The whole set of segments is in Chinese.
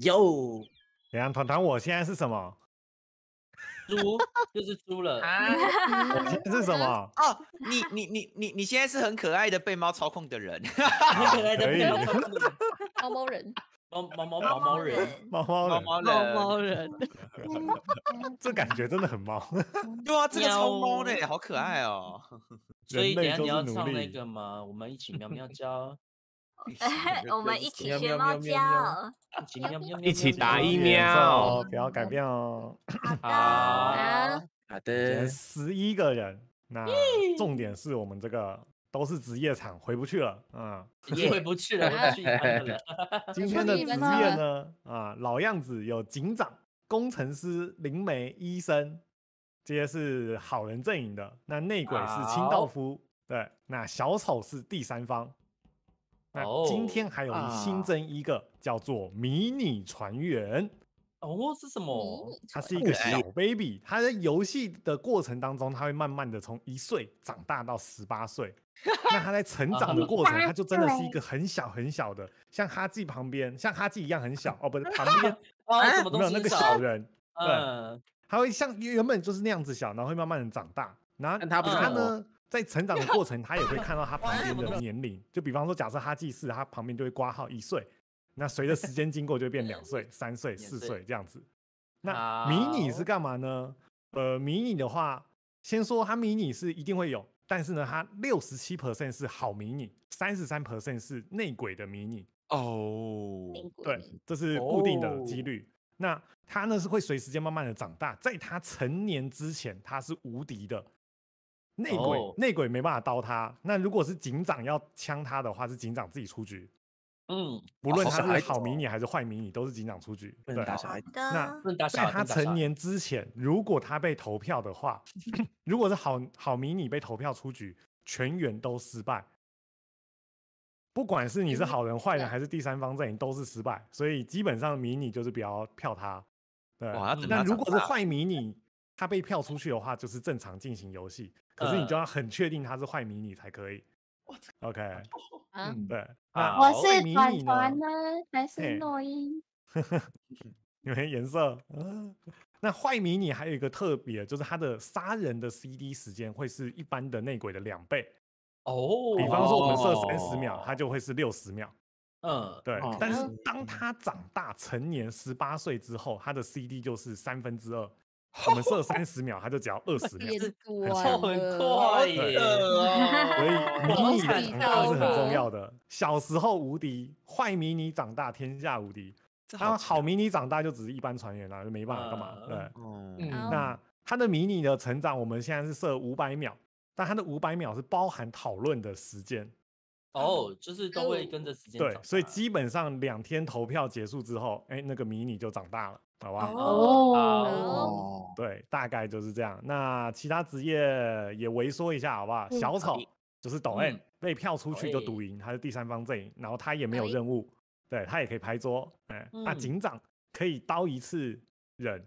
有怎样？团团，我现在是什么？猪就是猪了，啊我现在是什么？哦，你你你你你现在是很可爱的被猫操控的人，很可爱的可以猫猫 猫猫人，猫 猫猫毛毛人，猫猫猫人，猫 人，人，这感觉真的很猫。对啊，这个超猫的好可爱哦。所以等下你要唱那隶个吗？我们一起喵喵叫，我们一起喵学猫叫。一起打疫苗哦，不要改变哦。好 好的，好的，十一个人，那重点是我们这个都是职业场，回不去了。嗯，也回不去了，回不去了。今天的职业呢，啊，老样子有警长、工程师、灵媒、医生，这些是好人阵营的。那内鬼是清道夫，对，那小丑是第三方。那哦今天还有新啊增一个叫做迷你船员，哦，是什么？他是一个小 baby，他在游戏的过程当中，他会慢慢的从一岁长大到十八岁。那他在成长的 过程，他就真的是一个很小很小的，像哈记旁边，像哈记一样很小哦，不是旁边 哦，什么东西有没有那个小人，对，嗯，他会像原本就是那样子小，然后会慢慢的长大。然后但他不是他呢，在成长的过程，他也会看到他旁边的 年龄。就比方说，假设他记事，他旁边就会挂号一岁，那随着时间经过就会变两岁、三岁、四岁这样子。那迷你是干嘛呢？呃，迷你的话，先说它迷你是一定会有，但是呢，它六十七 percent 是好迷你，三十三 percent 是内鬼的迷你。哦，对，这是固定的哦几率。那它呢是会随时间慢慢的长大，在它成年之前，它是无敌的。内鬼，哦内鬼没办法刀他。那如果是警长要枪他的话，是警长自己出局，嗯，不论他是好迷你还是坏迷你，都是警长出局。对不能，打小孩。那在他成年之前，如果他被投票的话，如果是好好迷你被投票出局，全员都失败。不管是你是好人、坏人还是第三方阵营，都是失败。所以基本上迷你就是不要票他。对，那如果是坏迷你，他被票出去的话，就是正常进行游戏。可是你嗯就要很确定他是坏迷你才可以。OK，啊，嗯，对，啊我是团你团呢，还是诺伊？你们颜色，嗯，那坏迷你还有一个特别，就是它的杀人的 CD 时间会是一般的内鬼的两倍。哦，比方说我们设三十秒，它就会是六十秒。嗯，对哦，但是当他长大成年十八岁之后，他的 CD 就是三分之二。我们设三十秒，他就只要二十秒。变很很了快耶，所以 迷你的长大是很重要的。小时候无敌，坏迷你长大天下无敌。这他好迷你长大就只是一般船员啦，就没办法干嘛。嗯对，哦，嗯那他的迷你的成长，我们现在是设五百秒，但他的五百秒是包含讨论的时间。哦，就是都会跟着时间，对所以基本上两天投票结束之后，哎，那个迷你就长大了，好吧？哦，对，大概就是这样。那其他职业也微缩一下，好不好？嗯小丑就是抖 M、嗯被票出去就赌赢，他是第三方阵营，然后他也没有任务，对他也可以拍桌。哎、那嗯警长可以刀一次人，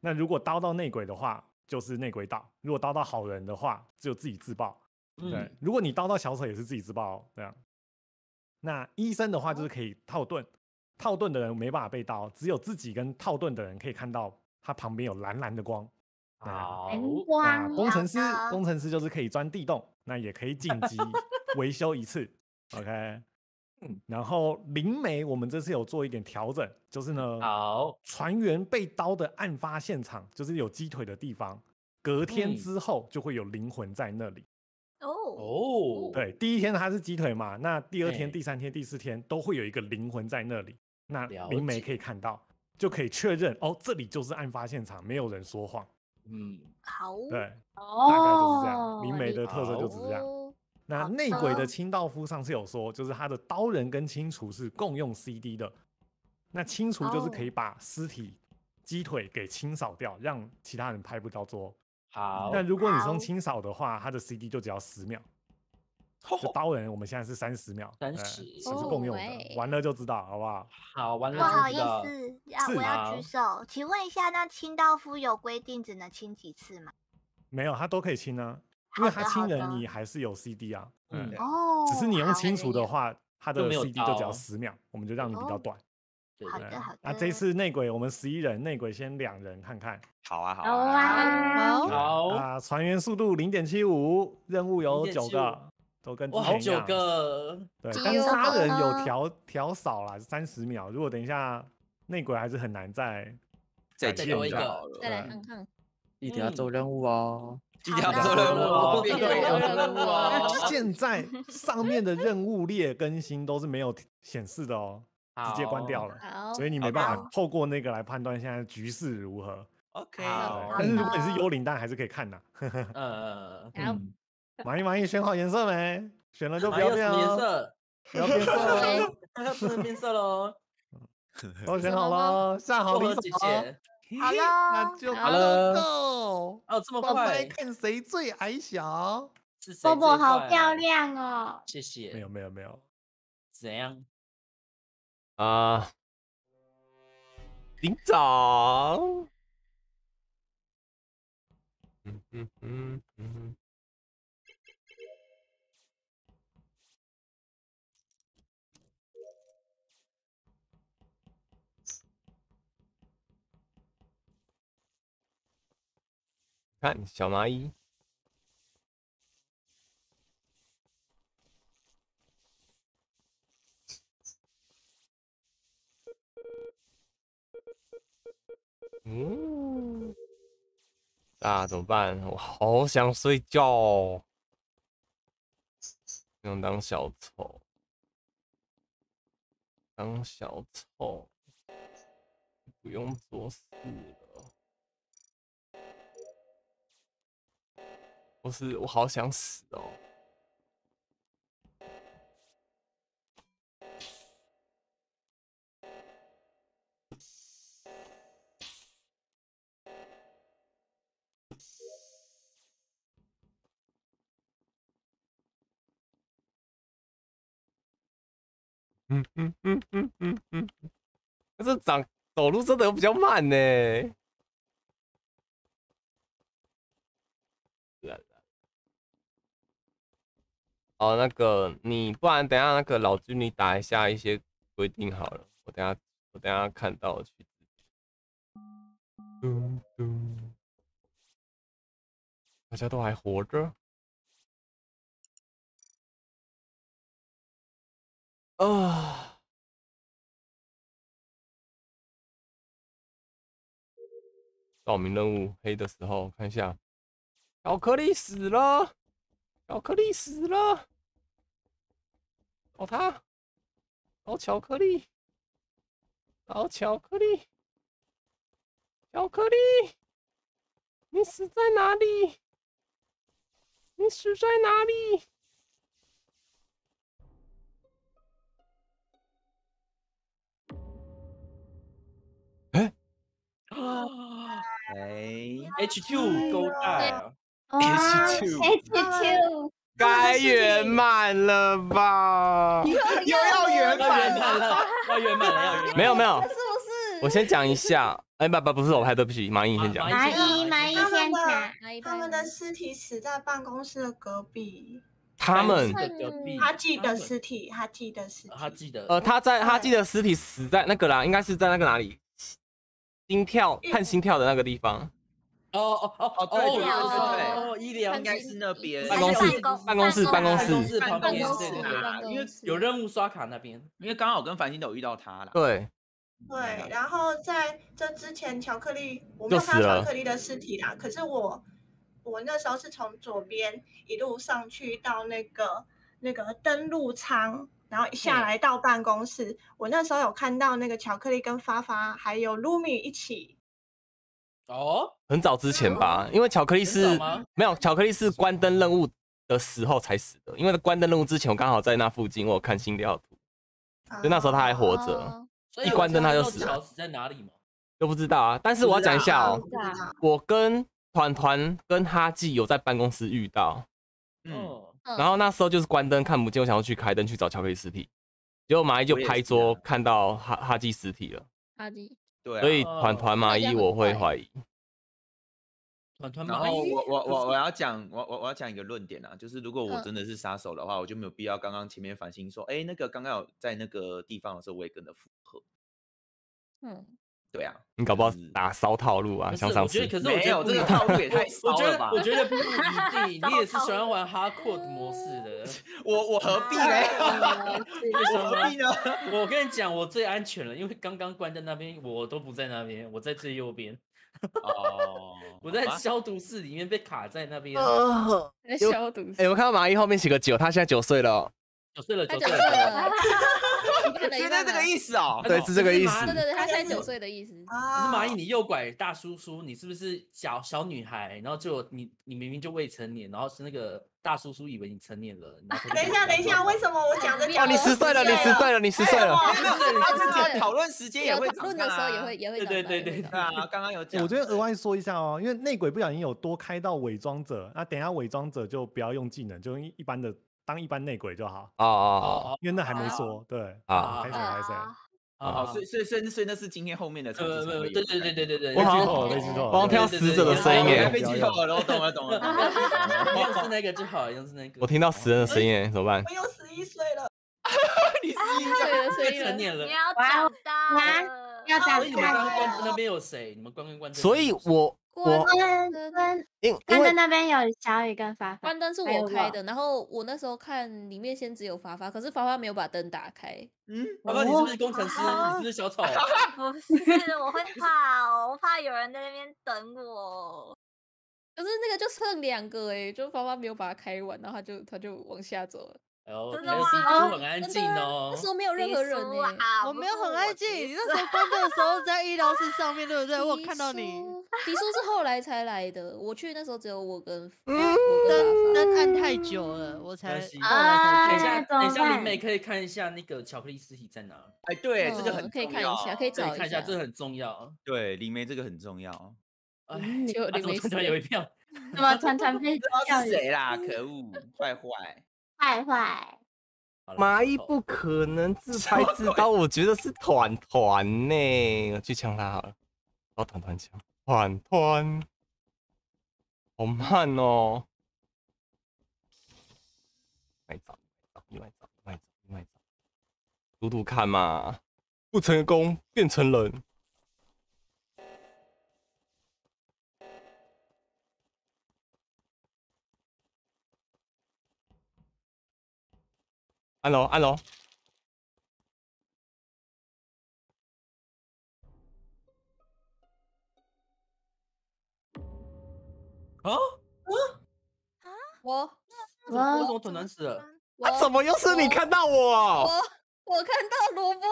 那如果刀到内鬼的话，就是内鬼倒；如果刀到好人的话，只有自己自爆。对，嗯，如果你刀到小丑也是自己自爆、哦，这样。那医生的话就是可以套盾，套盾的人没办法被刀，只有自己跟套盾的人可以看到他旁边有蓝蓝的光。对好，光工程师，工程师就是可以钻地洞，那也可以紧急维修一次。OK，嗯，然后灵媒我们这次有做一点调整，就是呢，好，船员被刀的案发现场，就是有鸡腿的地方，隔天嗯。之后就会有灵魂在那里。哦，哦，对，第一天它是鸡腿嘛，那第二天、第三天、第四天都会有一个灵魂在那里，那了灵媒可以看到，就可以确认哦，这里就是案发现场，没有人说谎。嗯，好，对，哦，大概就是这样。灵媒的特色就是这样。哦那内鬼的的清道夫上次有说，就是他的刀人跟清除是共用 CD 的。那清除就是可以哦把尸体、鸡腿给清扫掉，让其他人拍不到桌。好，那如果你是用清扫的话，它的 CD 就只要十秒。哦就刀人我们现在是三十秒，30对这是共用的，哦喂。玩了就知道，好不好？好，完了不了好意思，要是我要举手，请问一下，那清道夫有规定只能清几次吗？没有，他都可以清啊，因为他清人你还是有 CD 啊，嗯。嗯，哦，只是你用清除的，话，他的 CD 就只要十秒，我们就让你比较哦。短。好的，好的。那这一次内鬼我们十一人，内鬼先两人看看。好啊，好好啊，啊，好，好，啊，船员速度零点七五，任务有九个，都跟之哇，九前一样。个，对，但是杀人有个调调少了，三十秒。如果等一下内鬼还是很难再再见再多一个再来看看。一定要做任务哦。一定要做任务哦，好的变鬼好了的任务哦现在 上面的任务列更新都是没有显示的哦，直接关掉了，所以你没好办法透过那个来判断现在局势如何。OK，但是如果你是幽灵蛋，还是可以看的。嗯满意满意，选好颜色没？选了就不要变哦，色？不要变色哦。不能 变色喽。都选好了，下好薄荷姐离手哦。姐，好了那就好了！哦，这么快，看谁最矮小。是谁波波好漂，亮哦。谢谢。没有没有没有，怎样？啊，警长。嗯嗯嗯嗯。看小蚂蚁，嗯，啊，怎么办？我好想睡觉哦，不用当小丑，当小丑，不用做事我是我好想死哦。嗯嗯嗯嗯嗯嗯，可是长走路真的有比较慢呢。是啊是啊哦，那个你不然等下那个老君你打一下一些规定好了，我等下我等下看到去。嘟嘟，大家都还活着。啊！报名任务黑的时候看一下，巧克力死了，巧克力死了，找他，找巧克力，找巧克力，巧克力，你死在哪里？你死在哪里？哎，H two 勾带，哇 H2，H two，该圆满了吧？又要圆满了，要圆满了，要圆满了。没有没有，是不是？我先讲一下。哎，不不不是我拍，对不起，马英先讲。马蚂蚁蚂蚁先先讲，他们的尸体死在办公室的隔壁，他们他记得尸体，他记得尸体，他记得，呃，他在他记得尸体死在那个啦，应该是在那个哪里，心跳看心跳的那个地方，哦哦哦哦对对对哦，医疗应该是那边办公室办公办公室办公室，室旁边，办公室对对对啊因为有任务刷卡那边，因为刚好跟繁星都有遇到他了。对，对，然后在这之前，巧克力我没有看到巧克力的尸体啦。可是我我那时候是从左边一路上去到那个那个登录舱，然后下来到办公室。我那时候有看到那个巧克力跟发发还有 Lumi 一起。哦，很早之前吧，因为巧克力是没有巧克力是关灯任务的时候才死的，因为关灯任务之前我刚好在那附近，我有看心跳图，就那时候他还活着，哦。所以一关灯他就死了了。死在哪里吗？都不知道啊。但是我要讲一下哦我跟团团跟哈记有在办公室遇到，嗯，然后那时候就是关灯看不见，我想要去开灯去找巧克力尸体，结果蚂蚁就拍桌啊看到哈哈记尸体了，阿基，对啊。所以哦团团蚂大家很蚁我会快怀疑，团团然后我我我我要讲我我我要讲一个论点啊，就是如果我嗯真的是杀手的话，我就没有必要刚刚前面反省说，哎，那个刚刚有在那个地方的时候，我也跟着附和。嗯，对啊，你搞不好是打骚套路啊，不是像上次我觉得，。可是我没有觉得不一定这个套路也太我我觉得骚了吧我觉得不一定，你也是喜欢玩 hardcore 的模式的。我我何必呢？为 什我何必呢？我跟你讲，我最安全了，因为刚刚关在那边，我都不在那边，我在最右边，哦，我在消毒室里面被卡在那边。呃，在消毒室哎、我看到马一后面写个九，他现在九岁了哦。九岁了，九岁九岁了。了，一半了现在这个意思哦。对，是这个意思是。对对对，他现在九岁的意思。啊是蚂蚁，你诱拐大叔叔，你是不是小小女孩？然后就你你明明就未成年，然后是那个大叔叔以为你成年了。等一下，等一下，为什么我讲的哦，你十岁了，你十岁了，你十岁了。哇，没有，他这对讨论时间也会讨论的时候也会也会对对对对啊，刚刚有讲。我觉得额外说一下哦，因为内鬼不小心有多开到伪装者，那等一下伪装者就不要用技能，就用一一般的当一般内鬼就好，哦哦哦因为那还没说。对，啊拍谁拍谁。啊哦，所以所以所以所以那是今天后面的场呃次才会有对对对对对对，被我好像被剧透了。我好像听到死者的声音耶被剧透了，我懂了懂了。一样是那个就好，一样是那个。我听到死人的声音耶，怎么办？我有十一岁了，你是对了，所以了成年了你。要长大要长大那边有谁？你们关关关？所以我我关灯关为灯那边有小雨跟发发关，灯是还有我我开的，然后我那时候看里面先只有发发，可是发发没有把灯打开。嗯，发发，你是不是工程师？你是不是小 丑？不是，我会 怕哦，我怕有人在那边等我。可是那个就剩两个哎、就发发没有把它开完，然后他就他就往下走了。然后真的还有 C 吗很安静哦那。时候没有任何人迪哎、叔啊我没有很安静，你那时候关灯的时候在医疗室上面，对不对？我有看到你叔，迪叔是后来才来的，我去那时候只有我跟灯发灯按太久了，我才后来才等一下，等一下，林办美可以看一下那个巧克力尸体在哪，哎，对，这个很嗯可以看一下，可以看一下，这个很重要。对，林梅这个很重要。哎，林美死了然有一票？怎么团团被不知道是谁啦，可 恶，坏坏。坏坏？蚂蚁不可能自拍自刀，我觉得是团团呢，我去抢他好了，然后团团抢，团团，好慢哦。卖找，卖找，卖找，卖找，赌赌看嘛，不成功变成人。按喽，安喽。啊？我我怎么团团死了？啊，怎么又是你看到我？我我看到萝卜，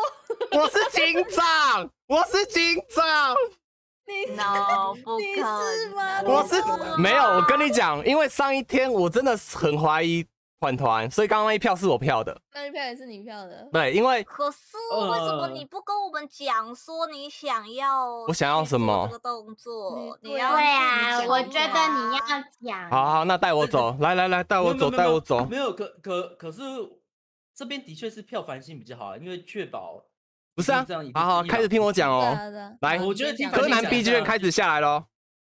我是警长，我是警长，你 No，不你可是吗？能我是没有。我跟你讲，因为上一天我真的是很怀疑团团，所以刚刚那一票是我票的。那一票也是你票的。对，因为可是为什么呃你不跟我们讲说你想要？我想要什么这个动作，你对啊你要对啊，我觉得你啊要讲。好好，那带我走，来来来，带我走，带我走。没有，可可可是这边的确是票繁星比较好，因为确保不是啊这样，好好，开始听我讲哦。来我觉得柯南 B 一下卷开始下来喽。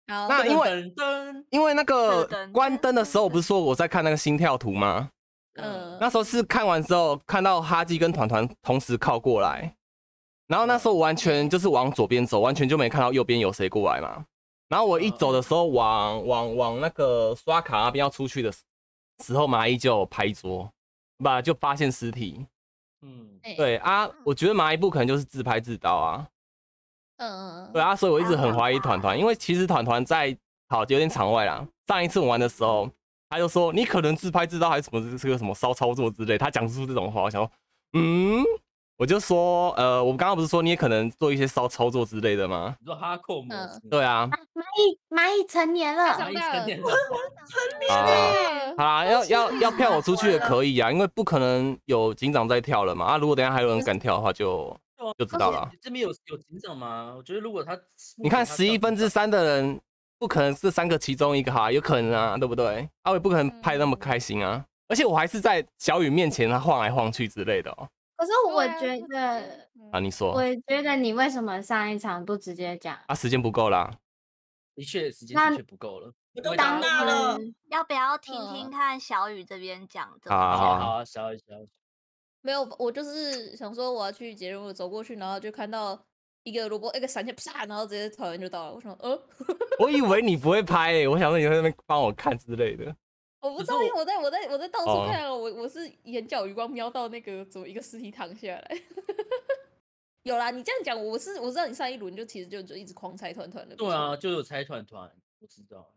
好，那因为噔噔因为那个关灯的时候，我不是说我在看那个心跳图吗？嗯，那时候是看完之后，看到哈基跟团团同时靠过来，然后那时候我完全就是往左边走，完全就没看到右边有谁过来嘛。然后我一走的时候，往往往那个刷卡那边要出去的时时候，蚂蚁就拍桌，不就发现尸体。嗯，哎，对啊，我觉得蚂蚁不可能就是自拍自导啊。嗯嗯嗯，对啊，所以我一直很怀疑团团，因为其实团团在好有点场外啦。上一次我玩的时候，他就说你可能自拍自到还是什么是个什么骚操作之类，他讲出这种话，我想说，嗯，我就说，呃，我刚刚不是说你也可能做一些骚操作之类的吗？你说哈扣模式，对啊，蚂蚁蚂蚁成年了，蚂蚁成年了，成年了。好啦，要要要票我出去也可以啊，因为不可能有警长在跳了嘛。啊，如果等下还有人敢跳的话就，就知道了。这边有有警长吗？我觉得如果他你看十一分之三的人，不可能是三个其中一个哈，有可能啊，对不对？阿伟不可能拍那么开心啊，而且我还是在小雨面前他晃来晃去之类的哦。可是我觉得，啊，你说我觉得你为什么上一场不直接讲？啊，时间不够啦。的确时间的确不够了。我都我长大了，要不要听嗯听看小雨这边讲的？好好好，小雨小雨，没有，我就是想说我要去节日，我走过去，然后就看到一个萝卜一个闪现，啪，然后直接草原就到了。我想，呃，我以为你不会拍诶、我想说你会在那边帮我看之类的。我不知道，因为我在我在我在到处哦看啊，我我是眼角余光瞄到那个怎么一个尸体躺下来。有啦，你这样讲，我是我知道你上一轮就其实就就一直狂猜团团的。对啊，，就有猜团团，我知道。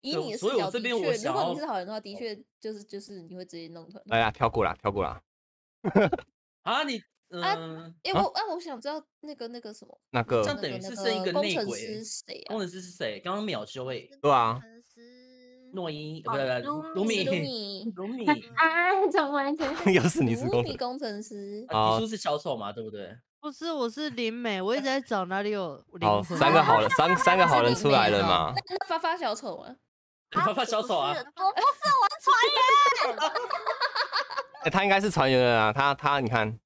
以你的视所以我角，的这边我确，如果你是好人的话，的确就是就是你会直接弄团哎呀，跳过啦，跳过啦。啊，你啊嗯，哎、啊我啊，我想知道那个那个什么，那个这样等于是剩一个工程内鬼师谁啊？工程师是谁？刚刚秒修诶，对啊，工程师诺伊，哦不对卢卢米，卢米卢米，啊，怎么完全 又是你是卢工程，米工程师。啊好迪叔是小丑嘛，对不对？不是，我是林美，我一直在找哪里有灵好，魂。三个好人，三三个好人出来了啊嘛？那那发发小丑啊？发发小丑啊不，是我不是玩船员，哎、他应该是船员了啊，他他你看，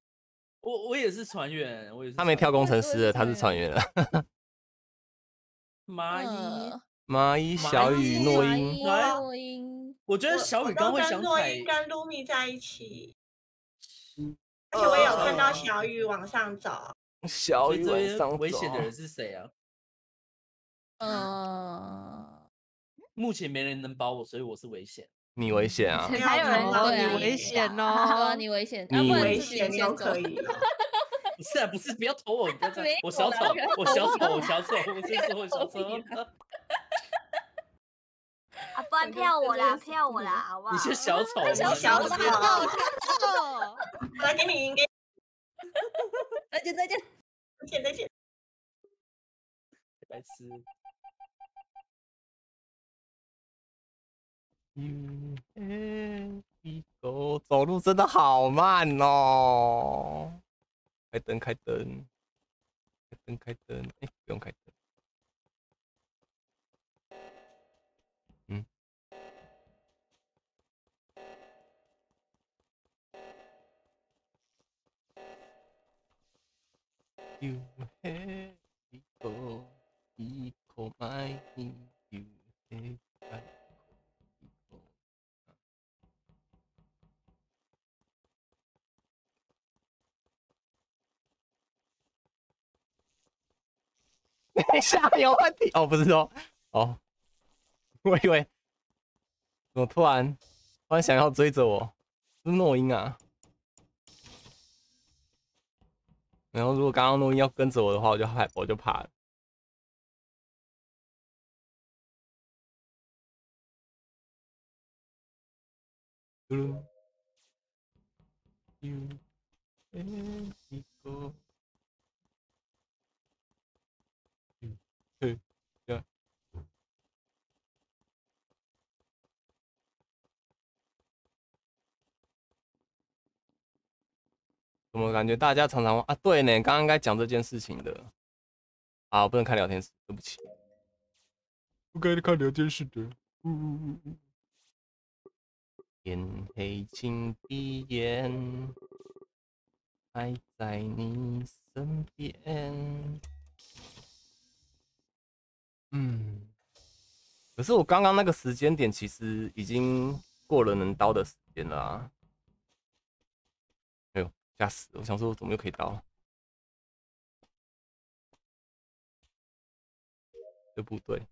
我我也是船员，我也是。他没跳工程师了，他是船船员了。蚂蚁呃，蚂蚁、小雨、诺马音，伊来诺音，我觉得小雨刚会都跟诺想踩伊跟卢米在一起，而且我也有看到小雨往上走。小雨所以这边晚上危险的人是谁啊？嗯，目前没人能保我，所以我是危险。你危险啊！还有人哦找你危险好啊，哦！你危险，你危险又先走可以 不是啊，不是，不要投我。我小丑 我小丑，我我小丑，我是说我小丑。啊，不然票我啦，票我啦，好不好？你是小丑，小丑小丑哦来给你赢，给再见再见。再见再见。白痴。哦走路真的好慢哦。开灯，开灯，开灯，开灯。哎、不用开灯。嗯。哎 have to go, equal my you have got equal. 等下有问题 哦，不是说哦，我以为我突然突然想要追着我，是诺音啊。然后如果刚刚诺音要跟着我的话，我就害我就怕了。嘟噜，You and me go。怎么感觉大家常常啊？对呢，刚刚应该讲这件事情的。啊，不能看聊天室，对不起，不该看聊天室的。呜呜呜呜。天黑请闭眼，爱在你身边。嗯，可是我刚刚那个时间点其实已经过了能刀的时间了啊！吓死！我想说，怎么又可以刀？这不对。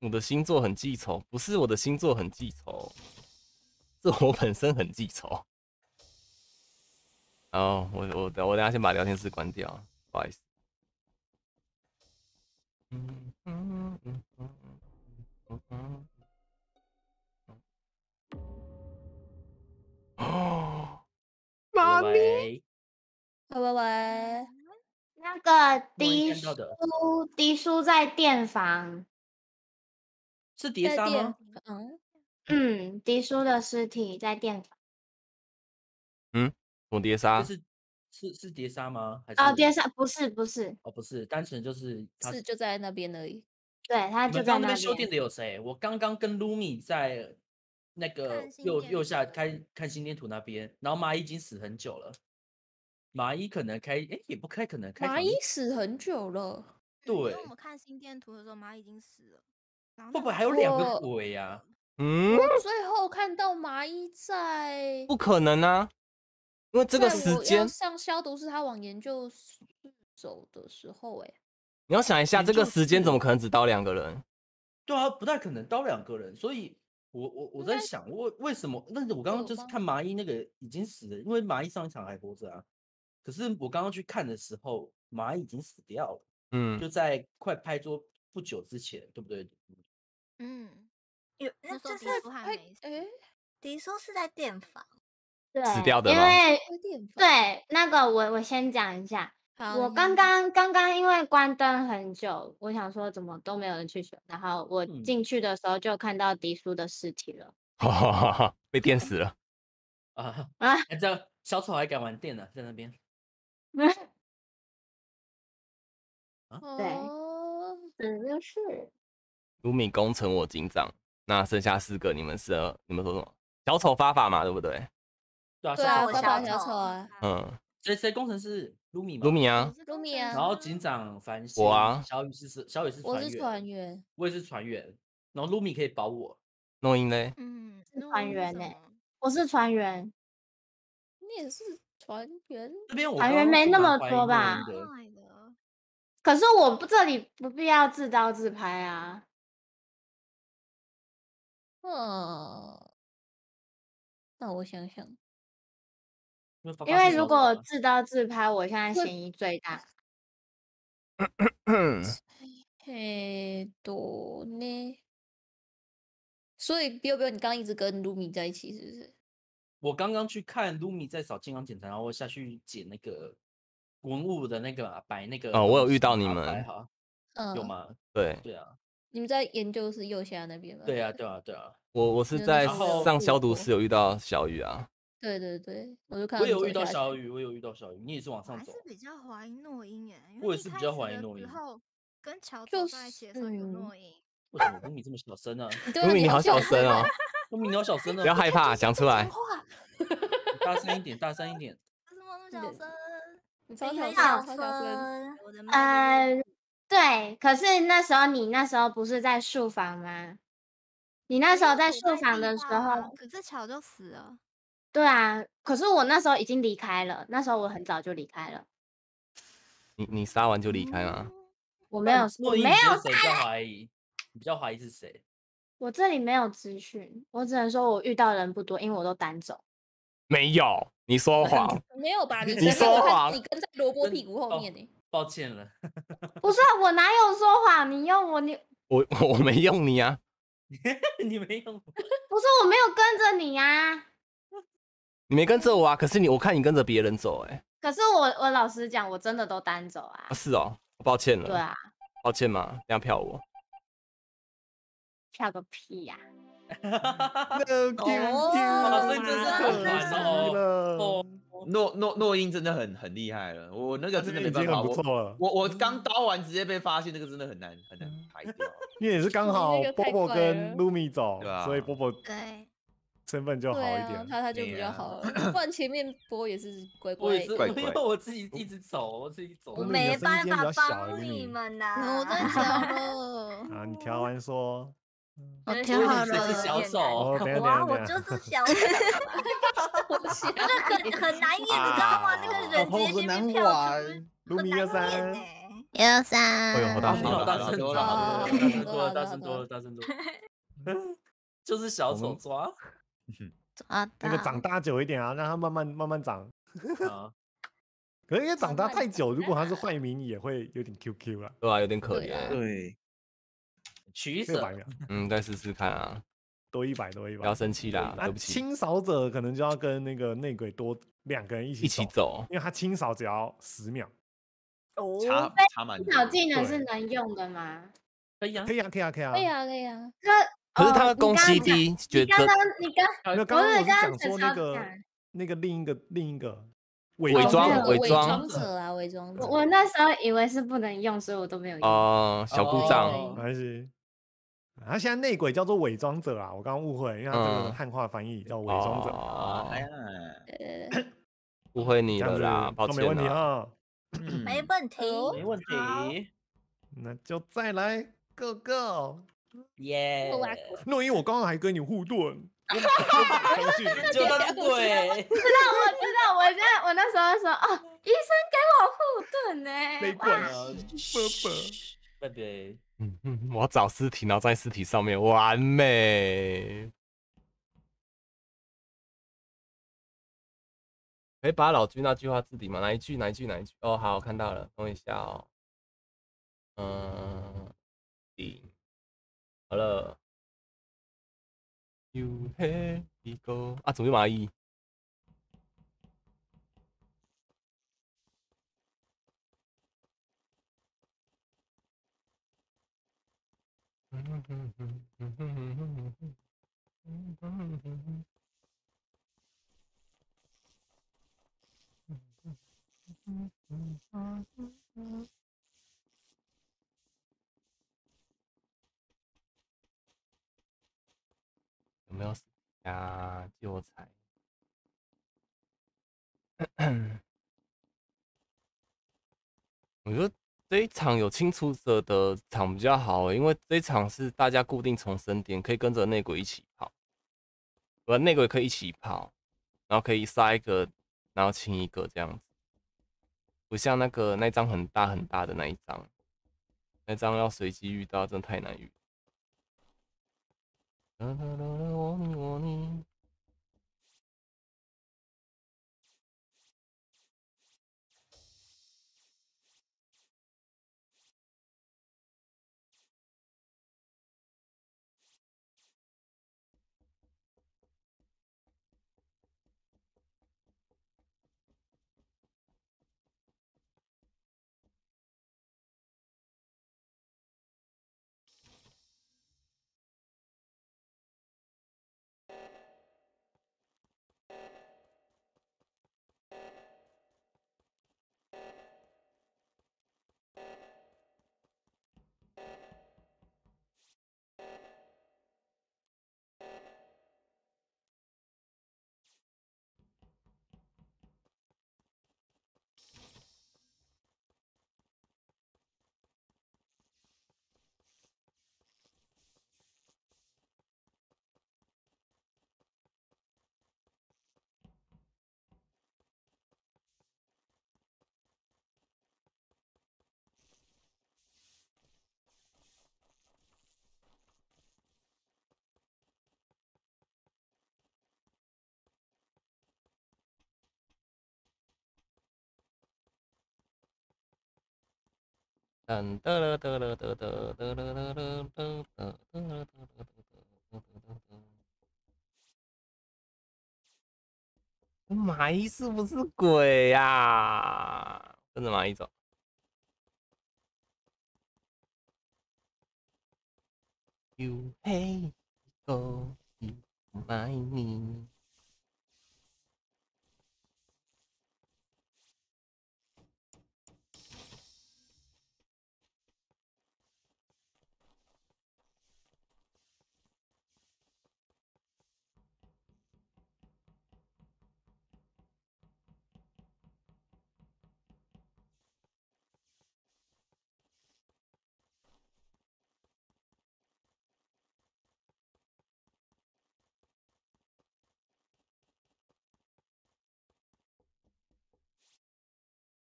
我的星座很记仇，不是我的星座很记仇，是我本身很记仇。哦，我我等我等下先把聊天室关掉，不好意思。嗯嗯嗯嗯嗯嗯。妈咪，喂，喂喂喂，那个迪叔，迪叔在电房，是碟在电刹吗？嗯，嗯，迪叔的尸体在电房。嗯我碟刹就，是是是碟刹吗？还是哦，碟杀不是不是，哦不是，单纯就是他是就在那边而已。对他就在那边边。修电的有谁？我刚刚跟 Lumi 在那个右右下开看心电图那边，然后蚂蚁已经死很久了。蚂蚁可能开，哎，也不开，可能开蚂蚁死很久了，嗯因为对我们看心电图的时候，蚂蚁已经死了。然后会不会那个还有两个鬼呀、嗯，我最后看到蚂蚁在不可能啊！因为这个时间上消毒室，他往研究室走的时候、哎，你要想一下，这个时间怎么可能只刀两个人？对啊，不太可能刀两个人，所以我我我在想，为为什么？但是我刚刚就是看麻衣那个已经死了，因为麻衣上一场还活着啊。可是我刚刚去看的时候，麻衣已经死掉了，嗯就，在快拍桌不久之前，对不对？嗯，有就是迪叔还哎没死，哎，迪叔是在电房，对，死掉的吗因为对那个我我先讲一下，好我刚刚刚刚因为关灯很久，我想说怎么都没有人去选，然后我嗯进去的时候就看到迪叔的尸体了。哈哈哈被电死了。啊 啊哎这样小丑还敢玩电呢，在那边。对哦，真的是卢米攻成我警长，那剩下四个你们是你们说什么？小丑发法嘛，对不对？对啊，对啊，小丑啊，嗯，谁谁工程师？卢米吗？卢米啊，卢米啊。然后警长繁星，我啊。小雨是是小雨是我是船员，我也是船员，然后卢米可以保我。诺英嘞，嗯，是诺音是团员欸我是船员，你也是船员，这边我团刚刚是员没那么多吧可是我不这里不必要自刀自拍啊。嗯，那我想想，因为如果自刀自拍，我现在嫌疑最大。嘿，多呢？所以 biu biu，你刚刚一直跟卢米在一起，是不是？我刚刚去看卢米在扫健康检查，然后我下去捡那个文物的那个嘛，摆那个哦我有遇到你们好，嗯，有？吗？对对啊，你们在研究室右下那边吗？对啊，对啊，对啊，我我是在上消毒室有遇到小雨啊，对对对，我就看我有遇到小雨，我有遇到小雨，你也是往上走我还是，比较怀疑诺音耶，因我也是比较怀疑诺音然后跟乔就走在一起的时候有诺音，为什么卢米这么小声呢？对啊卢米 你好小声声哦，卢米你好小声呢不，要害怕，讲出来。大声一点，大声一点。为什么那么小声？你超小声，超小声。声，我的呃，对，可是那时候你那时候不是在树房吗？你那时候在树房的时候，可是乔就死了。对啊，可是我那时候已经离开了，那时候我很早就离开了，你你杀完就离开吗？我没有，我没有谁比较怀疑？你比较怀疑是谁？我这里没有资讯，我只能说我遇到的人不多，因为我都单走。没有，你说谎。没有吧？你说谎你跟在萝卜屁股后哦面呢。抱歉了，不是啊，我哪有说谎？你用我，你我 我没用你啊，你没用。不是我没有跟着你啊。你没跟着我啊，可是你我看你跟着别人走、欸，可是我我老实讲，我真的都单走啊啊。是哦，抱歉了，对啊，抱歉嘛，这样票我。票个屁呀、哇，所以真是可可惜惜哦。了，哦，诺诺诺英真的很很厉害了，我那个真的没办法，已经很不我错了，我我刚刀完直接被发现，那个真的很难很难排掉。因为也是刚好那个太 Bobo 快跟了 Lumi 走对啊，所以 Bobo 对，身份就好一点。他他就比较好了，不然前面播也是 乖我乖也是，怪因为怪我自己一直走，我自己走。我没办法帮你们 呐、我在调了，啊，你调完说，我真调好是有点是小。丑哇，等下我就是小丑啊，我想那个很很难演，你知道吗？那个人直接先被跳出，卢米二很难演三呢、，幺三，哎呦好大声大声多多了了，多了大声多了，大声多了，大声多了。就是小丑抓抓那个长大久一点啊，让它慢慢慢慢长。啊，可是因为长大太久，如果它是坏名，也会有点 QQ 了。对啊，有点可怜。对，取舍 嗯，再试试看啊，多一百，多一百。不要生气啦，那对不起，清扫者可能就要跟那个内鬼多两个人一起一起走。因为他清扫只要十秒。哦，差差蛮清扫技能是能用的吗？可以啊可。以啊，可以啊，可以啊。可以啊，可以啊。这可是他的哦攻击低，你觉得刚刚你刚刚刚我是刚刚只讲说那个那个另一个另一个伪伪装伪装装者啊，伪装者我。我那时候以为是不能用，所以我都没有用。哦，小故障，哦没关系。他现在内鬼叫做伪装者啊，我刚刚误会，因为他这个嗯汉化翻译叫伪装者，误会你了啦，抱歉都没问题啦。啊。没问题，哦没问题，那就再来个个。耶！哇诺伊我刚刚还跟你互盾，我相信就他是鬼，我知道，我现在我那时候就说哦，医生给我护盾呢、没哇管对对，嗯嗯，我要找尸体，然后在尸体上面，完美。可以把老君那句话置顶吗？哪一句？哪一句？哪一句？哦，好，我看到了，等我一下哦。嗯，顶，好了，又黑一个啊！怎么又蚂蚁？嗯哼哼哼，嗯哼哼哼，嗯哼哼哼，嗯哼哼哼，嗯哼哼哼，嗯哼哼。呀？救财？我觉得这一场有清除者的场比较好，因为这一场是大家固定重生点，可以跟着内鬼一起跑，不，内鬼可以一起跑，然后可以杀一个，然后清一个这样子，不像那个那张很大很大的那一张，那张要随机遇到，真的太难遇。我你我你。噔噔了噔了噔噔噔了噔了噔噔噔了噔了噔噔。蚂蚁是不是鬼呀？跟着蚂蚁走。You hey go you my me。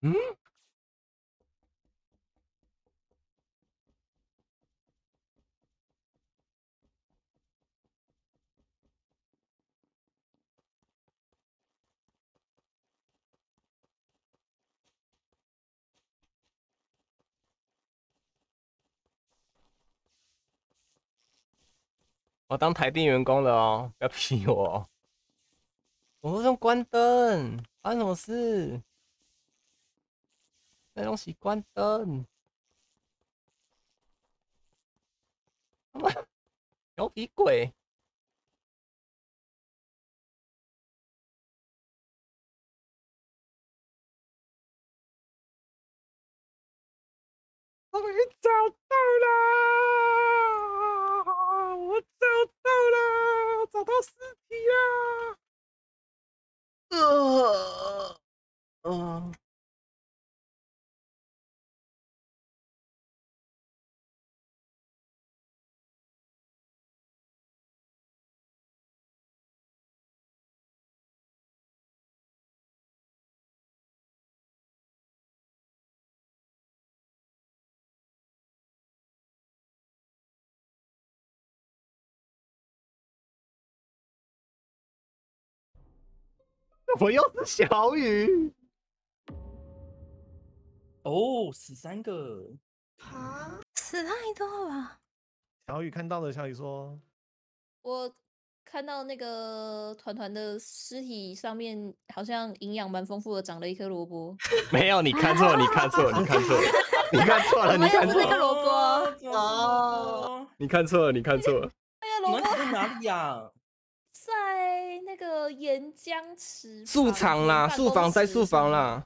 嗯？我当台电员工了哦，不要 批我。我说用关灯，发生什么事？那东西关灯。他妈，牛皮鬼！我终于找到了，我找到了，找到尸体了。呃，呃。我又是小雨，哦，死三个，啊，死太多了。吧？小雨看到了，小雨说。我看到那个团团的尸体上面好像营养蛮丰富的，长了一颗萝卜。没有，你看错了，你看错了，你看错。了，你看错了，你看错。了，那个萝卜，哦，你看错了，你看错。了。那个萝卜。你们在哪里呀？在那个岩浆池树旁场啦，办树房在树房。啦，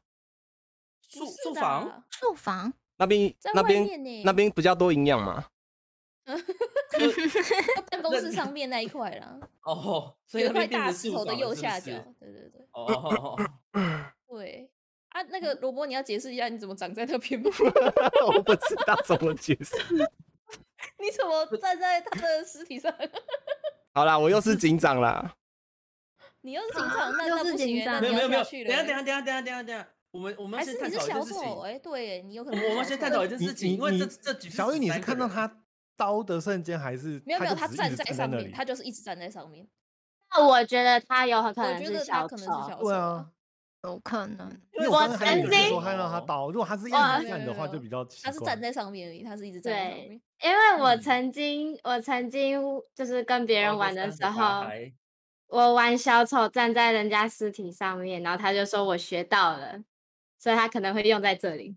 树不是树房的树房那边那边那边比较多营养嘛。在办公室上面那一块啦，哦，所以块大石头的右下角是。对对对哦哦哦哦，对啊，那个萝卜你要解释一下你怎么长在那边吗？我不知道怎么解释。你怎么站在他的尸体上？好啦，我又是警长啦。你又是警长，那又是那不行欸，警长那没有没有没有。等下等下等下等下等下等下，我们我们还先探是你是小讨一件事情丑？。哎，对，你有可能我们先探讨一件事情，因为这这局是小雨，你是13个人看到他刀的瞬间，还是没有没有，他站在上面，他就是一直站在上面。那我觉得他有可我觉能是小得他可能是丑。小丑对啊，有可能。我曾经人说看到他刀，如果他是一直我站的话，没有没有就比较奇怪他是站。在上面而已，他是一直站在上面。因为我嗯曾经，我曾经就是跟别人玩的时候，还我玩小丑站在人家尸体上面，然后他就说我学到了，所以他可能会用在这里。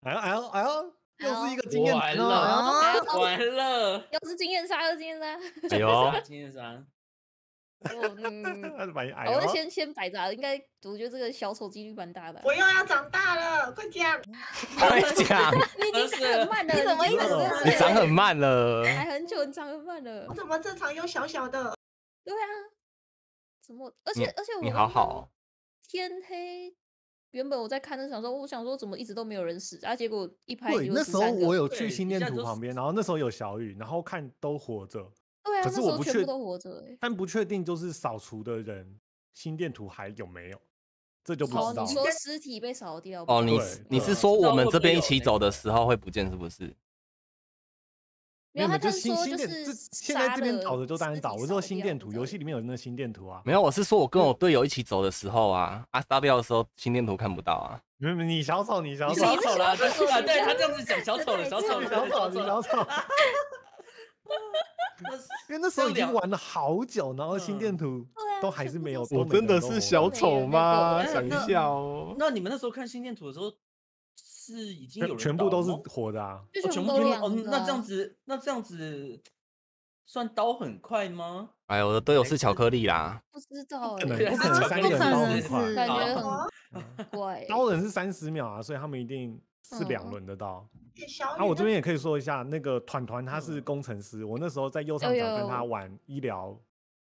哎呦哎呦哎呦，又是一个经验完。了哦，完了，又是经验杀，又是经验杀。哎呦，今天三，我嗯，我先先摆着啊，应该我觉得这个小丑几率蛮大的啊。我又要长大了，快讲！快讲，你已经长很慢了，你怎么一直长很你慢了长很慢了。还很久，你长很慢了我。怎么正常又小小的？对啊，怎么？而且而且我你好好哦天黑。原本我在看的想说，我想说怎么一直都没有人死，啊，结果一拍对，就那时候我有去心电图旁边，然后那时候有小雨，然后看都活着，对啊，可是我不确部都活着哎。但不确定就是扫除的人心电图还有没有，这就不哦，知道了。你说尸体被扫掉？哦，你是你是说我们这边一起走的时候会不见是不是？没有，他就就是说就心心电，是这现在这边了找的就当然找，我说心电图，游戏里面有那个心电图啊。没有，我是说我跟我队友一起走的时候啊，啊杀掉的时候心电图看不到啊。没有，你小丑，你小丑，你小丑了，对小丑啊，对他这样子讲小丑了，小丑小丑，你小丑。那是因为那时候已经玩了好久，然后心电图都还是没有。我真的是小丑吗？想一下哦。那你们那时候看心电图的时候，是已经有人全全部都是活的啊。哦，全全部都是哦，那这样啊子，那这样子算刀很快吗？哎，我的队友是巧克力啦。不知道不可能，哎，不可能三个人刀是很快，感觉很怪。刀人是三十秒啊，所以他们一定是两嗯轮的刀。小雨啊，我这边也可以说一下，那个团团他是嗯工程师，我那时候在右上角跟他玩医疗，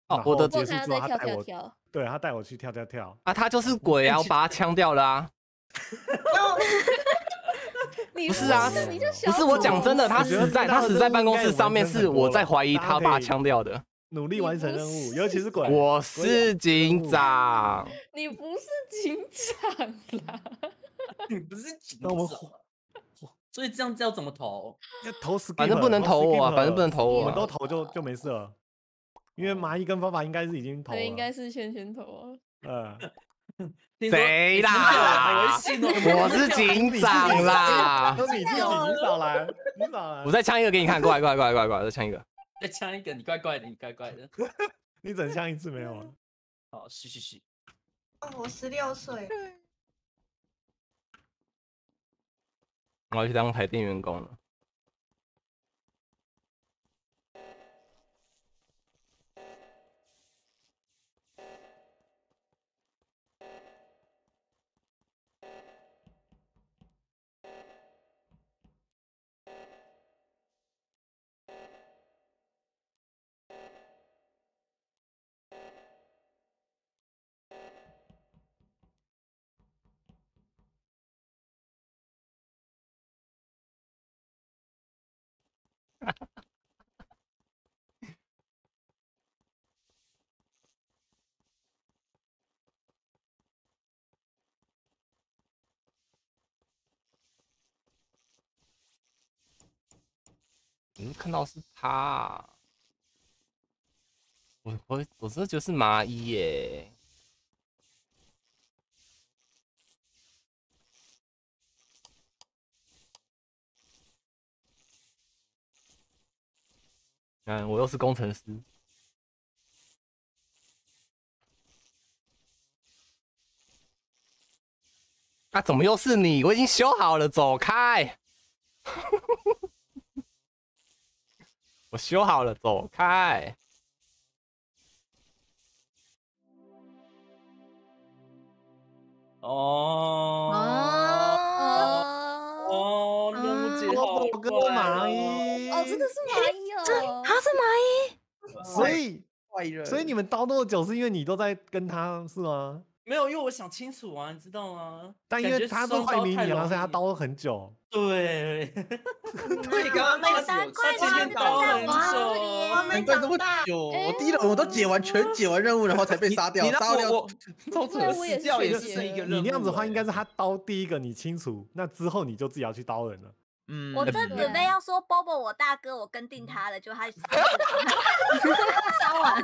然哦我的后结束之后他带我，对他带我去跳跳跳。啊，他就是鬼啊！我把他枪掉了啊！你不是啊你就不是我讲真的，他死在他死在办公室上面，是我在怀疑他把枪掉的。努力完成任务，尤其是鬼。我是警长，你不是警长啦，你不是警那我们长 所以这样子要怎么投？要投 skip，反正不能投我啊，反正不能投我啊我们都。投就就没事了。因为蚂蚁跟爸爸应该是已经投了，对，应该是先先投啊。呃，听说 谁你是不是有啦？我是警长啦！都你自己，你少来，你少来我，再枪一个给你看，过来过来过来过来过来，再枪一个。再枪一个，你怪怪的，你怪怪的。你整枪一次没有啊？好，嘘嘘嘘。哦，我十六岁，我要去当台电员工了。看到是他啊。我我我这就是蚂蚁耶。嗯我又是工程师。那怎么又是你？我已经修好了走开！我修好了，走开！哦哦，哦，任务解好我跟快蚂哦。蚁，哦，真的是蚂蚁哦，他是蚂蚁，所以所以你们刀那么久，是因为你都在跟他是吗？没有，因为我想清楚啊，你知道吗？但因为他是双刀坏迷你啊，太容易所以他刀了很久。对，对，你刚刚那个是有难怪前面刀很久我我没难怪这么。久，哎我第一轮我都解完全解完任务，然后才被杀掉杀掉我我超扯对，我也死掉也是一个任务。你那样子的话，欸应该是他刀第一个你清楚，那之后你就自己要去刀人了。嗯，我正对准备要说 Bobo 我大哥，我跟定他了，就他杀完，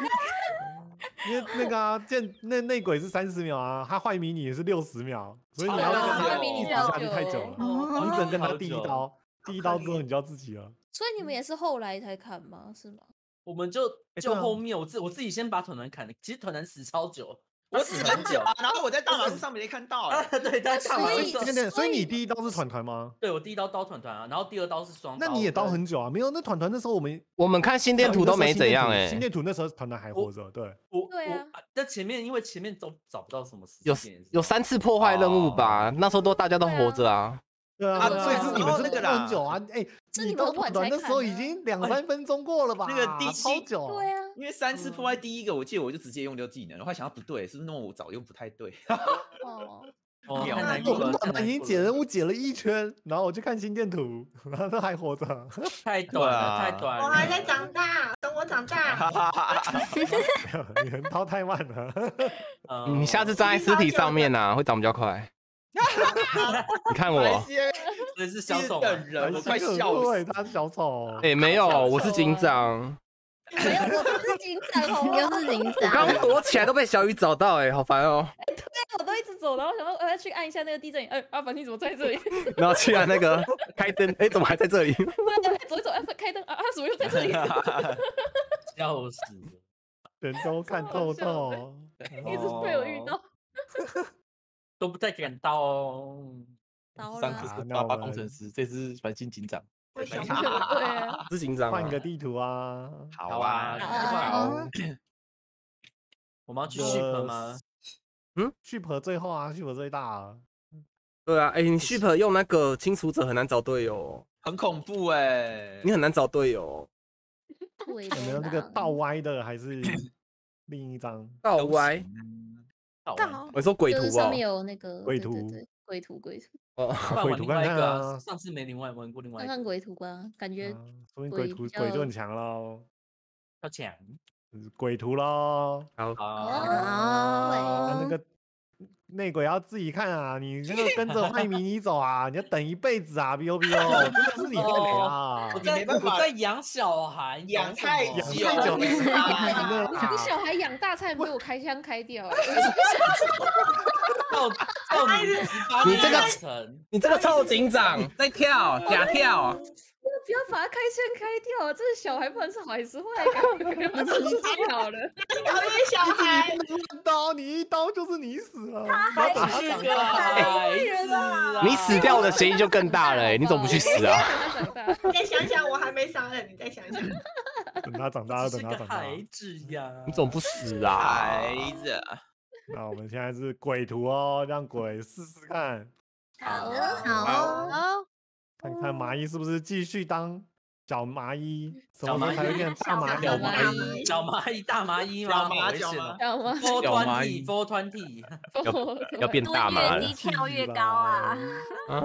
因为那个啊，见那内鬼是三十秒啊，他坏迷你也是六十秒，所以你要跟他坏迷你一直下去太久了，哦你只能跟他好第一刀，第一刀之后你就要自己了。所以你们也是后来才砍吗？是吗？我们就就后面我自我自己先把团团砍了，其实团团死超久，我死很久啊，然后我在大马路上没看到 啊，哎，对，在大马所以路上对对，所以所以你第一刀是团团吗？对我第一刀刀团团啊，然后第二刀是双，那你也刀很久啊？没有，那团团那时候我们我们看心电图都没怎样哎、心电图那时候团团还活着，对。我对啊前面，因为前面都找不到什么时有间，有三次破坏任务吧？那时候都大家都活着啊。对啊，啊所以是你然们那个啦很久啊！哎，你到是你们很晚团团才那时候已经 两三分钟过了吧？那个第七久。对啊，因为三次破坏第一个，我记得我就直接用掉技能，然后想到不对，是不是那么我早用不太对？哦，哦，秒太难我们已经解任务解了一圈，然后我去看心电图，然后他还活着。太短了，太啊短了。我还在长大，等我长大。哈哈哈哈你人刀太慢了。嗯你下次站在尸体上面呐、会长比较快。你看我，这是小丑本人，我快笑对，死。他是小丑。哎、没有，我是警长。没有，我不是警长，好吗？你又是警我刚，躲起来都被小雨找到、哎，好烦哦、我都一直走，然后想说我要去按一下那个地震仪，哎，阿凡你怎么在这里？然后去按那个 开灯，哎、怎么还在这里？走一走，哎，开灯啊，啊，怎么又在这里？笑死了。人都看透透。一直被我遇到。都不太敢刀哦。刀上次啦，是爸爸那我们工程师，这次繁星警长。对啊，是警长、啊换一。个地图啊！好啊，好 我们要去这 ship 吗？旭婆最后啊，旭婆最大啊。对啊，哎、你 ship 用那个清除者很难找队友哦，很恐怖哎。你很难找队友 哦。对有没有那个倒歪的，还是另一张？倒歪，好。我说鬼图哦就是上面。有那个鬼图对对对鬼图鬼图，哦，鬼图看看外一个上次没另外玩过另外一个，看看鬼图吧，感觉啊说明鬼图鬼就很强喽，要抢。就是鬼图喽。好，好，啊，那哦，个内鬼要自己看啊，你那个跟着坏迷你走啊，你要等一辈子啊，biu biu，真的是你太美啊。我！你在没办法我在养小孩，养太什么久太久你小孩养大差点被我开枪开掉，哎 到到你十八你这个层，你这个臭警长在跳假跳，不要把他开枪开掉，啊这是小孩，不管是好还是坏，赶快把他出去好了。讨厌小孩，乱刀，你一刀 就是你死了。他还是个孩子啊！你死掉的嫌疑就更大了、哎，你怎么不去死啊？你再想想，我还没杀人，你再想想。等他长大，了等他长大。孩子呀！你怎么不死啊？孩子，那我们现在是鬼图哦，让鬼试试看，好好，好，看看蚂蚁是不是继续当小蚂蚁，什小蚂么时候才会蚁变成大蚂蚁？小蚂蚂蚁，大蚂蚁吗？小好蚂小蚂蚁 four twenty，要变度大麻了越低跳越高啊！啊！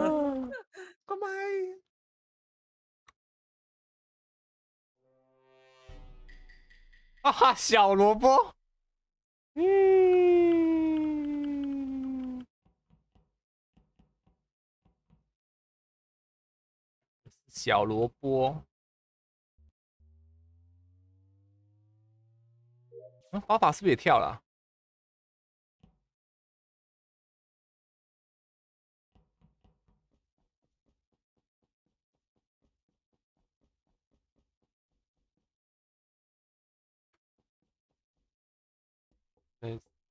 乖乖。啊哈，小萝卜。嗯，小萝卜，那华法是不是也跳了？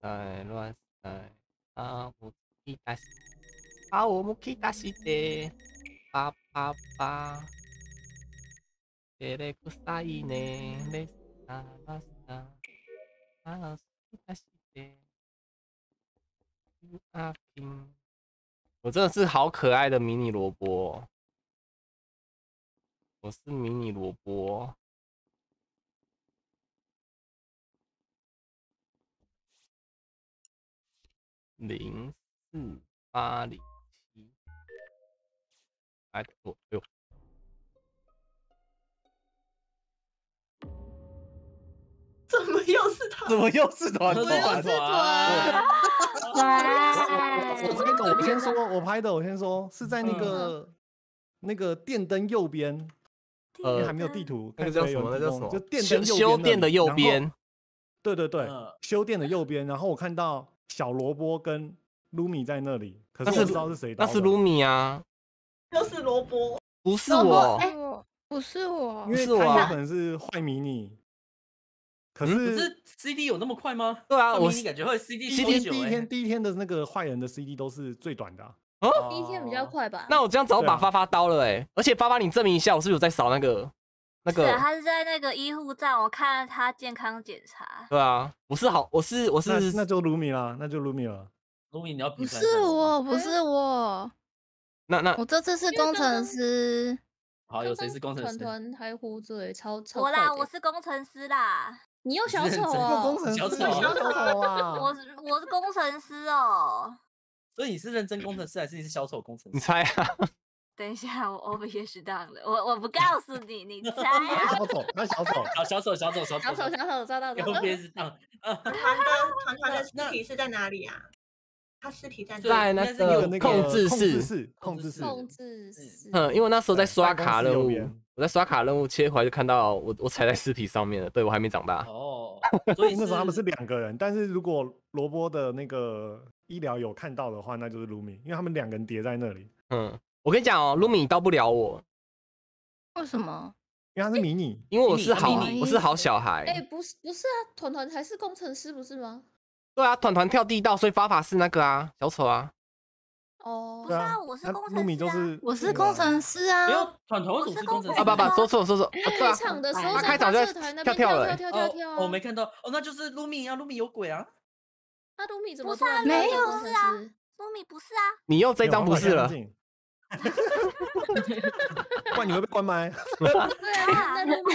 在乱在啊！我期待啊！我期待啊！叭叭。照れくさいね、レッサラッサ、あ好きだして、あきん。我真的是好可爱的迷你萝卜哦，我是迷你萝卜。零四八零七， 哎，左右。怎么又是他？怎么又是团又团？是团我先说，我拍的，我先说是在那个那个电灯右边，因为还没有地图，那个叫什么？那叫什么？就电修灯右边修电的右边。对对对嗯，修电的右边，然后我看到小萝卜跟卢米在那里，可是我不知道是谁的。那是卢米啊，又是萝卜，不是我。哎不是我因，为是我啊他有可能是坏迷你，可嗯可是是 CD 有那么快吗？对啊我感觉会 CD 第一超久欸天第一天第一天的那个坏人的 CD 都是最短的啊、哦，第一天比较快吧？那我这样早把发发刀了哎、而且发发你证明一下，我是不是有在扫那个那是啊个？他是在那个医护站，我看他健康检查。对啊，我是好，我是我是那那就卢米啦，那就卢米了。卢米你要不是吗我，不是我，那那我这次是工程师。好，有谁是工程团师？团团还活着欸，超超我啦，我是工程师啦，你又小你是真的丑哦工，程小师丑小丑啊！我是我是工程师哦。所以你是认真工程师还是你是小丑工程师你？猜啊？等一下，我 OBS 当了，我我不告诉你，你猜啊。小丑，那小丑，小小丑小丑小丑小丑小丑抓到右了，边是当啊，团的团团的尸体是在哪里啊？他尸体在那个控制控制室，控制室，控制室，嗯，因为那时候在刷卡任务，我在刷卡任务切回来就看到我我踩在尸体上面了，对我还没长大。哦，所以那时候他们是两个人，但是如果萝卜的那个医疗有看到的话，那就是卢米，因为他们两个人叠在那里，嗯，我跟你讲哦，卢米到不了我，为什么？因为他是迷你，因为我是好我是好小孩。哎，不是不是啊，团团才是工程师不是吗？对啊，团团跳地道，所以发法是那个啊，小丑啊。哦不，是啊，我是工程师啊。就是我是工程师啊没。有团团为什么是工程师？啊不不，说错了说错了，他开场的时候他在开场就跳跳跳跳跳跳哦，我没看到哦，那就是露米啊，露米有鬼啊！那露米怎么不是啊没有是啊露？米不是啊，你又这张不是了，不然你会被关麦。对啊，那露米，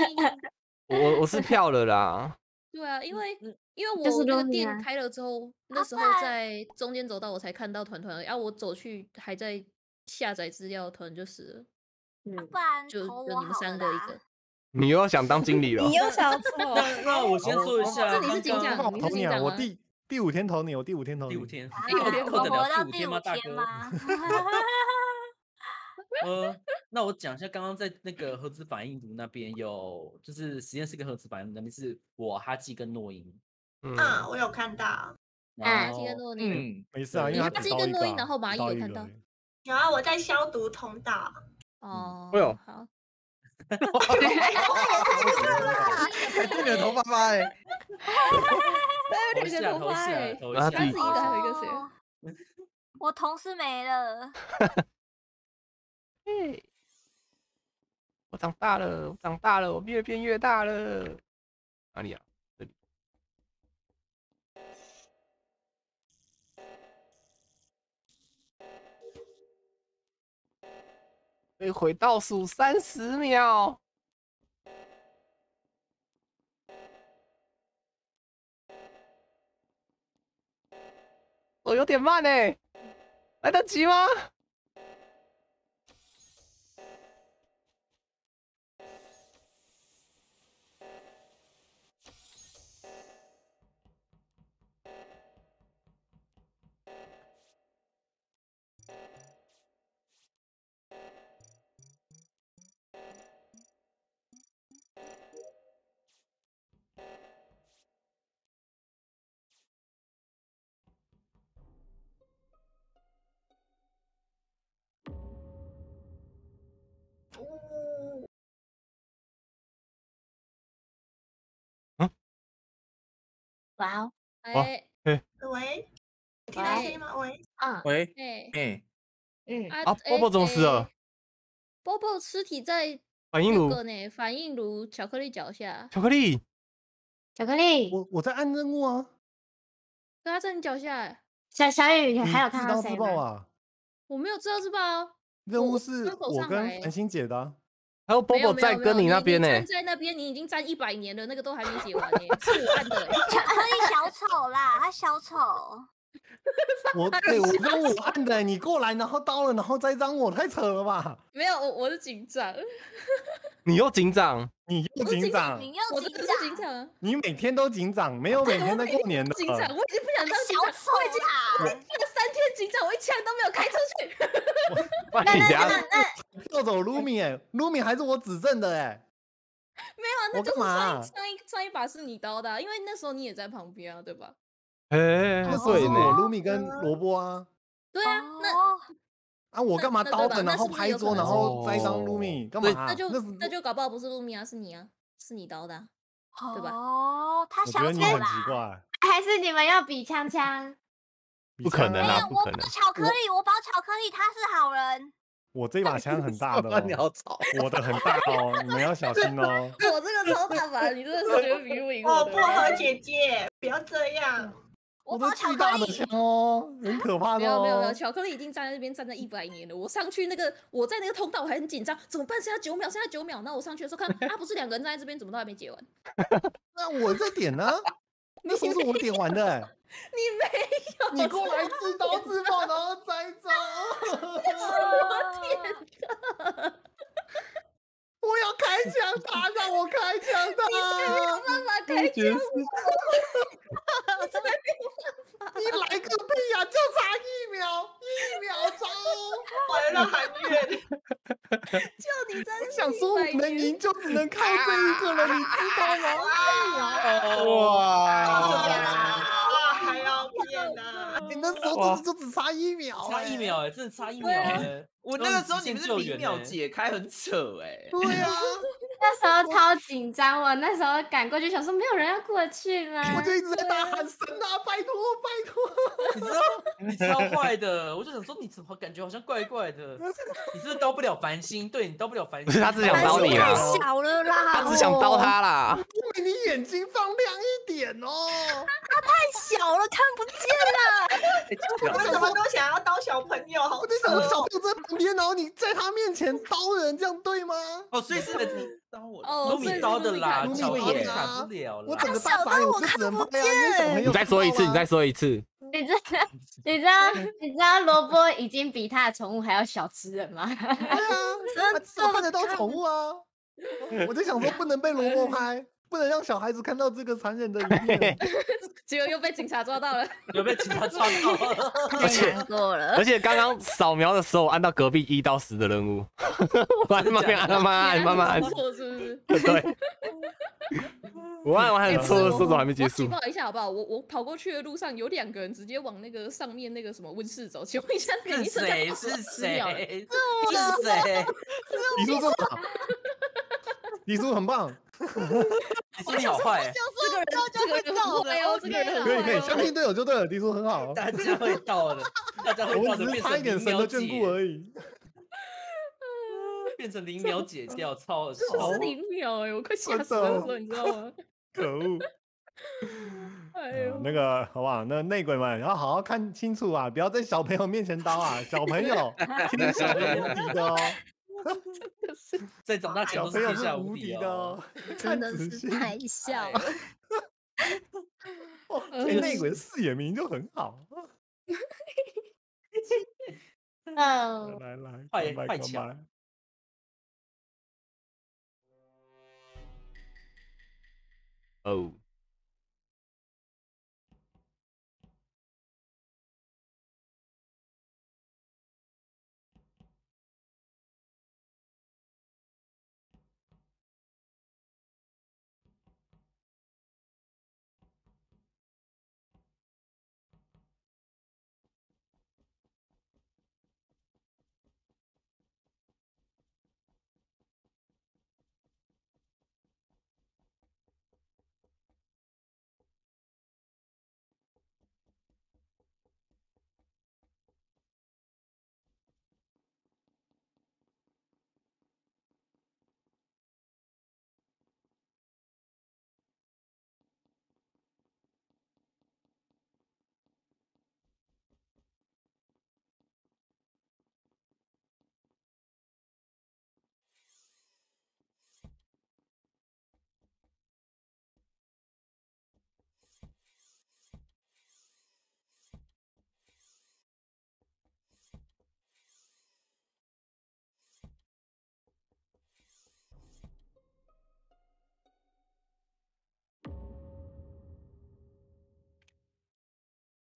我我我是票了啦。对啊，因为嗯因为就是我那个店开了之后，那时候然在中间走道我才看到团团而已，啊，我走去还在下载资料，团就死了，嗯，不然就投我就你们好了三个一个。你又要想当经理 了？你有小丑，那那我先说一下，这里是警刚刚长你是投你我第第五天投你，我第五天投你。第五天，啊第五天活到第五第五天吗，大哥？天吗？呃，那我讲一下，刚刚在那个核子反应炉那边有，就是实验室跟核子反应炉那边是我哈基跟诺英，嗯，嗯，我有看到。然哈基跟后诺因嗯，没事啊，对因为你哈基跟诺英然后蚂蚁有看到有啊，我在消毒通道。哦，哎呦好，还对你的头发发哎，投一下，投一下，投一下啊他。自己的还有一个谁？哦我同事没了，嘿我长大了，我长大了，我越变越大了。哪里啊？这里。可以回倒数三十秒。我有点慢呢，来得及吗？哇哦，哎哎，喂，听到声音吗？喂，啊喂，哎哎，嗯啊啊波波怎么死了？波波尸体在反应炉那个呢，反应炉巧克力脚下，巧克力，巧克力，我我在按任务啊，对，他在你脚下欸，小小雨，你还有自刀看到谁吗？自爆啊！我没有知道是吧？我我任务是我上来跟繁星姐的啊，还有 Bobo 在跟你那边呢、站在那边，你已经站一百年了，那个都还没解完呢，是我按的欸。巧克力小丑啦，他小丑。我对我跟我按的，你过来然后刀了，然后再让我，太扯了吧？没有，我我是警长，你又警长，你又警长，你又我真的是警长，警长啊。你每天都警长，没有每天在过年的。警长，我已经不想当警长，小丑我已经啦。干了三天警长，我一枪都没有开出去。不然你等下调走 Lumi 哎，Lumi 还是我指证的哎，没有啊，那我就是干嘛上一上一上一把是你刀的啊、因为那时候你也在旁边啊，对吧？哎、那时候是我对呢，Lumi 跟萝卜啊，对啊，那哦啊我干嘛刀的，然后拍桌，然后栽赃哦 Lumi 干嘛？那就那就搞不好不是露米啊，是你啊，是你刀的啊、对吧哦，他我觉小丑得你很奇啦。怪，还是你们要比枪枪？不可能啊！我保不可能巧克力，我保巧克力，他是好人。我这把枪很大的 你哦，好吵。我的很大哦，你们要小心哦。我这个超大把，你真的是觉得比不赢哦，我的薄荷姐姐，不要这样。我的保巧克巨大的枪，哦，很可怕的没有没有没有，哦。巧克力已经站在那边站在一百年了。我上去那个，我在那个通道我还很紧张，怎么办？剩下九秒，剩下九秒。那我上去的时候看，啊，不是两个人站在这边，怎么都还没解完？那我在点呢，那时候是我点完的欸。你没有，你过来自刀自爆，然后栽赃。我要开枪他，让我开枪他。办法开枪，你来个屁呀、就差一秒，一秒钟。完了，韩月，就你在我想说，我能赢就只能靠这一个了，你知道吗？哇！啊，还要骗呐！你那时候真的就只差一秒、差一。秒哎、真的差一秒哎、我那个时候你是零秒解开，很扯哎。对啊，那时候超紧张，我那时候赶过去，想说没有人要过去吗？我就一直在大喊神啊，拜托拜托。你知道你超坏的，我就想说你怎么感觉好像怪怪的？你是不是刀不了繁星？对你刀不了繁星，不是他只想刀你啦，小了啦，他只想刀他啦。因为你眼睛放亮一点哦。他太小了，看不见啦。为什么都想要刀小朋友？好我就想说，小朋友在旁边，然后你在他面前刀人，这样对吗？哦，所以是你刀我哦，卢米刀的啦，卢米巧克力会演砍不了我啦。整个大傻眼，我就只能拍啊，因为小朋友。你再说一次，你再。说一次。你知道你知道你知道萝卜已经比他的宠物还要小吃了吗？对啊，他至少看得到宠物啊。我就想说，不能被萝卜 拍，不能让小孩子看到这个残忍的一面。结果又被警察抓到了。又被警察抓到了？而且过了而。且刚刚扫描的时候，我按到隔壁一到十的任务，我还慢慢按，慢慢按，慢慢按。错是不是？对，我按完哎很错的时候怎么还没结束我警？报一下好不好？我我跑过去的路上有两个人直接往那个上面那个什么温室走，请问一下，那个是谁？是谁？是谁？李叔这么好，李叔很棒，你说你好坏欸，这个人这个人很坏哦，这个可以可以，相信队友就对了，李叔很好。大家会到的，大家会我们只是到的变差一点神的眷顾解，而已。变成零秒解掉，超好笑。是零秒哎，我快吓死了，说你知道吗？可恶！哎呦，那个好不好？那内鬼们要好好看清楚啊，不要在小朋友面前刀啊！小朋友听小的无敌的是 在长大前小都是天朋友下无敌的哦，真的看仔细是太笑哎了。哦，哎内鬼的视野明明就很好。哦，来来，坏关麦关坏巧麦哦，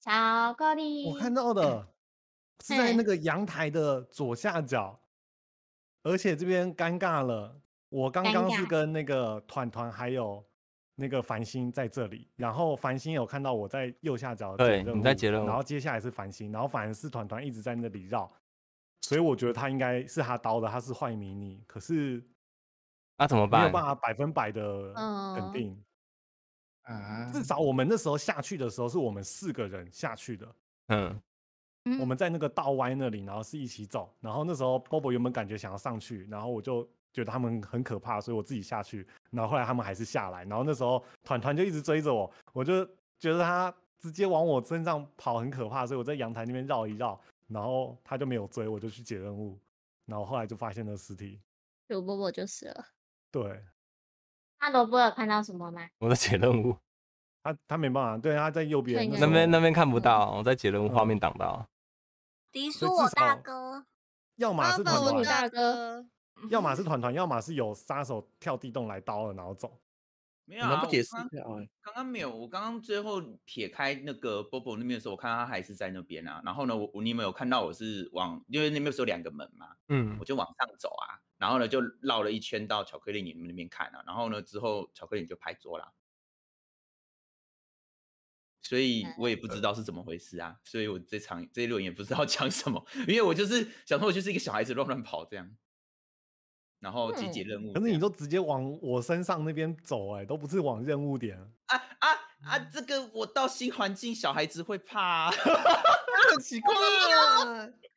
巧克力。我看到的 是在那个阳台的左下角，而且这边尴尬了。我刚刚是跟那个团团还有那个繁星在这里，然后繁星有看到我在右下角对你在结论然后接下来是繁星，然后反而是团团一直在那里绕，所以我觉得他应该是他刀的，他是坏迷你，可是那怎么办没有办？法百分百的肯嗯定。啊，至少我们那时候下去的时候，是我们四个人下去的。嗯，我们在那个道歪那里，然后是一起走。然后那时候 Bobo 原本感觉想要上去，然后我就觉得他们很可怕，所以我自己下去。然后后来他们还是下来，然后那时候团团就一直追着我，我就觉得他直接往我身上跑很可怕，所以我在阳台那边绕一绕，然后他就没有追，我就去解任务。然后后来就发现了尸体。有波波就是了。对那萝卜有看到什么吗？我在解任务，他，他没办法，对，他在右边那边那边看不嗯到，我在解任务画嗯面挡到。迪叔我大哥，要么是爸团团，大哥，要么是团团，要么是有杀手跳地洞来刀了，然后走。没有啊，不解释刚一下哦？刚刚没有，我刚刚最后撇开那个 Bobo 那边的时候，我看到他还是在那边啊。然后呢，我我你们有看到我是往，因为那边不是有两个门嘛，嗯我，就往上走啊。然后呢，就绕了一圈到巧克力你们那边看啊。然后呢，之后巧克力你就拍桌啦。所以我也不知道是怎么回事啊，所以我这场这一轮也不知道 讲什么，因为我就是想说，我就是一个小孩子乱乱跑这样，然后集结任务。可是你都直接往我身上那边走、哎，都不是往任务点。啊啊啊！这个我到新环境，小孩子会怕、啊。很奇怪啊，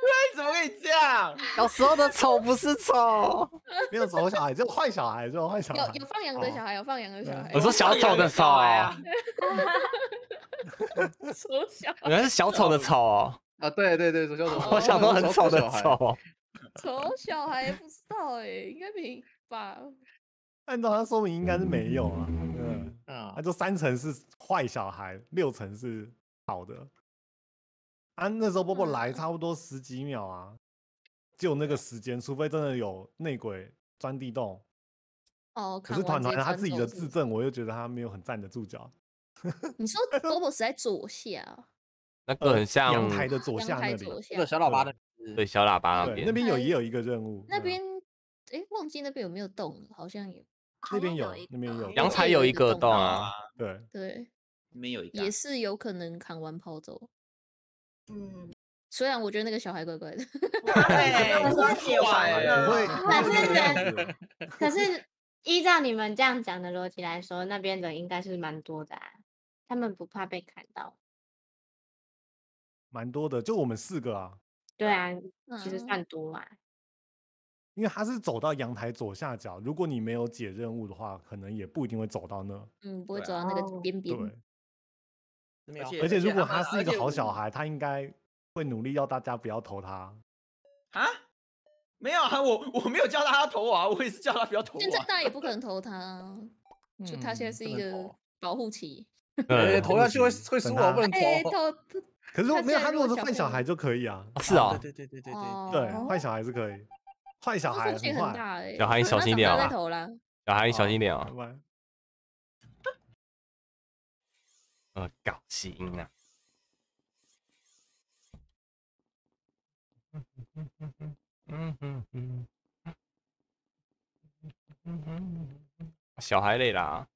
对，怎么可以这样？小时候的丑不是丑，没有丑小孩，只有坏小孩，只有坏小孩。有有放羊的小孩，有放羊的小孩。我说小丑的丑，啊，丑小孩，原来是小丑的丑哦。啊，对对对，小丑，我想说很丑的丑，丑小孩不知道哎，应该没吧？按照他说明应该是没有啊。嗯，啊他，就三层是坏小孩，六层是好的。啊，那时候波波来嗯差不多十几秒啊，就那个时间，除非真的有内鬼钻地洞。哦，可是团团他自己的自证，我又觉得他没有很站得住脚。你说 Bobo 是在左下哦，那个很像阳台的左下那里，那个小喇叭的，对小喇叭那，边那，边有也有一个任务。那边，哎，忘记那边有没有洞了，好像有。那边有那边有。阳台有一个洞啊，对，对，里面有一个啊也是有可能扛完跑走。嗯，虽然我觉得那个小孩怪怪的，对，可是子可是依照你们这样讲的逻辑来说，那边人应该是蛮多的、啊，他们不怕被砍到。蛮多的，就我们四个啊。对啊，其实嗯算多啊。因为他是走到阳台左下角，如果你没有解任务的话，可能也不一定会走到那。嗯，不会走到那个哦边边。对，而且如果他他是一个好小孩孩，他应该会努力要大家不要投他。啊，没有啊，我我没有叫他投我啊，我也是叫他不要投现在我啊。当然也不可能投他啊，就他现在嗯是一个保护期。投下去会会输我，不能哎，投。投 可是如果没有他，如果是坏小孩就可以啊。是哦，对对对对对对，哦，对，坏小孩是可以，坏小孩很坏。很大哎。小孩你小心一点好吧大再投呃搞谐音啊。小孩累啦。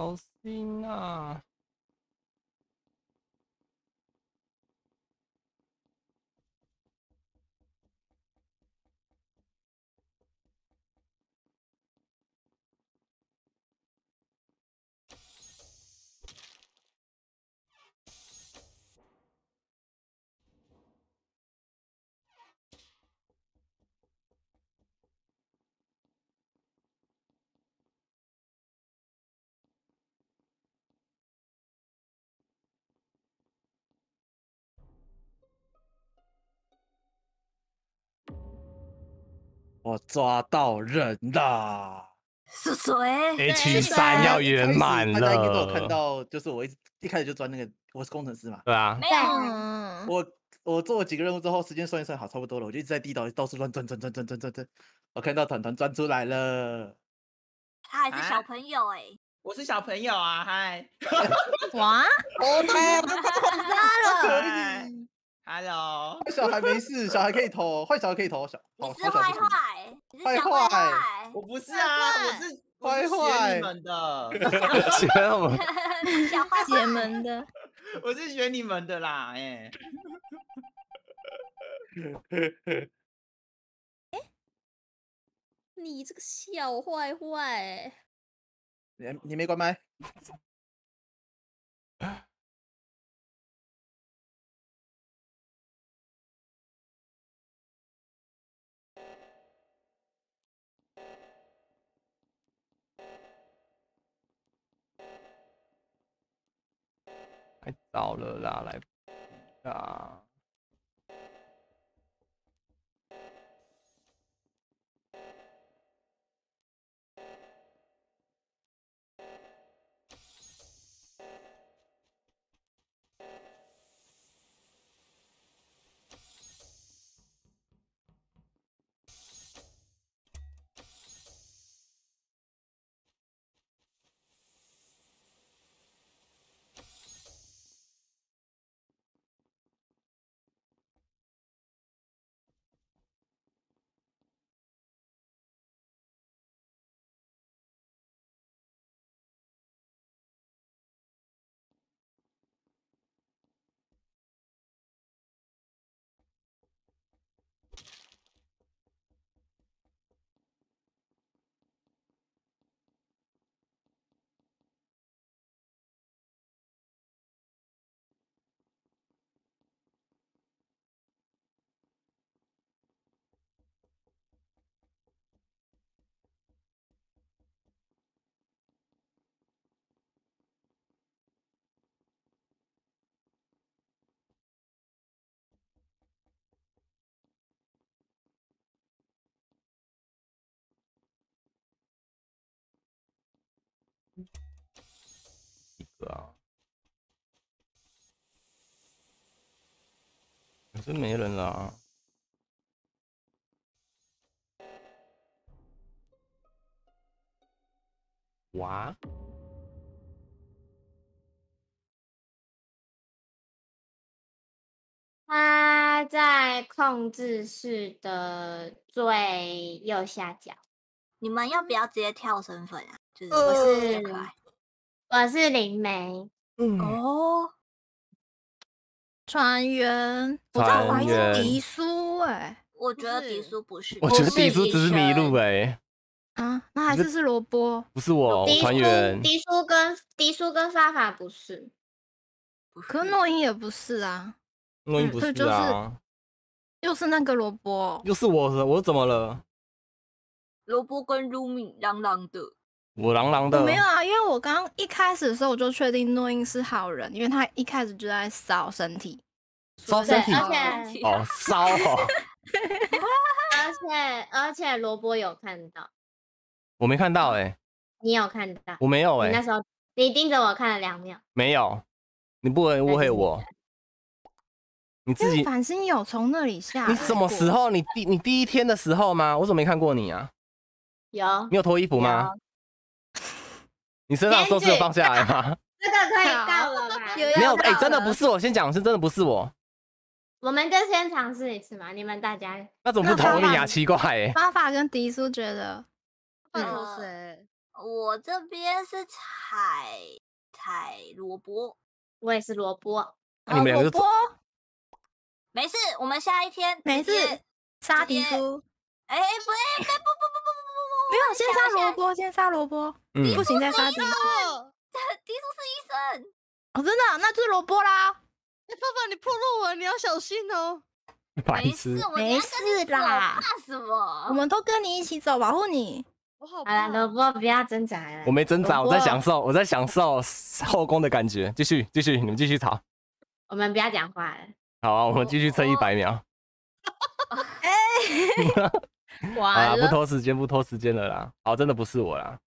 好心啊！我抓到人啦是谁？H 三要圆满大家应该都有看。到，就是我一一开始就钻那个，我是工程师嘛。对啊，没有，嗯，我我做了几个任务之后，时间算一算好差不多了，我就一直在地岛到处乱钻钻钻钻钻钻钻。我看到团团钻出来了，他还是小啊朋友哎、我是小朋友啊，嗨哇，哦，他他嗨，Hello，小孩没事，小孩可以投，坏小孩可以投，小你好是坏坏，你是坏小坏坏坏，我不是啊，我是坏坏你们的，觉得我们 小坏邪坏，门的，我是学你们的啦，哎，你这个小坏坏，你你没关麦？到了啦来啊可是没人了啊。哇，它在控制室的最右下角。你们要不要直接跳身份啊？就是我是快我是灵媒，嗯，哦。船员，我在怀疑是船员迪苏哎、我觉得迪苏不是，我觉得不是医地叔只是迷路生哎、啊，那还是是萝卜，不是我，迪叔船员。迪叔跟迪叔跟发法不是，可诺英也不是啊，诺英不是嗯就是啊，又是那个萝卜，又是我，我怎么了？萝卜跟 Rumi 朗朗的，我狼狼我的，没有啊，因为我刚刚一开始的时候我就确定诺英是好人，因为他一开始就在扫身体，对，烧身体。而且哦，烧哦，而且而且萝卜有看到，我没看到哎、你有看到，我没有哎、你那时候你盯着我看了两秒，没有，你不能误会我，你自己，因为繁星有从那里下你什么时？候？你第你第一天的时候吗？我怎么没看过你啊？有。你有脱衣服吗？你身上都是有放下来吗？这个可以到了吧？没有哎真的不是我先讲是真的不是我。我们就先尝试一次嘛你们大家那种不同意呀奇怪哎方法跟迪叔觉得嗯我这边是采采萝卜。我也是萝卜你们也是萝卜没事我们下一天没事杀迪叔哎哎不哎不不不不不没有，先杀萝卜，先杀萝卜，嗯不行再杀 迪叔。哦，迪叔是医生，哦，真的啊，那就是萝卜啦。哎，爸爸，你破落我，你要小心哦。没白痴事，。没事啦怕什么？我们都跟你一起走，保护你。我好怕萝卜不要挣扎了我。没挣扎，我在享受，我在享受后宫的感觉。继续，继续，你们继续吵。我们不要讲话了。好啊，我们继续撑一百秒。好啦，完了，不拖时间，不拖时间了啦。好，真的不是我啦，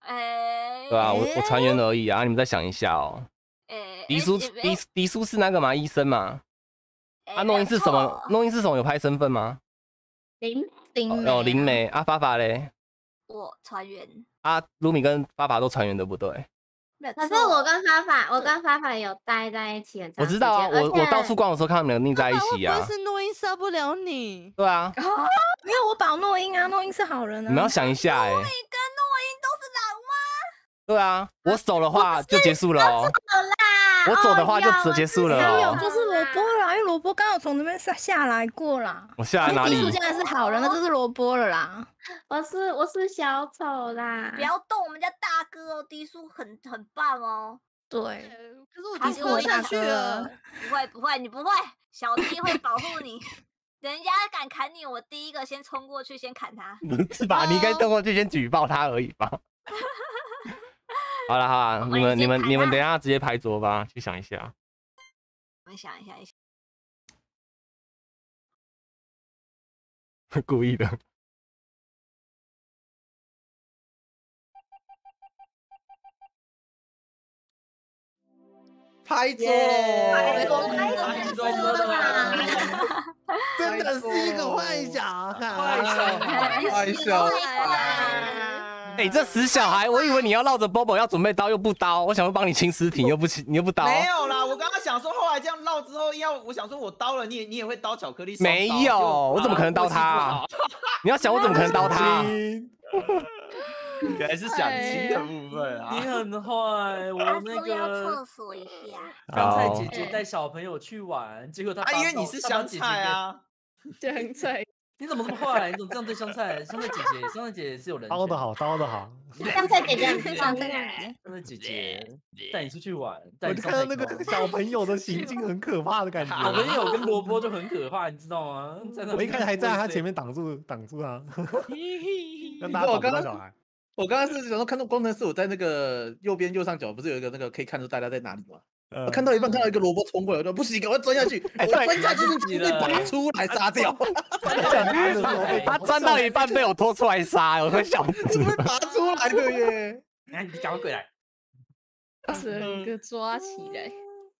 哎，对啊，我我船员而已啊。你们再想一下哦。哎，迪叔，哎迪迪叔是那个嘛？医生嘛？哎啊，诺英是什么？？诺英是什么？有拍身份吗？林林哦，林梅媒啊，发发嘞？我船员，啊，卢米跟发发都船员对不对？可是我跟发法，我跟发法有待在一起很长时我知道啊，间我我到处逛的时候看到你们两个腻在一起啊会不。是诺音受不了你？对啊，没有我保诺英啊，诺英是好人啊。你们要想一下哎。你跟诺英都是狼吗？对啊，我走的话就结束了哦。好啦，我走的话就哦直结束了没有，哦。就是萝卜啦，因为萝卜刚好从那边下下来过啦。我下来哪里因为迪？叔现在是好人，那就是萝卜了啦。我是我是小丑啦。不要动我们家大哥哦，低叔很很棒哦。对，可是我他已经活下去了。不会不会，你不会，小弟会保护你。人家敢砍你，我第一个先冲过去，先砍他。不是吧？你应该动过去先举报他而已吧。好了好了，你们你们你们等一下直接拍桌吧，去想一下。我想一下，一下 故意的。拍桌，拍桌拍桌拍桌啦真的是一个坏小孩，坏小孩坏小哎、这死小孩，我以为你要绕着 Bobo 要准备刀又不刀，我想说帮你清尸体又不清，你又不刀。没有啦，我刚刚想说，后来这样绕之后要，我想说我刀了，你也你也会刀巧克力？没有，我怎么可能刀他、啊？你要想我怎么可能刀他、啊？原来是想亲的部分啊！你很坏，我那个要厕个所一下。香菜姐姐带小朋友去玩，结果她啊，把因为你是香她把姐姐给菜啊，香菜，你怎么这么坏？你怎么这样对香菜？香菜姐姐，香菜姐姐是有人权刀的好，刀的好。香菜姐姐很香棒菜 香菜姐姐带你出去玩，带我你就看到那个小朋友的行径很可怕的感觉。小朋友跟萝卜就很可怕，你知道吗？在那我一开始还站在他前面，面挡住挡住他，让你大家找不知道我刚刚到小孩。我刚刚是想说看到工程师，我在那个右边右上角不是有一个那个可以看出大家在哪里吗？呃看到一半看到一个萝卜冲过来，我说不行，赶快钻下去，我对钻下去来被拔出来杀掉，他 钻到一半被我拖出来杀，我会笑死。被拔出来的耶。哎，你赶快过来！整个抓起来。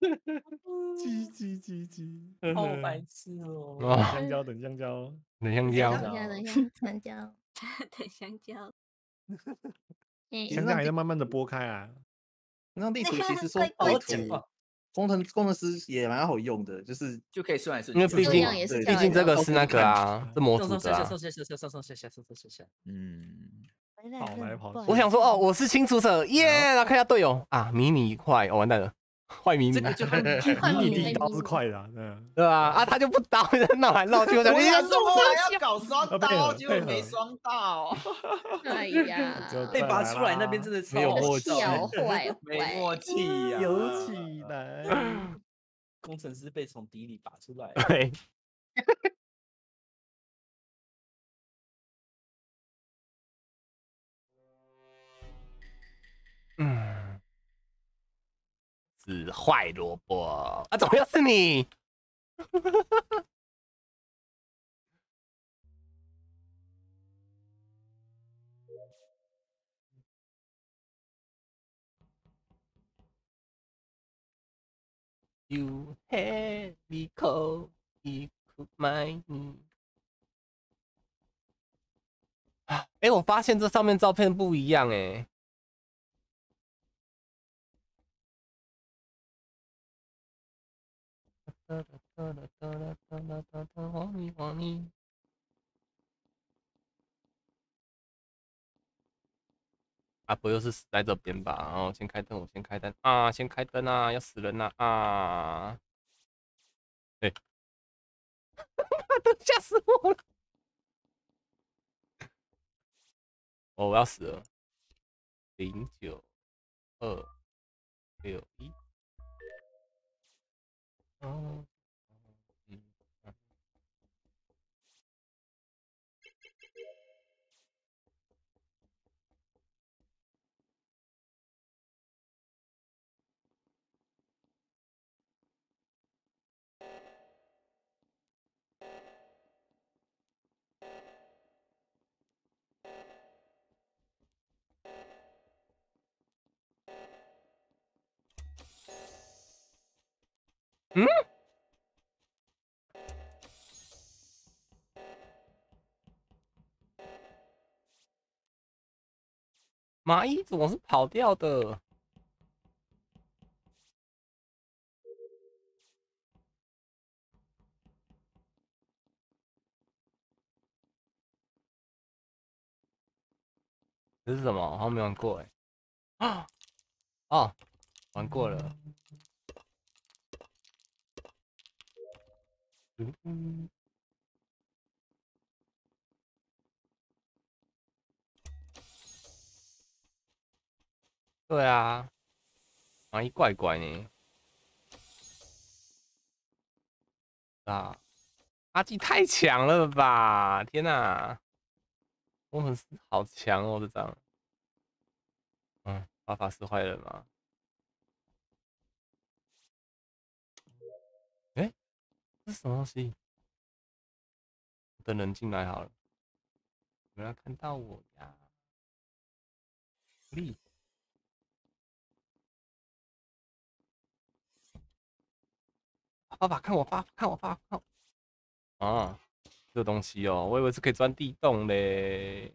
叽叽叽叽，好白痴哦！啊，香蕉等香蕉，等香蕉，等一下，等，香蕉。等香蕉，香蕉还在慢慢的剥开啊。那地图其实说工程工程师也蛮好用的，就是就可以算来顺去。因为毕竟这样也是对毕竟这个是那个啊，这模上组的啊上下下上。下下上上下下上上下下，嗯，跑来跑去我想说哦，我是清除者，耶！然后看一下队友啊，迷你快，哦完蛋了，坏迷你这，个就很迷你第一刀是快的啊，嗯，对吧？啊，他就不刀，在那绕来绕去，我想我你要送想说后来上要搞双刀，结果没双到，哎呀，就被拔出来那边真的超没有默契笑小坏没，默契呀。有起来。工程师被从底里拔出来，对，嗯，是坏萝卜啊！怎么又是你？You had me cold, you could my me。哎，我发现这上面照片不一样哎。啊，不又是死在这边吧？然后先开灯，我先开灯啊，先开灯啊，要死人了啊！哎、妈的，吓死我了！哦，我要死了。零九二六一。哦，嗯？蚂蚁怎么是跑掉的？这是什么？好像没玩过哎。啊！哦，玩过了。嗯，对啊，蚂蚁怪怪呢。啊，阿基太强了吧！天哪，工程师好强哦，这张。嗯，阿法师坏人吗？这是什么东西？等人进来好了，不要看到我呀！力。爸爸，看我发，看我发，看我啊！这东西哦，我以为是可以钻地洞嘞。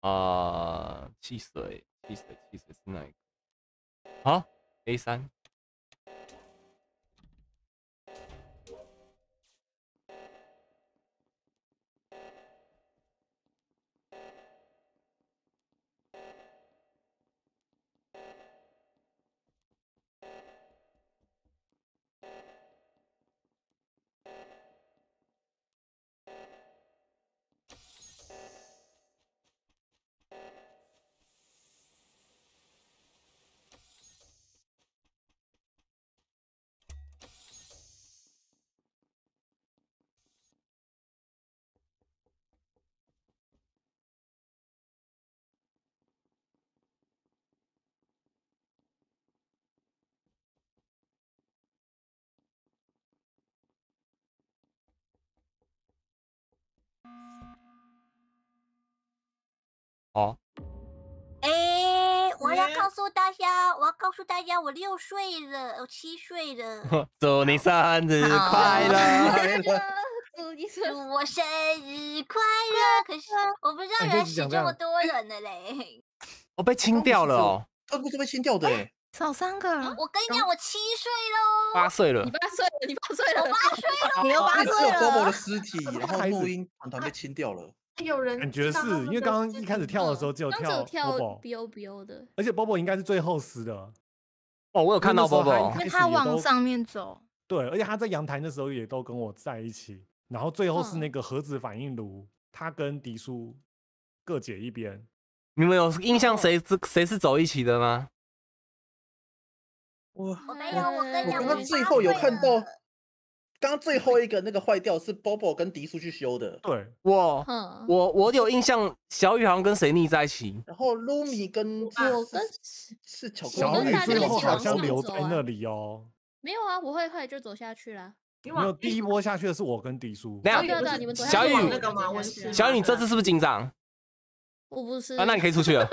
啊，汽水，汽水，汽水是哪一个？好，A 三。哦，哎，我要告诉大家，我要告诉大家，我六岁了，我七岁了。祝你生日快乐！祝你祝我生日快乐！可是我不知道哎原来死就是这么多人了嘞。我 被清掉了哦，他不是被清掉的哎，少三个，我跟你讲，我七岁喽，八岁了你。八岁了，你八岁了，我八岁了。你又八岁了只有岁 Bobo 的了，尸体，然后录音团团被清掉了。有人感觉是因为刚刚一开始跳的时候只有刚只有跳跳 Bobo，biu biu 的，而且 Bobo 应该是最后死的。哦，我有看到 Bobo，因为他往上面走，对，而且他在阳台的时候也都跟我在一起，然后最后是嗯那个核子反应炉，他跟迪叔各解一边。你们有印象谁是谁是走一起的吗？我我没有，我跟你讲，我刚刚最后有看到刚刚最后一个那个坏掉是 Bobo 跟迪叔去修的，对，我，我我有印象，小雨好像跟谁腻在一起？然后 Lumi 跟我跟是是巧克小雨力大家最后好像留在那里哦。没有啊，我会后来就走下去啦。你往没有，第一波下去的是我跟迪叔。等一下对啊对啊，你们小雨小雨，你这次是不是紧张？我不是啊，那你可以出去了。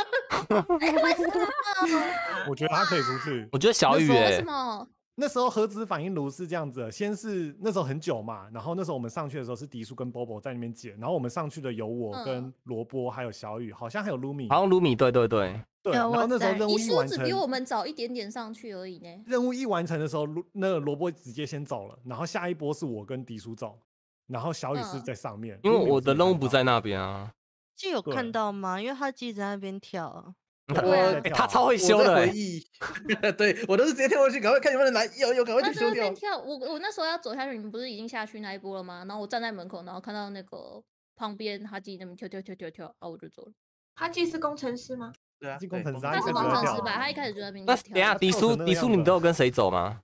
我觉得他可以出去。我觉得小雨为什，么？那时候核子反应炉是这样子的，先是那时候很久嘛，然后那时候我们上去的时候是迪叔跟 Bobo 在那边捡，然后我们上去的有我跟嗯萝卜还有小雨，好像还有 Lumi。好像卢米，对对对，对，然后那时候任务一完成，只比我们早一点点上去而已呢。任务一完成的时候，卢那个萝卜直接先走了，然后下一波是我跟迪叔走，然后小雨是嗯在上面，因为我的任务不在那边啊。记有看到吗？因为他记在那边跳啊。他对啊欸他超会修的欸，回忆，对我都是直接跳过去，赶快看有没有人来，有有赶快他去修掉。跳，我我那时候要走下去，你们不是已经下去那一波了吗？然后我站在门口，然后看到那个旁边哈基那边跳跳跳跳跳，啊，我就走了。哈基是工程师吗？对啊，是工程师，他是工程师吧？他一开始就在那边那。等一下迪跳叔迪叔，你们都有跟谁走吗？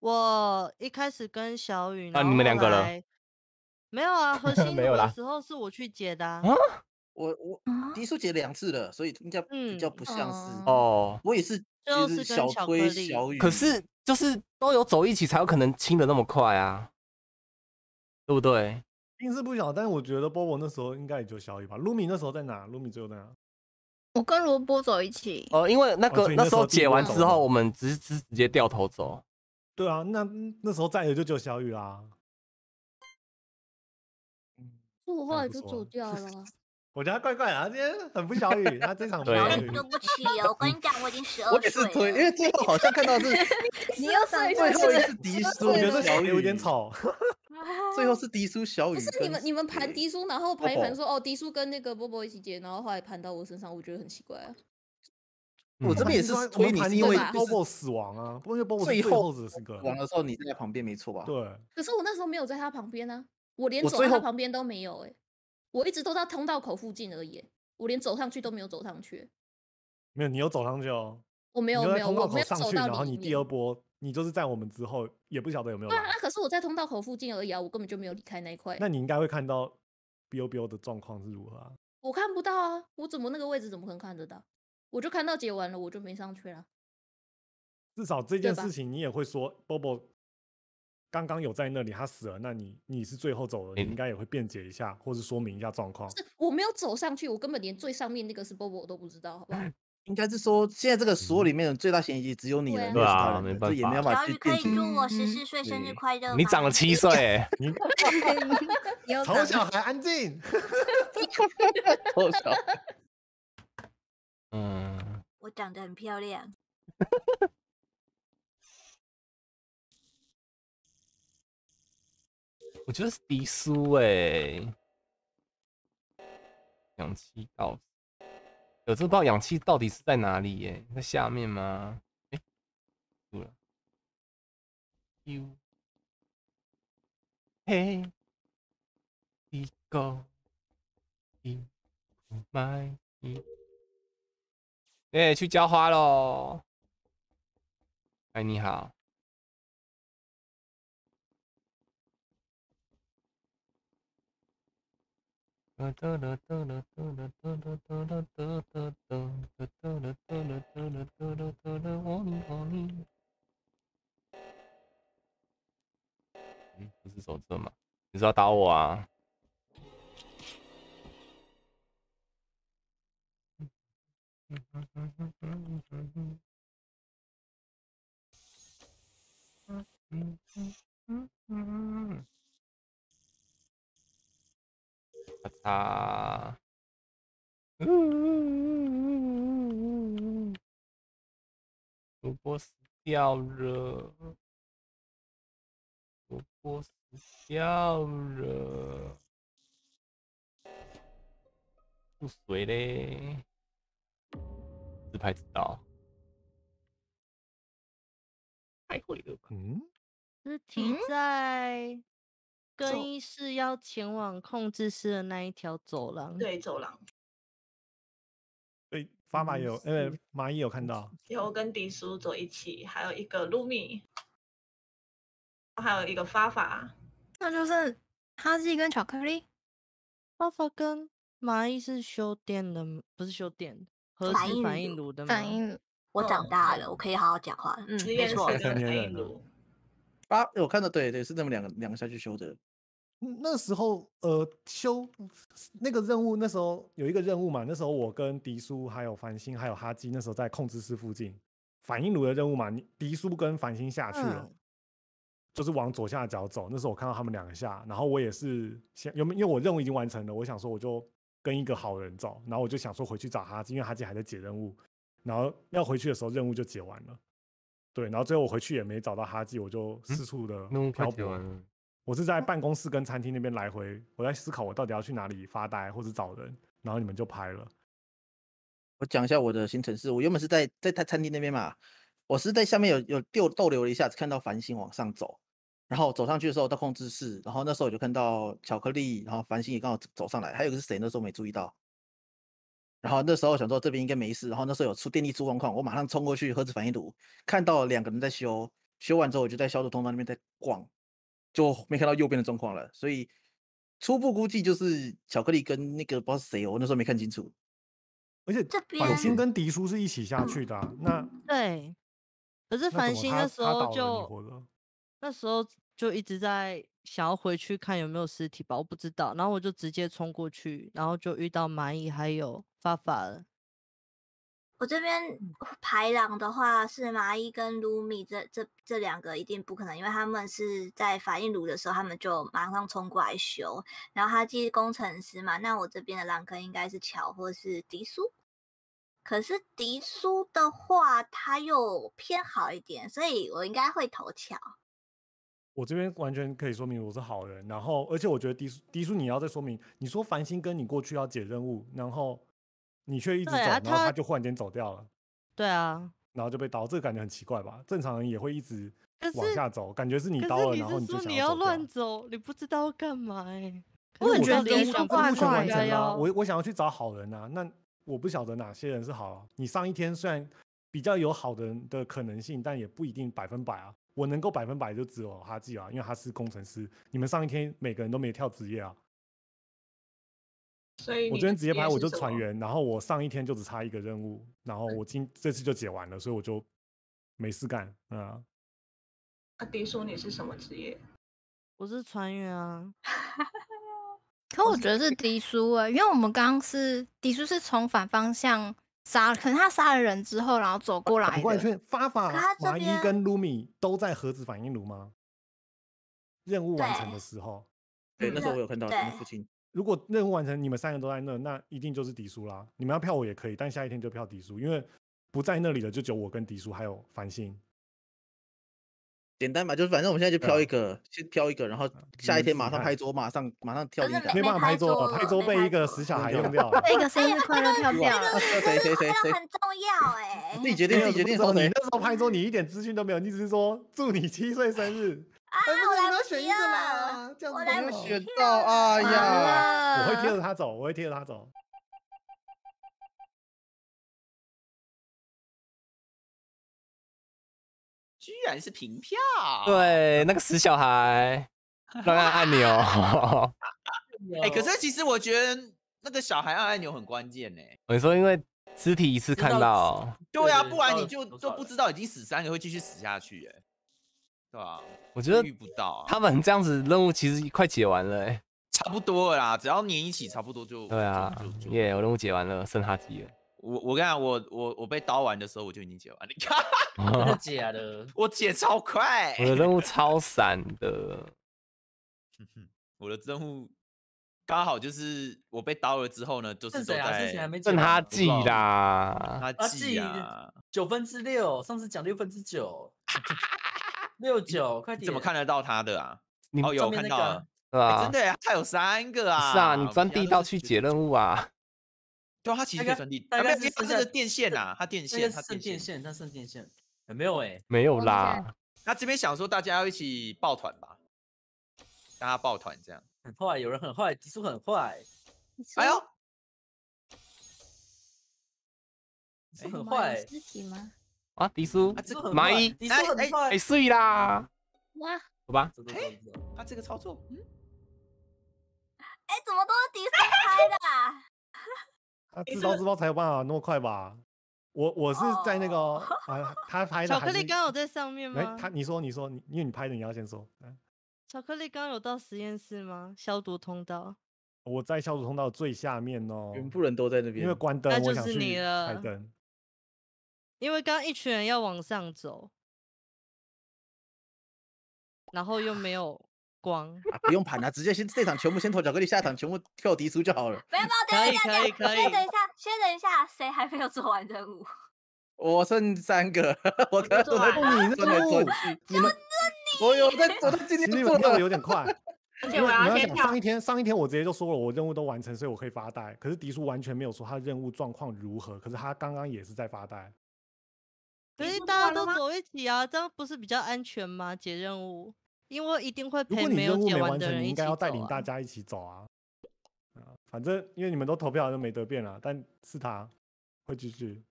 我一开始跟小雨，啊你们然后后两个了来 没有啊，核心没有啦的时候是我去解的、啊。啊我我迪叔解两次了，所以应该比较不像是。嗯哦，我也是，最后就是小推巧克力小雨。可是就是都有走一起，才有可能清的那么快啊，对不对？因是不小，但是我觉得波波那时候应该也就小雨吧。露米那时候在哪？露米最后在哪？我跟罗波走一起，哦，因为那哦个那时候解完之后，我们直直直接掉头走。对啊，那那时候在的就只有小雨啦。所以我后来就走掉了。我觉得他怪怪的，他今天很不小雨，他这场不对小雨。对不起哦，我跟你讲，我已经十二我也是推，因了。为最后好像看到是 你又睡最后一着次迪叔我觉得跟小雨有点，吵。最后是迪叔小雨不是你们你们盘迪叔，然后盘一波波盘说哦迪叔跟那个波波一起接，然后后来盘到我身上，我觉得很奇怪啊。我这边也是推你，是因为盘因为就是 Bobo 死亡啊，不过因为 Bobo 是最最后死亡的时候你在旁边没错吧？对，可是我那时候没有在他旁边啊，我连走我最后到他旁边都没有哎、我一直都在通道口附近而已欸、我连走上去都没有走上去欸、没有你有走上去哦。我没有没有，我没有口上去，走到然后你。第二波你就是在我们之后，也不晓得有没有对啊，那。可是我在通道口附近而已啊，我根本就没有离开那一块。那你应该会看到 biu biu 的状况是如何啊？我看不到啊，我怎么那个位置怎么可能看得到？我就看到解完了，我就没上去了。至少这件事情你也会说，Bobo 刚刚有在那里，他死了，那你你是最后走了，你应该也会辩解一下，或是说明一下状况。是我没有走上去，我根本连最上面那个是 Bobo 我都不知道，好不好？应该是说现在这个所有里面的最大嫌疑只有你了，对没有其啊他人了，没办法也没办法小雨可以。祝我十四岁生日快乐？你长了七岁欸，你丑小孩安静。丑小孩 嗯，我长得很漂亮。我觉得是迪苏哎，氧气到，有这不知道氧气到底是在哪里耶？在下面吗？哎，住了。You，嘿，一个，一买一，哎，去浇花喽！哎，你好。嗯，不是手册吗？你是要打我啊？咔嚓！主播死掉了，主播死掉了，不水嘞，自拍自导，太会了吧？嗯，尸体在更衣室要前往控制室的那一条走廊。对，走廊对，发法也有，呃，蚂蚁有看到。有跟迪叔走一起，还有一个卢米，还有一个发法。那就是哈基跟巧克力。法法跟蚂蚁是修电的，不是修电的，核反应反应炉炉的吗？反应我长大了，我可以好好讲话。嗯，没错。反 应炉，啊，我看到，对对，是他们两个两个下去修的。嗯那时候呃修那个任务，那时候有一个任务嘛，那时候我跟迪叔还有繁星还有哈基那时候在控制室附近反应炉的任务嘛，你迪叔跟繁星下去了，嗯就是往左下角走。那时候我看到他们两个下，然后我也是先因为因为我任务已经完成了，我想说我就跟一个好人走，然后我就想说回去找哈基，因为哈基还在解任务，然后要回去的时候任务就解完了。对，然后最后我回去也没找到哈基，我就四处的漂泊解完了。我是在办公室跟餐厅那边来回，我在思考我到底要去哪里发呆或者找人，然后你们就拍了。我讲一下我的行程是，我原本是在在餐餐厅那边嘛，我是在下面有有逗逗留了一下子，看到繁星往上走，然后走上去的时候到控制室，然后那时候我就看到巧克力，然后繁星也刚好走上来，还有一个是谁？那时候没注意到。然后那时候想说这边应该没事，然后那时候有出电力出状况，我马上冲过去核子反应炉，看到两个人在修，修完之后我就在消毒通道那边在逛，就没看到右边的状况了，所以初步估计就是巧克力跟那个不知道是谁哦，我那时候没看清楚。而且这繁星边跟迪叔是一起下去的啊、那对，可是繁星那时候就那时候就一直在想要回去看有没有尸体吧，我不知道，然后我就直接冲过去，然后就遇到蚂蚁还有发发了。我这边排狼的话是麻衣跟卢米这这这两个一定不可能，因为他们是在反应炉的时候，他们就马上冲过来修。然后他既是工程师嘛，那我这边的狼坑应该是乔或是迪苏。可是迪苏的话，他又偏好一点，所以我应该会投乔。我这边完全可以说明我是好人，然后而且我觉得迪叔迪叔你要再说明，你说繁星跟你过去要解任务，然后你却一直走，对啊然后他他就忽然间走掉了，对啊，然后就被刀，这个感觉很奇怪吧？正常人也会一直可是往下走，感觉是你可刀了，然后就你是说你要走掉乱走，你不知道要干嘛哎、我到底有我觉得任务想法任务全完成了啊、我我想要去找好人啊，那我不晓得哪些人是好、啊。你上一天虽然比较有好的人的可能性，但也不一定百分百啊。我能够百分百就只有哈记啊，因为他是工程师。你们上一天每个人都没跳职业啊。所以我昨天直接职业拍我就是船员，然后我上一天就只差一个任务，然后我今这次就解完了，所以我就没事干啊。阿，迪叔你是什么职业？我是船员啊，可我觉得是迪叔哎、因为我们刚刚是迪叔是从反方向杀，可能他杀了人之后，然后走过来的。发法可他这麻衣跟卢米都在核子反应炉吗？任务完成的时候，对，那时候我有看到他们附近。如果任务完成，你们三个都在那，那一定就是迪叔啦。你们要票我也可以，但下一天就票迪叔，因为不在那里的就只有我跟迪叔还有繁星。简单吧，就是反正我们现在就挑一个，先挑一个，然后下一天马上拍桌，马上马上跳。没办法拍桌拍桌被一个死小孩用 掉了。被一个生日快乐跳掉了。啊谁谁谁谁谁，很重要哎、自己决定自己决定说你。那时候拍桌，你一点资讯都没有，你只是说祝你七岁生日。啊，我来不及了，这样我来没有不及选到，哎呀，我会贴着他走，我会贴着他走。居然是平票。对，那个死小孩，乱按按钮。哎、可是其实我觉得那个小孩按按钮很关键呢。我说因为尸体一次看到，对啊，不然你就都不知道已经死三个会继续死下去，哎，对吧、我觉得遇不到啊，他们这样子任务其实快解完了、欸。差不多了啦，只要粘一起，差不多就对啊耶，我任务解完了，剩哈基了。我我跟你讲，我我我被刀完的时候我就已经解完了，你看真的假的？我解超快，我的任务超散的，我的任务刚好就是我被刀了之后呢，就是都剩谁啊？剩谁还在没剩完哈记啦。他啊记啊，九分之六，上次讲六分之九，六九，快怎么看得到他的啊？你哦，有看到了，对吧？哎真的耶，他有三个 啊！是啊，你我钻地道去解任务啊。对啊，他其实可以钻地，大啊没有因为概是剩下他是电线呐，他电线，他电线。剩电线，他剩电线，有没有哎？没有啦，他这边想说大家要一起抱团吧，大家抱团这样。很坏，有人很坏，极速很坏，哎呦，很坏，尸体吗？啊，迪叔啊，这个迪叔很坏蚂蚁迪叔很哎坏哎，，碎啦，哇，好吧，这都知道知道他这个操作，嗯，哎、怎么都是迪叔拍的、啊？他自刀自爆才有办法那么快吧？我我是在那个啊，他拍的巧克力刚刚有在上面哎，吗？他你说你说你，因为你拍的你要先说。嗯巧克力刚刚有到实验室吗？消毒通道。我在消毒通道最下面哦，全部人都在那边。因为关灯，我想去开灯。因为刚刚一群人要往上走，然后又没有光。啊，不用盘啊，直接先这场全部先投巧克力，下一场全部跳迪叔就好了。没有，没有，等一下，可以等一下，可以可以先等一下，先等一下，谁还没有做完任务？我剩三个，我做完转来转去。你们我有在我在今其实天做了你们跳的有点快。而且我因为你要想要先上一天，上一天我直接就说了，我任务都完成，所以我可以发呆。可是迪叔完全没有说他任务状况如何，可是他刚刚也是在发呆。可是大家都走一起啊，这样不是比较安全吗？解任务，因为一定会陪没有解完的没完成，你应该人一起要带领。大家一起走啊。啊，反正因为你们都投票就没得变了，但是他会继续，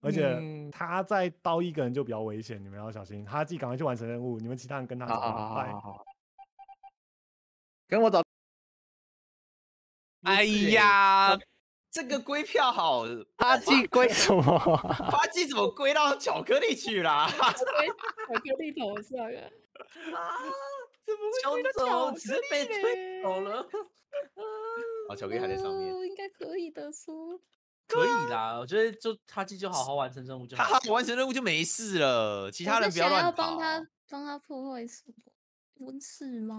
而且嗯他再刀一个人就比较危险，你们要小心。他自己赶快去完成任务，你们其他人跟他走好好好吧。拜好跟我走哎呀，这个归票好，他记归什么？花季怎么归到巧克力去啦？推巧克力头上啊！啊，怎么球会巧只是克力被推嘞走了，啊，巧克力还在上面。哦应该可以的，说可以啦。我觉得就他记就好好完成任务就好他好。完成任务就没事了，其他人不要想要乱跑。帮他帮他破坏什么温室吗？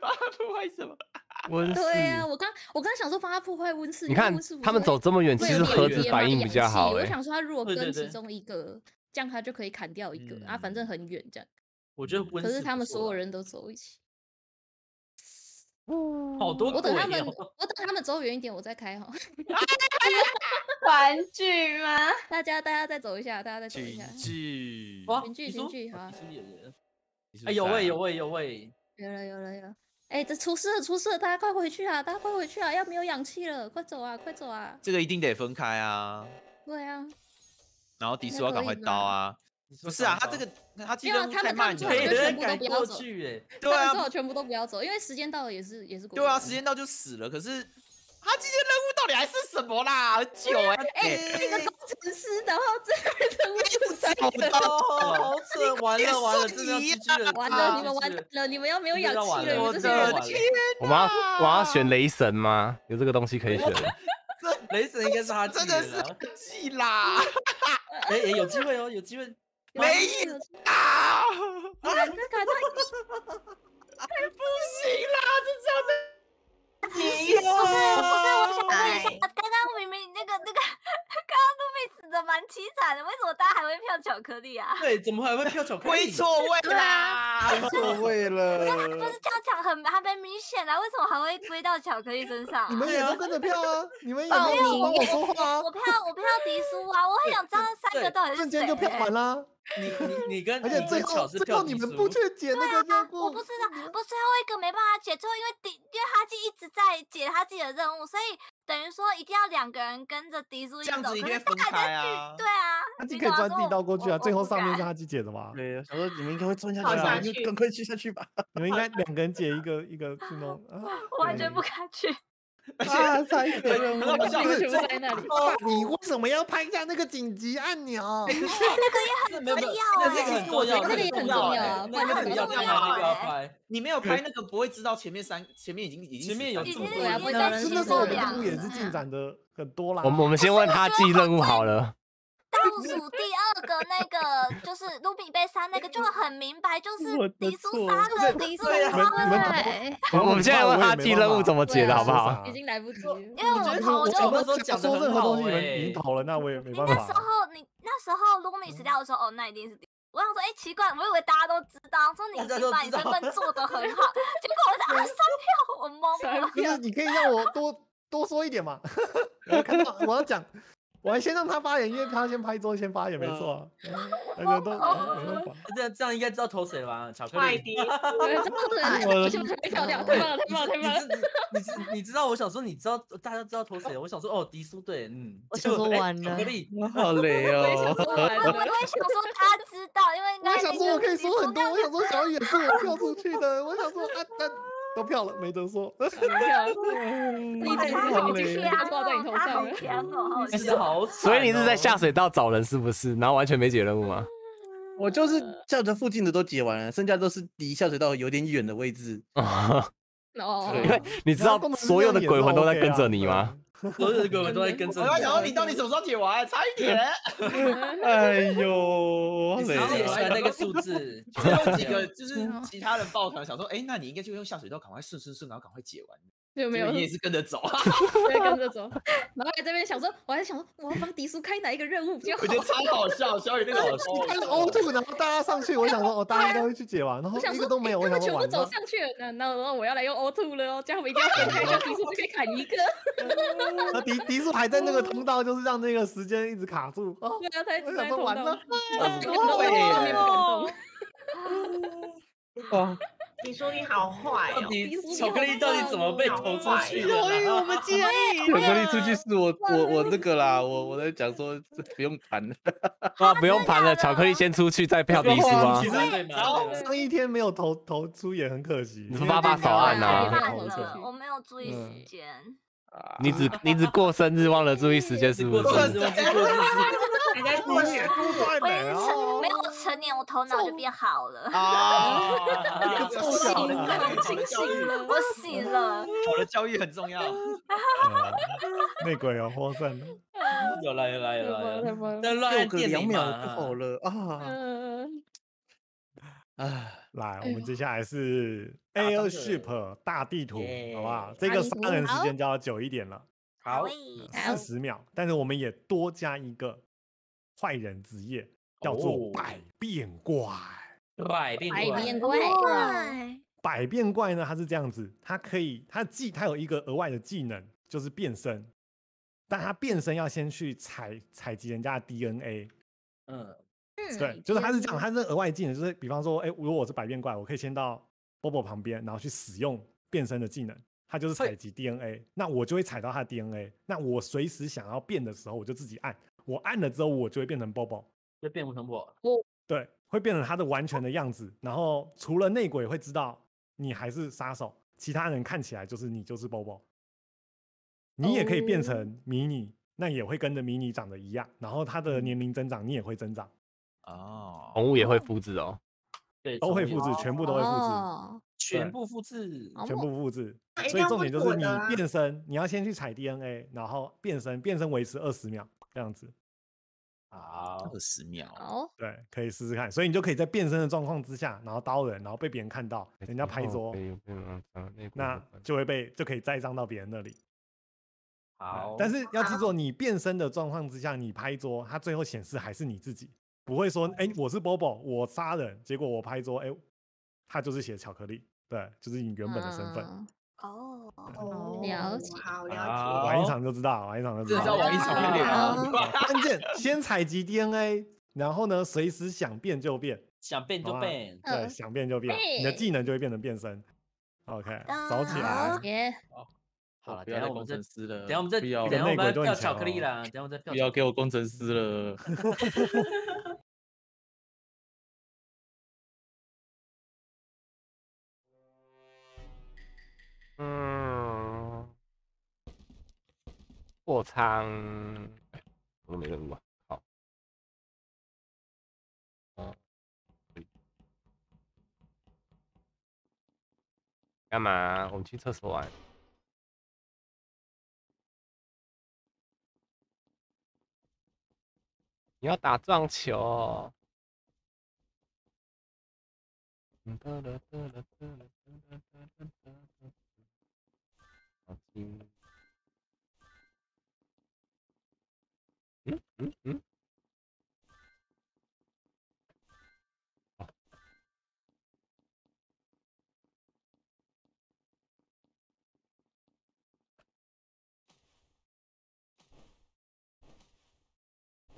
帮他破坏什么？温对啊，室。我刚我刚想说帮他破坏温室，你看他们走这么远，其实核连接嘛子反应比较好哎。我想说他如果跟其中一个，这样他就可以砍掉一个、啊，反正很远这样。我觉得温可是他们所有人都走一起，嗯好多我等他们，我等他们走远一点，我再开哈。玩具吗？大家大家再走一下，大家再走一下。剧哇，群聚你说群聚好啊你是不是有人？你是哎，有位有喂，有了有了有了，哎、这出事了出事了，大家快回去啊！大家快回去啊！要没有氧气了，快走啊快走啊！这个一定得分开啊，对啊，然后迪应该可以叔要赶快刀啊。不是啊，他这个他记没有任务他们他太慢全部都不要去哎。对啊最好全部都不要走，因为时间到了也是也是过对啊，时间到就死了。可是他今天任务到底还是什么啦？很久哎、哎、那个工程师，然后这个任务就三好个，哦，好扯，完了完了，完了，你们完了了，你们要没有氧气了，了我的天我们要我们要选雷神吗？有这个东西可以选。雷神应该是他真的是记啦 哎哎，有机会哦，有机会。没有啊！砍他砍他，不行啦，这这样的。不是不是，我想问一下，刚刚明明那个那个，刚刚露比死的蛮凄惨的，为什么大家还会票巧克力啊？对，怎么还会票巧克力？归错位啦！错位了。不是这样讲很还蛮明显的，为什么还会归到巧克力身上、啊？你们也都跟着票啊，你们也哦没有我帮我说话啊我，票我票迪叔啊，我很想知道那三个到底是谁、瞬间就票完啦。你你你跟而且最后最后你们不去解那个任务，我不知道，不最后一个没办法解，最后因为迪，因为哈基一直在解他自己的任务，所以等于说一定要两个人跟着迪叔一起走，这样子一可是分他还在去开啊对啊，他既可以钻地道过去啊，最后上面是他。他自己解的嘛。对，我想说你们应该会钻下去吧，你就赶快去下去吧。你们应该两个人解一个一个去弄 啊。我完全不敢去。啊，差一个任务，很好笑你们在那里。你为什么要拍下那个紧急按钮？那个也很重要那这个很重要，那个也很重要啊那个很要拍，那个要拍。你没有拍那个，不会知道前面三前面已经已经前面有这么多那时候我们也是进展的很多啦。我们我们先问他记任务好了。倒数第二个那个就是卢比被杀那个就很明白，就 是迪苏杀的，迪苏可是他你们会对，我 我们现在问他记任务怎么解的好不好？已经来不及。因为我觉得投我就我那时候讲的说任何东西你们欸已经投了，那我也没办你那时。候你那时候卢米死掉的时候，哦，那一定是。我想说，哎、奇怪，我以为大家都知道，说你已经把你身份做得很好，结果我在啊三票，我懵了。就是你可以让我多多说一点嘛。我看到我要讲，我还先让他发言，因为他先拍桌先发言，没错啊。大家都没办法。这样这样应该知道投谁了吧？巧克力。快迪，对，真的是，我就被跳掉，太棒了，太棒了，太棒了！你知你知道，我想说，你知道大家知道投谁？我想说，哦，迪叔对，嗯，我想说完了巧克力，好累哦。我想说他知道，因为我想说，我可以说很多。我想说，小雨也是我跳出去的。我想说，啊，但都票了，没得说。你整他好个已经强是挂在你头上了。强哦，好其实强好 惨哦，所以你是在下水道找人是不是？然后完全没解任务吗？我就是叫着附近的都解完了，剩下都是离下水道有点远的位置。哦，对因为你知道所有的鬼魂都在跟着你吗？所有的鬼魂都在跟着你。我刚想说你到底什么时候解完？差一点，哎呦，你是不是也喜欢哦。那个数字？就有几个就是其他人抱团想说，哎，那你应该就用下水道赶快顺顺顺，然后赶快解完。就没有结果你也是跟着走 对，跟着走，然后在这边想说，我还想说，我要帮迪叔开哪一个任务比较好？我觉得超好笑，小雨那个好笑。看到 O two，然后大家上去，我想说，哦，大家应该会去解完，然后一个都没有，我他们全部。走上去了，那那然后我要来用 O two 了哦，这样我们一定要分开，这样迪叔就可以砍一个。那迪迪叔还在那个通道，就是让那个时间一直卡住。哦，对啊，他一直我在通道想说完了。哇，你说你好坏哦，你巧克力到底怎么被投出去的由于我们啦？建议巧克力出去是我我我那个啦，我我在讲说这不用盘了。啊，不用盘了，巧克力先出去再票迪叔啊其。实对嘛然后对上一天没有投投出也很可惜。你是爸爸少按啊太投出去慢了，我没有注意嗯时间。你只 你只过生日忘了注意时间是不是？过生日忘记过日子，还在过年，不快我也没有成年，我头脑就变好了。啊，臭小好孩的清醒了，我醒了，好 的教育很重要。呃内鬼有获胜了。有啦有啦有啦有啦，了。但乱电铃两秒就嘛好了啊！嗯，唉，来，我哎们接下来是 Airship 大地图，好不好？耶？这个杀人时间就要久一点了，好，四十秒。但是我们也多加一个坏人职业，叫做哦。百变怪。百变怪百变。怪，百变怪呢，它是这样子，它可以，它技，它有一个额外的技能，就是变身。但它变身要先去采采集人家的 DNA，嗯，对，就是他是这样，他是额外技能，就是比方说，哎、如果我是百变怪，我可以先到 Bobo 旁边，然后去使用变身的技能，他就是采集 DNA，那我就会采到他的 DNA，那我随时想要变的时候，我就自己按，我按了之后，我就会变成 Bobo，就变不成我。对，会变成他的完全的样子，然后除了内鬼会知道你还是杀手，其他人看起来就是你就是 Bobo，你也可以变成迷你，那也会跟着迷你长得一样，然后他的年龄增长，你也会增长。哦，宠物也会复制哦。对，都会复制，全部都会复制，哦，全部复制。全部复制。所以重点就是你变身，你要先去采 DNA，然后变身，变身维持二十秒这样子。好，二十秒，哦，对，可以试试看。所以你就可以在变身的状况之下，然后刀人，然后被别人看到，人家拍桌，那就会被就可以栽赃到别人那里。好，但是要记住，你变身的状况之下，你拍桌，它最后显示还是你自己，不会说，哎、我是 Bobo，我杀人，结果我拍桌，哎、他就是写巧克力，对，就是你原本的身份。嗯哦，哦了解好了解。好玩一场就知道，玩一场就知道。玩一场就了。关键先采集 DNA，然后呢，随时想变就变，想变就变。对，嗯想变就变，你的技能就会变成变身。OK，走起来好，耶，好了，不要再工等下我们再程师了，等下我们再不要等一下我们要巧克力哦啦，等下我们再跳不要给我工程师了。货仓，我都没任务啊，好。干嘛？我们去厕所玩。你要打撞球哦。好听。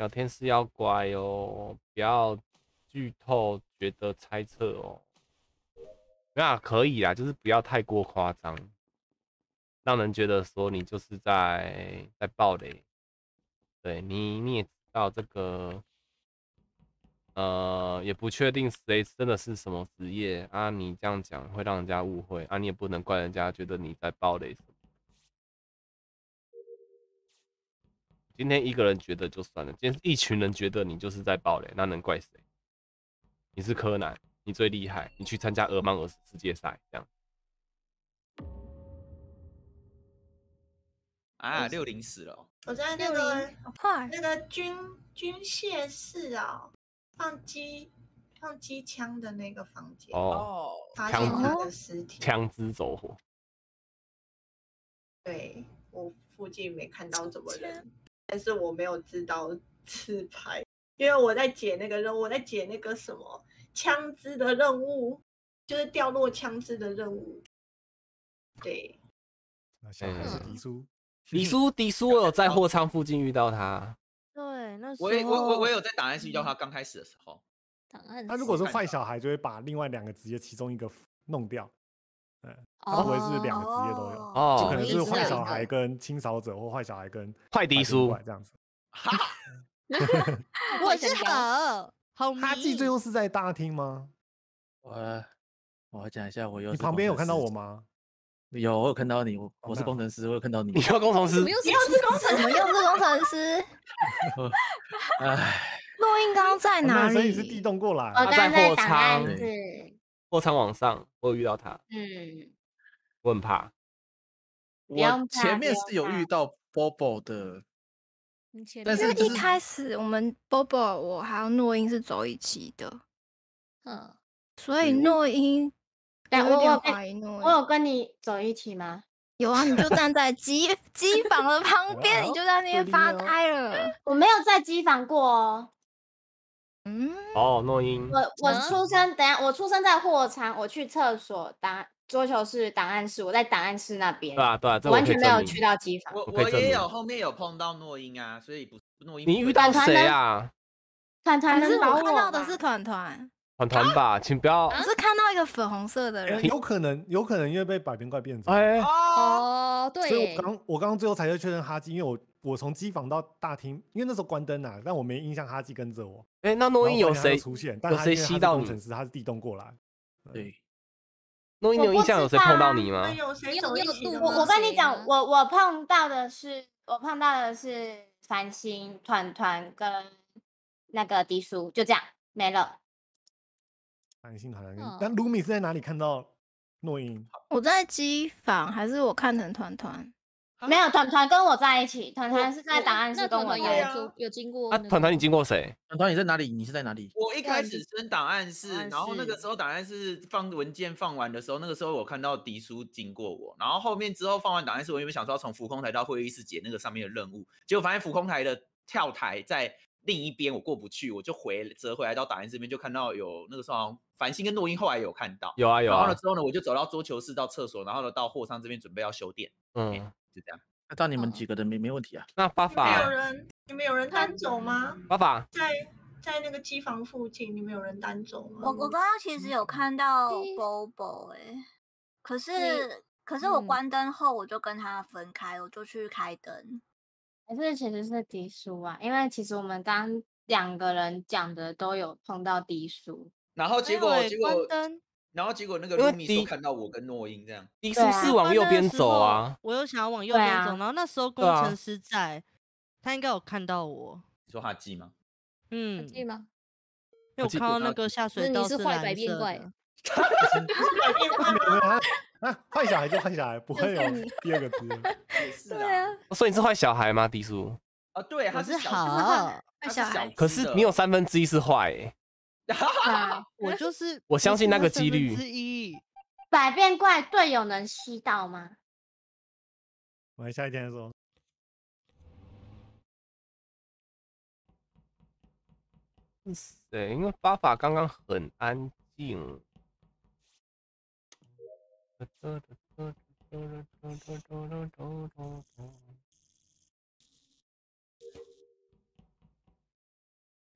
聊天室要乖哦，不要剧透，觉得猜测哦。那可以啦，就是不要太过夸张，让人觉得说你就是在在暴雷。对你，你也知道这个，呃，也不确定谁真的是什么职业啊。你这样讲会让人家误会啊，你也不能怪人家觉得你在暴雷什今天一个人觉得就算了，今天一群人觉得你就是在暴雷，那能怪谁？你是柯南，你最厉害，你去参加俄曼尔世界赛这样。啊，六零死了哦，我在那个快那个军军械室啊，放机放机枪的那个房间，哦，发枪现他支的尸体。枪支走火，对我附近没看到什么人，但是我没有知道 自拍，因为我在解那个任务，我在解那个什么枪支的任务，就是掉落枪支的任务。对，那小孩是迪叔，迪叔，迪叔，我有在货仓附近遇到他。对，那时我也我我我有在档案室遇到他刚开始的时候，档案他如果是坏小孩，就会把另外两个职业其中一个弄掉。嗯，他不会是两个职业都有，哦就可能是坏小孩跟清扫者，或坏小孩跟坏迪兵叔怪这样子。我是好好哈记最后是在大厅吗？我我讲一下，我有你旁边有看到我吗？有，我有看到你，我我是工程师，我有看到你。你要工程师我们又是工程我们又是工程师。哎，录音刚刚在哪所以你是地里？洞过来我。刚他在货仓室，货仓往上，我有遇到他，嗯，我很怕。我前面是有遇到 Bobo 的，你前但因为一是就是开始我们 Bobo 我还有诺英是走一起的，嗯，所以诺英但我有跟怀疑诺我有。跟你走一起吗？有啊，你就站在机机房的旁边，你就在那边发呆了。我没有在机房过哦。嗯，哦，诺英，我我啊出生，等下我出生在货仓，我去厕所档桌球室档案室，我在档案室那边，对啊对啊，这我我完全没有去。到机房。我我也有后面有碰到诺英啊，所以不诺英你遇到团呢谁啊？团团可是我我看到的是团团，团团吧，请不要。我是看到一个粉红色的呃人。有可能，有可能因为被百变怪变走，哎，哦，对，所以对我，刚我刚刚最后才会确认哈基，因为我我从机房到大厅，因为那时候关灯啊，但我没印象哈基跟着我。哎，那诺音有谁出现？但有谁他吸到你？工程师，他是地洞过来。对，诺音我不有印象有谁碰到你吗？有谁有？我我跟你谁讲啊，我我碰到的是我碰到的是繁星团团跟那个迪叔，就这样没了。繁星团团跟嗯，那卢米是在哪里看到诺音？我在机房，还是我看成团团？没有团团跟我在一起，团团是在那档案室跟我有在一起。有有经过啊，那个团团你经过谁？团团你在哪里？你是在哪里？我一开始升档案室，然后那个室时候档案室放文件放完的时候，那个时候我看到迪叔经过我，然后后面之后放完档案室，我原本想说要从浮空台到会议室解那个上面的任务，结果发现浮空台的跳台在另一边，我过不去，我就回折回来到档案室这边，就看到有那个时候繁星跟诺音后来有看到，有啊有啊然后呢，之后呢，我就走到桌球室到厕所，然后呢到货仓这边准备要修电，嗯，就这样。那到你们嗯几个人没没问题啊？那巴你们有法人你们有人单走吗？巴法，在在那个机房附近，你们有人单走吗？我我刚刚其实有看到 Bobo 哎、可是可是我嗯关灯后我就跟他分开，我就去开灯。还是其实是迪叔啊，因为其实我们刚两个人讲的都有碰到迪叔。然后结果结果关灯然后结果那个因为卢米说看到我跟诺英这样，迪叔是往右边走啊。我又想要往右对边走，啊然后那时候工程师在，他应该有看到我。你说哈基吗？嗯，记吗？因为我看到那个下水道是你是坏变怪色的。没 有啊啊，坏小孩就坏小孩，不会有第二个职业。也是对啊，哦所以你是坏小孩吗，迪叔？啊，对，他是好，坏小孩可是你有三分之一是坏欸，啊，我 就是我相信那个几率之一。百变怪队友能吸到吗？我们下一天的时候，对，因为巴法刚刚很安静。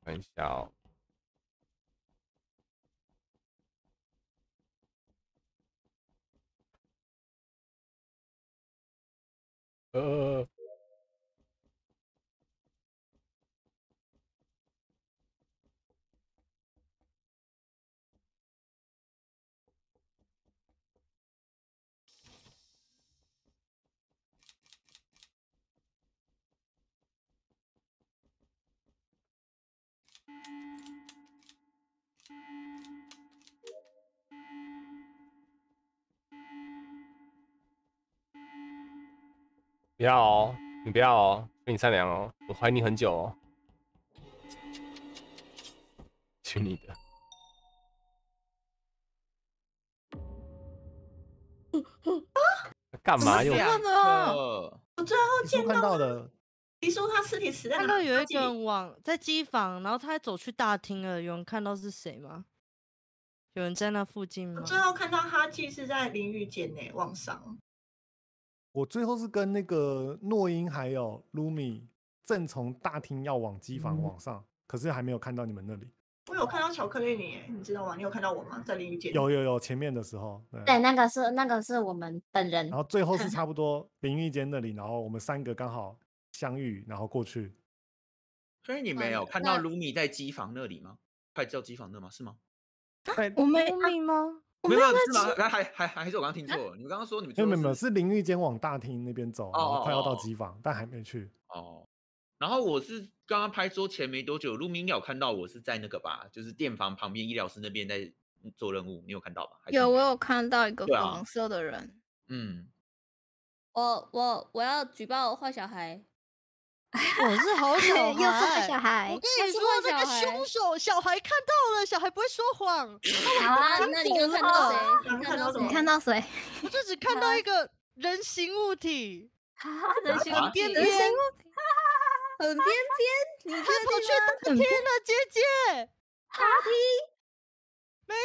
看一下哦，呃，不要哦，你不要哦，跟你善良哦，我怀你很久哦。去你的！干嘛又？两的啊我最后见到到的，你说他尸体死在哪？看到有一个人往在机房，然后他还走去大厅了，有人看到是谁吗？有人在那附近吗？我最后看到哈记是在淋浴间呢，往上。我最后是跟那个诺英还有 Lumi 正从大厅要往机房往上，可是还没有看到你们那里。我有看到巧克力你，你知道吗？你有看到我吗？在淋浴间。有有有，前面的时候，对，那个是那个是我们本人然。后最后是差不多淋浴间那里，然后我们三个刚好相遇，然后过去。所以你没嗯有看到那卢米在机房那里吗？快叫机房那吗？是吗？我没聪明吗？没有是吗？还还还还是我刚刚听错了？你们刚刚说你们没有没有没有，是是淋浴间往大厅那边走，然后快要到机房，但还没去。哦。然后我是刚刚拍桌前没多久，陆明有看到我是在那个吧，就是电房旁边医疗室那边在做任务，你有看到吧？有，我有看到一个对啊粉红色的人，嗯，我我我要举报坏小孩，我是好小 孩，又小孩我跟你说，那个凶手，小孩看到了，小孩不会说谎。好啊，那你刚看到谁？你看到谁？看到什么你看到谁？我就只 看到一个人形物体，人形啊物体边边，很边边，你他确跑去定吗？大厅了，姐姐。大厅没没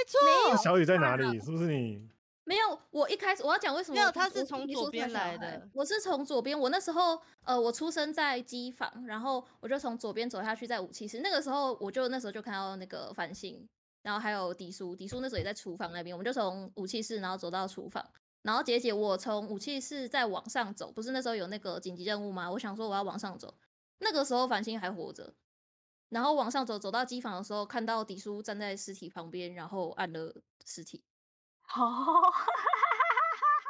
错，小雨在哪里？是不是你？没有，我一开始我要讲为什么没有他是从左边来的我是从左边，我那时候呃，我出生在机房，然后我就从左边走下去，在武器室。那个时候我就那时候就看到那个繁星，然后还有迪叔，迪叔那时候也在厨房那边，我们就从武器室然后走到厨房。然后姐姐，我从武器室再往上走，不是那时候有那个紧急任务吗？我想说我要往上走，那个时候繁星还活着，然后往上走，走到机房的时候，看到迪叔站在尸体旁边，然后按了尸体。哦，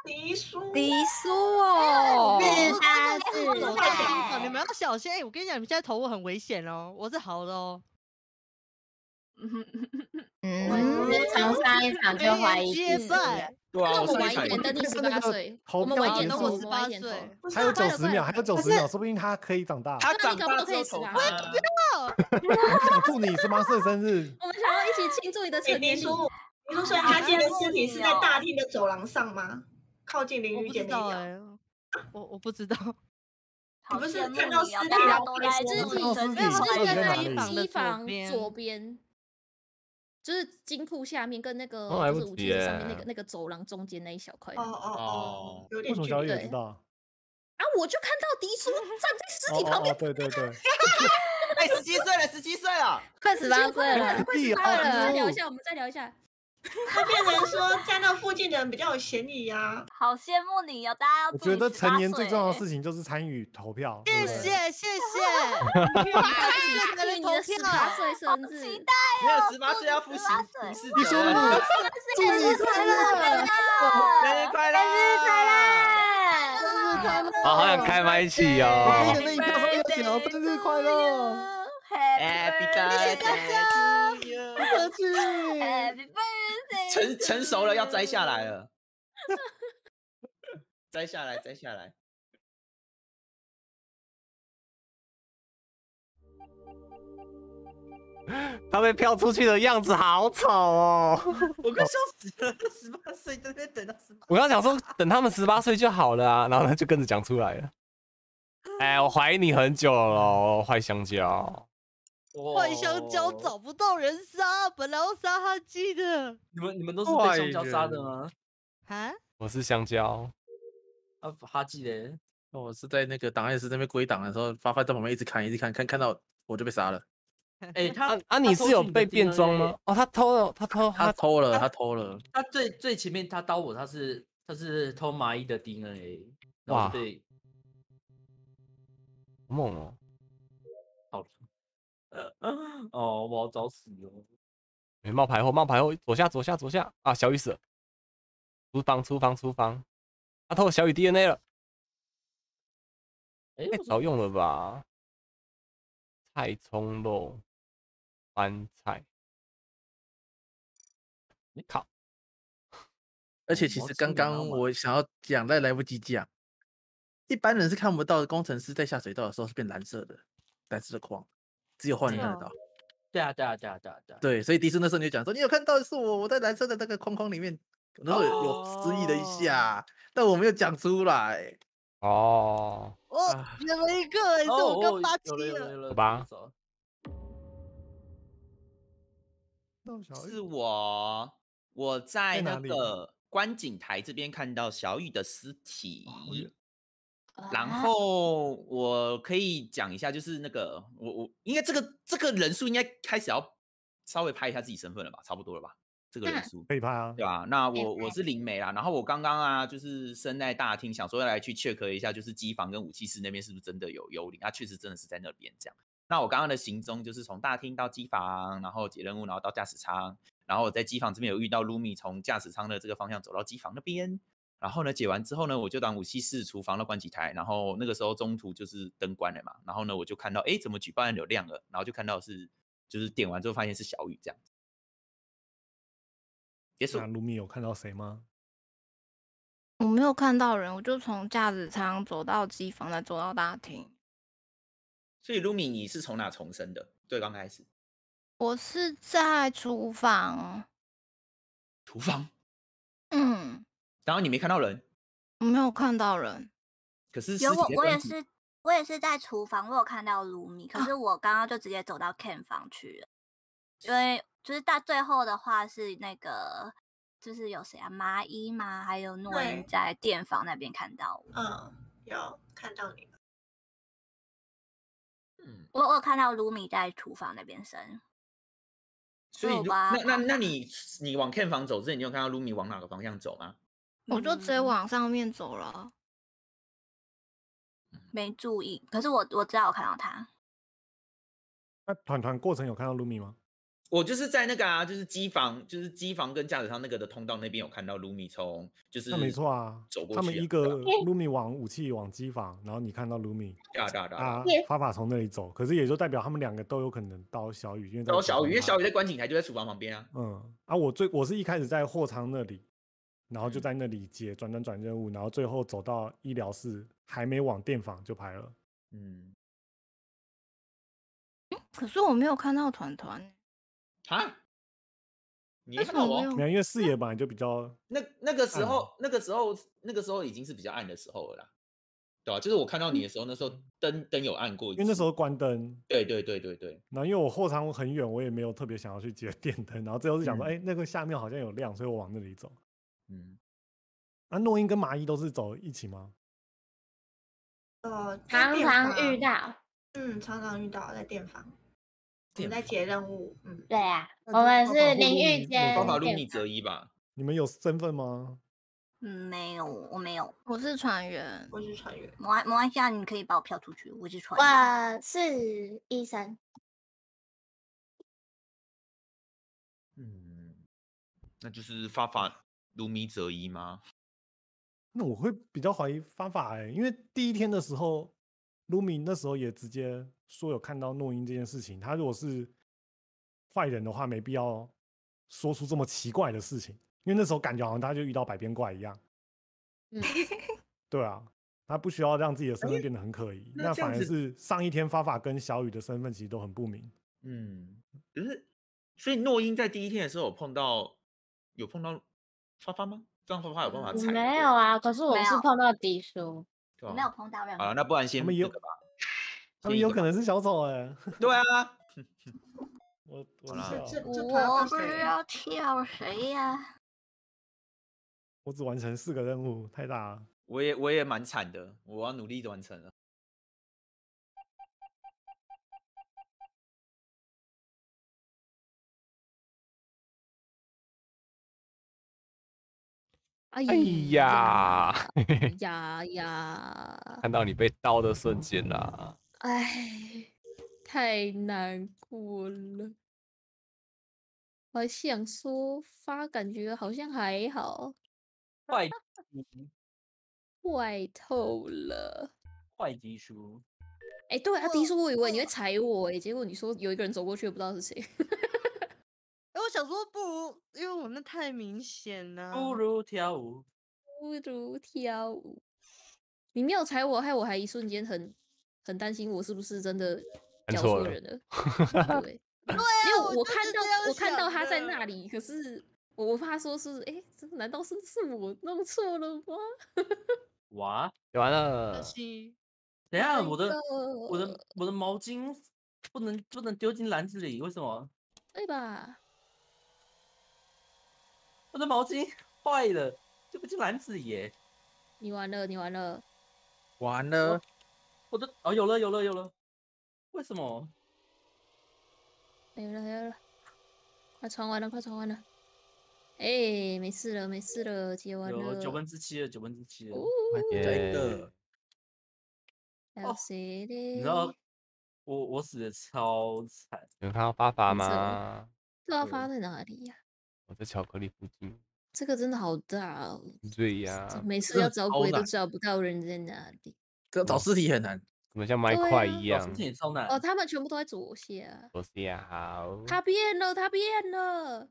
迪叔，迪苏哦，我他真的是是走在前方，坏你们要小心。哎，我跟你讲，你们现在投我很危险哦，我是好的哦。嗯，我是从上一场就怀疑接自己。对啊，我们晚一点，等你十八岁，我们晚一点等，我们晚一点投18岁。还有九十秒，还有九十秒，说不定他可以长大。他长大之后好可以死啊投他。我想祝你十八岁生日。我们想要一起庆祝你的哎成年礼。迪叔，迪叔，所以哈记的尸体是在大厅的走廊上吗？靠近淋浴间那一条。道哎，我我不知道。我不是看到尸体大家都然后来在说看到尸体祝你生没有是在哪里机房左机房边左边，就是金库下面跟那个哦来不就是武及器上面那个那个走廊中间那一小块哦哦哦哦，有为什么小雨点距离。也知道？啊！我就看到迪叔站在尸体旁边，，对对对，哎，十七岁了，十七岁了。快十八岁了，快弟十八了，聊一下，我们再聊一下。他变成说在那附近的人比较有嫌疑啊。好羡慕你哦！大家要我觉得成年最重要的事情就是参与投票。对谢谢谢 谢，你的十八岁生日，期待没有哦！十八岁要负刑18岁刑事你说责任。祝你生日快乐！生日快乐！生日快乐！哦，好想开麦一起我哦跟。你的那一票上面写哦，生日快乐！Happy birthday to you！不客气。Happy birthday！成成熟了要摘下来了，摘下来，摘下来。他被飘出去的样子好丑哦！我快笑死了，十八 岁在那边等到十八。我刚想说，等他们十八岁就好了啊，然后他就跟着讲出来了。哎，我怀疑你很久了哦，坏香蕉。坏香蕉找不到人杀，本来要杀哈基的。你们你们都是被香蕉杀的吗？啊？我是香蕉，啊，哈基嘞，我是在那个档案室那边归档的时候，发发在旁边一直看，一直看，看看到我就被杀了。哎，他啊啊，你是有被变装吗？？哦，他偷了，他偷，他偷了，他偷了。他最最前面他刀我，他是他是偷蚂蚁的 DNA，哇对，好猛哦！好，哦，我要找死哦。哎，冒牌货，冒牌货，左下，左下，左下啊！小雨死了，厨房，厨房，厨房，他偷了小雨 DNA 了，哎，太早用了吧？菜葱肉，番菜，你靠！而且其实刚刚我想要讲，但来不及讲。一般人是看不到工程师在下水道的时候是变蓝色的，蓝色的框，只有幻人看得到。对啊，对啊，对啊，对啊，对啊。对，所以迪斯那时候你就讲说，你有看到是我，我在蓝色的那个框框里面那时候有有失忆了一下，但我没有讲出来。哦，哦，有了一个，也是我哦刚发起了。好吧是我，我在那个观景台这边看到小雨的尸体，然啊后我可以讲一下，就是那个我我应该这个这个人数应该开始要稍微拍一下自己身份了吧，差不多了吧？这个人数可以拍啊对。吧？那我我是灵媒啦，然后我刚刚啊，就是身在大厅，想说要来去 check 一下，就是机房跟武器室那边是不是真的有幽灵？啊，确实真的是在那边这样。那我刚刚的行踪就是从大厅到机房，然后解任务，然后到驾驶舱，然后我在机房这边有遇到 Lumi 从驾驶舱的这个方向走到机房那边，然后呢解完之后呢，我就当武器室、厨房的关机台，然后那个时候中途就是灯关了嘛，然后呢我就看到哎怎么举报按钮亮了，然后就看到是就是点完之后发现是小雨这样子。结束那。卢米有看到谁吗？我没有看到人，我就从驾驶舱走到机房，再走到大厅。所以 Lumi 你是从哪重生的？对，刚开始我是在厨房，厨房，嗯，然后你没看到人，我没有看到人。可是有我我也是我也是在厨房，我有看到卢米，可是我刚刚就直接走到 Ken 房去了，因为就是到最后的话是那个就是有谁啊，麻衣吗？还有诺对英在电房那边看到我，嗯，有看到你。嗯，我我有看到卢米在厨房那边生，所以那那那你你往 Ken 房走之前，你有看到 Lumi 往哪个方向走吗？我就直接嗯往上面走了。没注意，可是我我知道我看到他，那团团过程有看到卢米吗？我就是在那个啊，就是机房，就是机房跟驾驶舱那个的通道那边有看到 Lumi 从就是那没错啊走，过去、他们一个卢米往武器往机房，然后你看到卢米对啊对啊对啊啊对啊，法法从那里走，可是也就代表他们两个都有可能到小雨，因为在厨然后小雨，因为小雨在观景台就在厨房旁边啊。嗯啊，我最我是一开始在货仓那里，然后就嗯。在那里接转转转任务，然后最后走到医疗室，还没往电访就拍了。嗯，可是我没有看到团团，啊，你看到我什么没有？没有，因为视野本来就比较那那个时候，那个时候，那个时候已经是比较暗的时候了啦，对吧、就是我看到你的时候，那时候灯灯有暗过，因为那时候。关灯，对对对对对，然后因为我后仓很远，我也没有特别想要去接 电灯，然后最后是想说，嗯。哎、那个下面好像有亮，所以我往那里走。嗯，啊，诺英跟麻衣都是走一起吗？呃，常常遇，到。嗯，常常遇到在电房，我在接任务，嗯，对啊，我们是淋浴间方法路电米择一吧，你们有身份吗？嗯，没有，我没有，我是船员，我是船员，没关没关系啊，你可以把我票出去，我是船员。我是医生。嗯，那就是发法卢米则一吗？那我会比较怀疑方法哎、因为第一天的时候，卢米那时候也直接说有看到诺英这件事情。他如果是坏人的话，没必要说出这么奇怪的事情，因为那时候感觉好像他就遇到百变怪一样。嗯，对啊，他不需要让自己的身份变得很可疑，那反而是上一天发法跟小雨的身份其实都很不明。嗯，可是所以诺英在第一天的时候有碰到有碰到发发吗？这样发发有办法我踩？没有啊，可是我是碰到迪叔。我没有碰到任好了，那不然先他们有那个吧。他们有可能是小丑哎 对啊，我我好啦笑这这我不知道跳谁呀、我只完成四个任务，太大了。我也我也蛮惨的，我要努力地完成了。哎哎呀，呀呀，看到你。被刀的瞬间啦、哎，太难过了。我还想说发，感觉好像还好，坏坏透了。坏迪叔，哎、对啊，迪叔，我以为你会踩我哎、结果你说有一个人走过去，不知道是谁。哎，我想说不如，因为我那太明显了。不如跳舞。不如跳舞。你没有踩我，害我还一瞬间很很担心，我是不是真的叫看错人了？对，对因为我看到我看到他在那里，可是我怕说是，哎，这难道是是我弄错了吗？哇，写完了可，惜等下，哎我的我的我的毛巾不能不能丢进篮子里，为什么？对吧？我的毛巾坏了，丢不进篮子耶。你完了，你完了。完了，我的哦，有了有了有了，为什么？没有了，没有了，快传完了，快传完了。哎，没事了，没事了，接完了。有九分之七了，九分之七了。哦，这耶个还有谁嘞？你知道我我死的超惨，有看到发发吗？这要发在哪里呀？我在巧克力附近。这个真的好大哦，对呀、这每次要找鬼都找不到人在哪里。这找尸体很难。怎么像麦块一样事？情也超难。哦，他们全部都在左下。我是呀，好。他变了，他变了，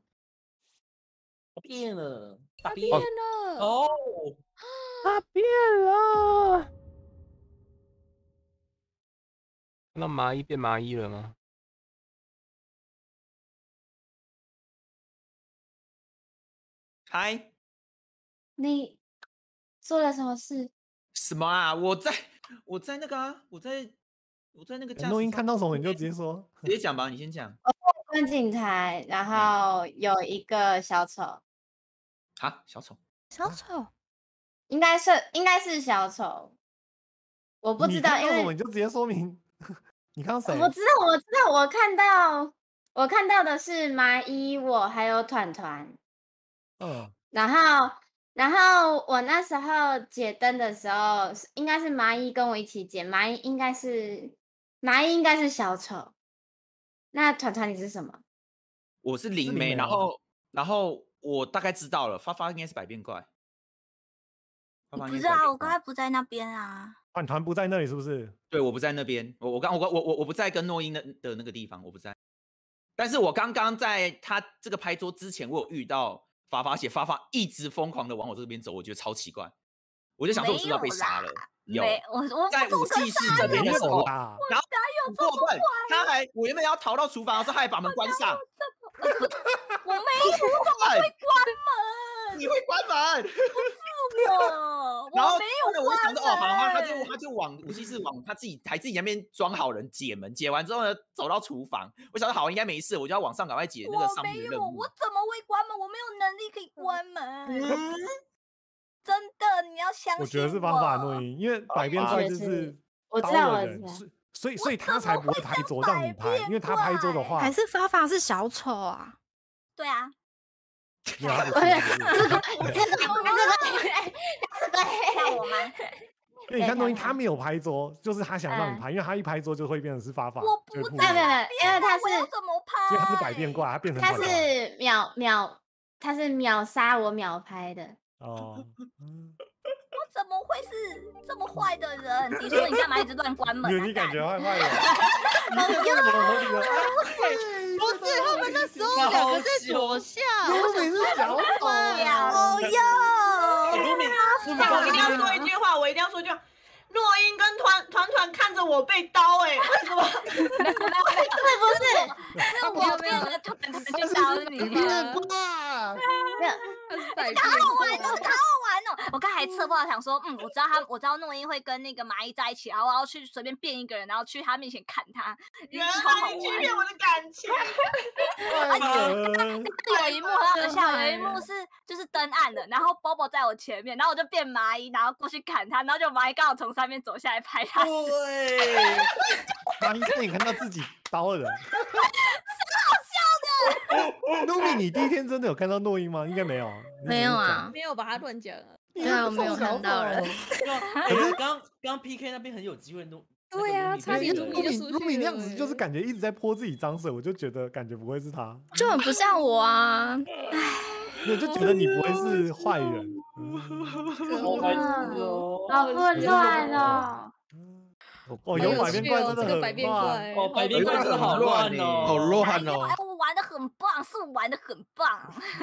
我变了，大他变变了。哦，他变了。看到麻衣变麻衣了吗？嗨，你做了什么事？什么啊？我在我在那个啊，我在我在那个驾驶舱录音看到什么你就直接说。直接讲吧，你先讲。观景台，然后有一个小丑，啊，小丑，小丑，应该是应该是小丑，我不知道，因什么你就直接说明。你看到谁？我知道我知道，我看到我看到的是麻衣，我还有团团，嗯，然后然后我那时候解灯的时候，是应该是麻衣跟我一起解，麻衣应该是麻衣应该是小丑，那团团你是什么？我是灵媒，然后然后我大概知道了，发发应该是百变怪。发发应不是啊，我刚才不在那边啊。团团不在那里是不是？对，我不在那边，我我刚我我我我不在跟诺英的的那个地方，我不在。但是我刚刚在他这个拍桌之前，我有遇到发发，而且发发一直疯狂的往我这边走，我觉得超奇怪。我就想说我是不是要被杀了？有，我我在武器室这边的时候，然后很过分，他还我原本要逃到厨房的时候，他还把门关上。我没有，我怎么会关门？你会关门？我然后我没有后来我就想关说，哦，好，他他就门他就往武器室往他自己还自己那边装好人解门，解完之后呢，走到厨房，我想说好，应该没事，我就要往上赶快解那个我没有，上面的任务我。怎么会关门？我没有能力可以关门。嗯 真的，你要相信我觉得是方法录音，因为百变好怪也就是是我知刀道我知道，的人所以所以他才不会拍桌让你拍，因为他拍桌的变话，还是发发是小丑啊？对啊？因为你看东西，他没有拍桌，就是他想让你嗯拍，因为他一拍桌就会变成是发发，我不在因为他是怎么因为他是拍？百变怪，他变成他是秒秒，他是秒杀我秒拍的。哦，怎么会是这么坏的人？你说你干嘛一直乱关门、啊？你 你感觉坏坏的，干你怎么合理的？不是他们那时候两个在左下，卢米是小丑呀，哦哟！卢米，我一定要说一句话，我一定要说一句话。诺英跟团团团看着我被刀、哎，为什么？是？不是？是？我变了团团去找你了。哇！他是？百变好好玩哦，好好玩哦！我刚才策划想说，嗯，我知道他，我知道诺英会跟那个蚂蚁在一起，然后我要去随便变一个人，然后去他面前砍他，原超好来你欺。骗我的感情。有一幕很好笑，有一幕是？就是？灯暗了，然后 Bobo 在我前面，然后我就变蚂蚁，然后过去砍他，然后就蚂蚁刚好从上面走下来拍他。对，马医生，你看到自己刀了，好笑的。露米，你第一天真的有看到诺音吗？应该没有，没有啊，没有把他乱讲啊。你对啊，我没有看到人可是，刚刚刚 PK 那边很有机会弄。对啊差点卢就米出去卢米那样子就是感觉一直在泼自己脏水，我就觉得感觉不会是他，就很不像我啊！我就觉得你不会是坏人。好白痴哦！好混乱哦！哦，有百变怪真的很乱怪哦，百变怪真的好乱哦，好乱哎哦！我玩的很棒，是我玩的很棒。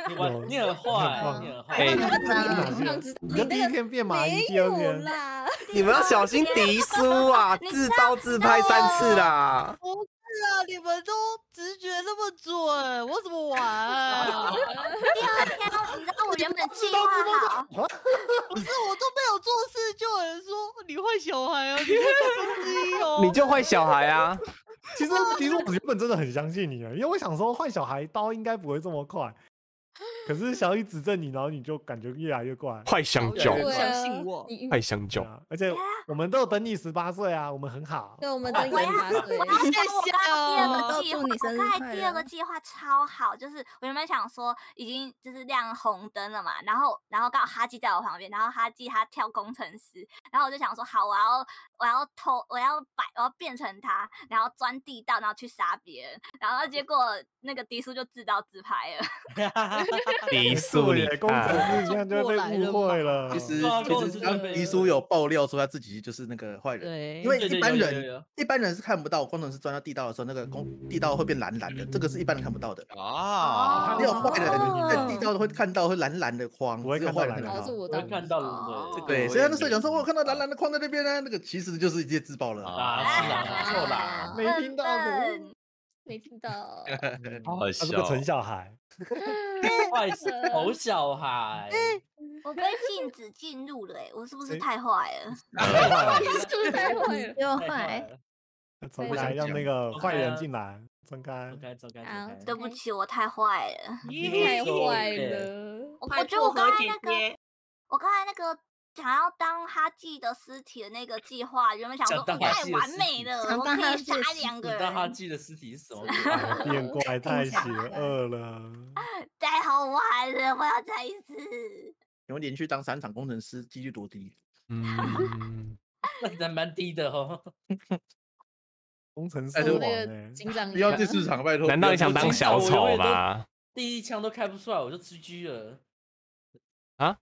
你玩你很坏，你很坏。哎你的第一天变蚂蚁，第二天啦，你们要小心迪 叔啊！自刀自拍三次啦！不 啊，你们都直觉那么准，我怎么玩？第二天，你知道我原本计划好，不是我都没有做事，就有人说你坏小孩啊，你哦。你就坏小孩啊！其实其实我原本真的很相信你啊，因为我想说坏小孩刀应该不会这么快，可是小雨指正你，然后你就感觉越来越快。坏香蕉，相信我你坏香蕉，啊，而且我们都有等你十八岁啊，我们很好。对，我们等你十八岁我。要讲我刚刚第二哦个计划，刚才第二个计划超好，就是我原本想说已经就是亮红灯了嘛，然后然后刚好哈基在我旁边，然后哈基他跳工程师，然后我就想说好，我要我要偷我要摆我要变成他，然后钻地道，然后去杀别人，然后结果那个迪叔就自导自拍了。迪叔你工程看，师这样就会被误会了。其实其实刚叔有爆料说他自己就是那个坏人，对因为一般人一般人是看不到工程师钻到地道的时候，那个工地道会变蓝蓝的，这个是一般人看不到的。啊，只有坏人在哦地道会看到会蓝蓝的框，不会只有坏人看到。我看到了对，我所以他那时候讲说，我有看到蓝蓝的框在那边呢，那个其实就是一介自爆了。啊，是啊，没错啦，没听到没听到。好好他是个纯小孩。坏丑小孩，我被禁止进入了、欸，我是不是太坏了？是不是太坏了？太又坏坏，了重我想开让那个坏人进来，分开走。开走开好，对不起，我太坏了。太坏了。我拜我觉得我刚才那个，我刚才那个想要当哈记的尸体的那个计划，原本想说，太完美了，我可以杀两个人当他人，记的尸体是什么 变怪 太邪恶了。太好玩了，我要再一次。你们连续当三场工程师，几率多低？嗯，那还蛮低的哦。工程师哎王那哎个，警长不要进市场，拜托。难道你想当小丑吗？第一枪都开不出来，我就吃 G 了。啊？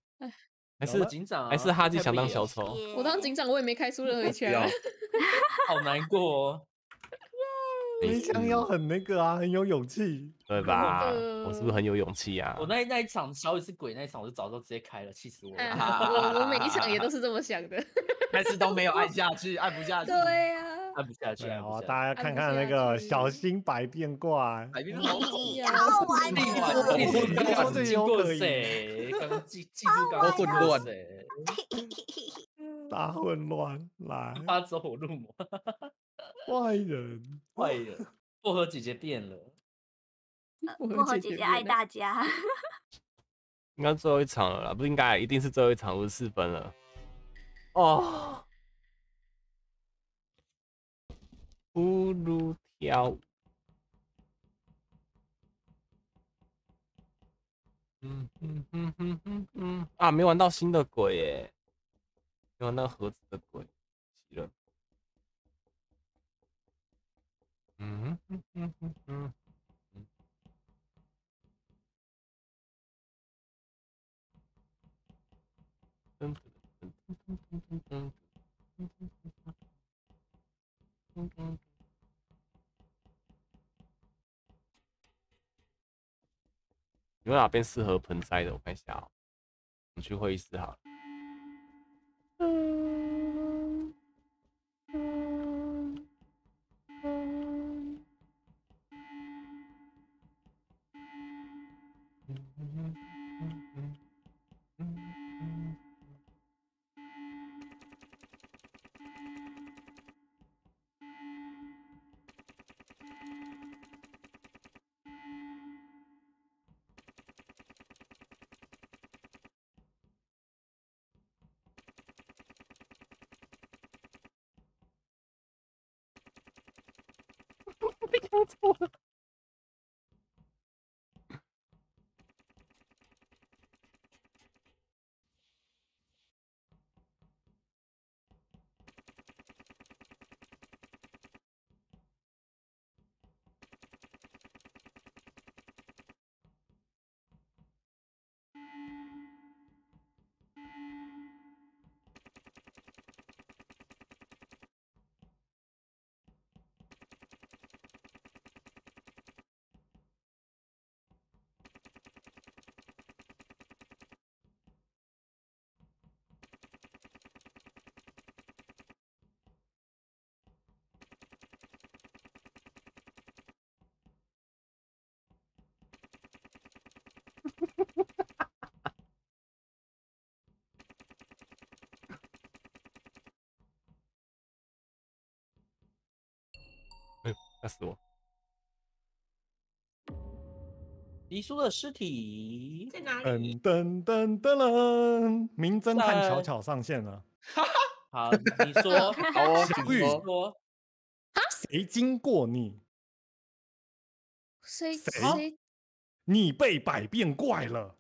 还是警长啊还是哈基想当小丑？我当警长，我也没开出任何一枪。好难过哦。第一枪要很那个啊，很有勇气。对吧？我是不是很有勇气啊我？那那一场小雨是鬼那一场，我就早就直接开了，气死我哎了。我我每一场也都是这么想的。但是都没有按下去，按不下去。对呀，按不下去，对啊，按不下去。大家看看那个小心百变怪。百变 好恐呀好玩你哦！你说刚刚这是经过有可以谁？刚刚记记住刚混乱谁？大混乱来，他走火入魔，坏人，坏人。薄荷姐姐变了，薄荷姐姐爱大家。应该最后一场了啦，不应该，一定是最后一场，五十四分了。哦，葫芦跳舞。嗯嗯嗯嗯嗯嗯啊，没玩到新的鬼耶，没玩到盒子的鬼，急了。嗯嗯嗯嗯嗯嗯。有哪边适合盆栽的？我看一下哦。你去会议室好了。multiple. 哎呦，吓死我！黎叔的尸体在哪里？噔噔噔噔噔，名侦探巧巧上线了。好，你说，好哦，小玉说。说，谁经过你？谁谁谁你被百变怪了。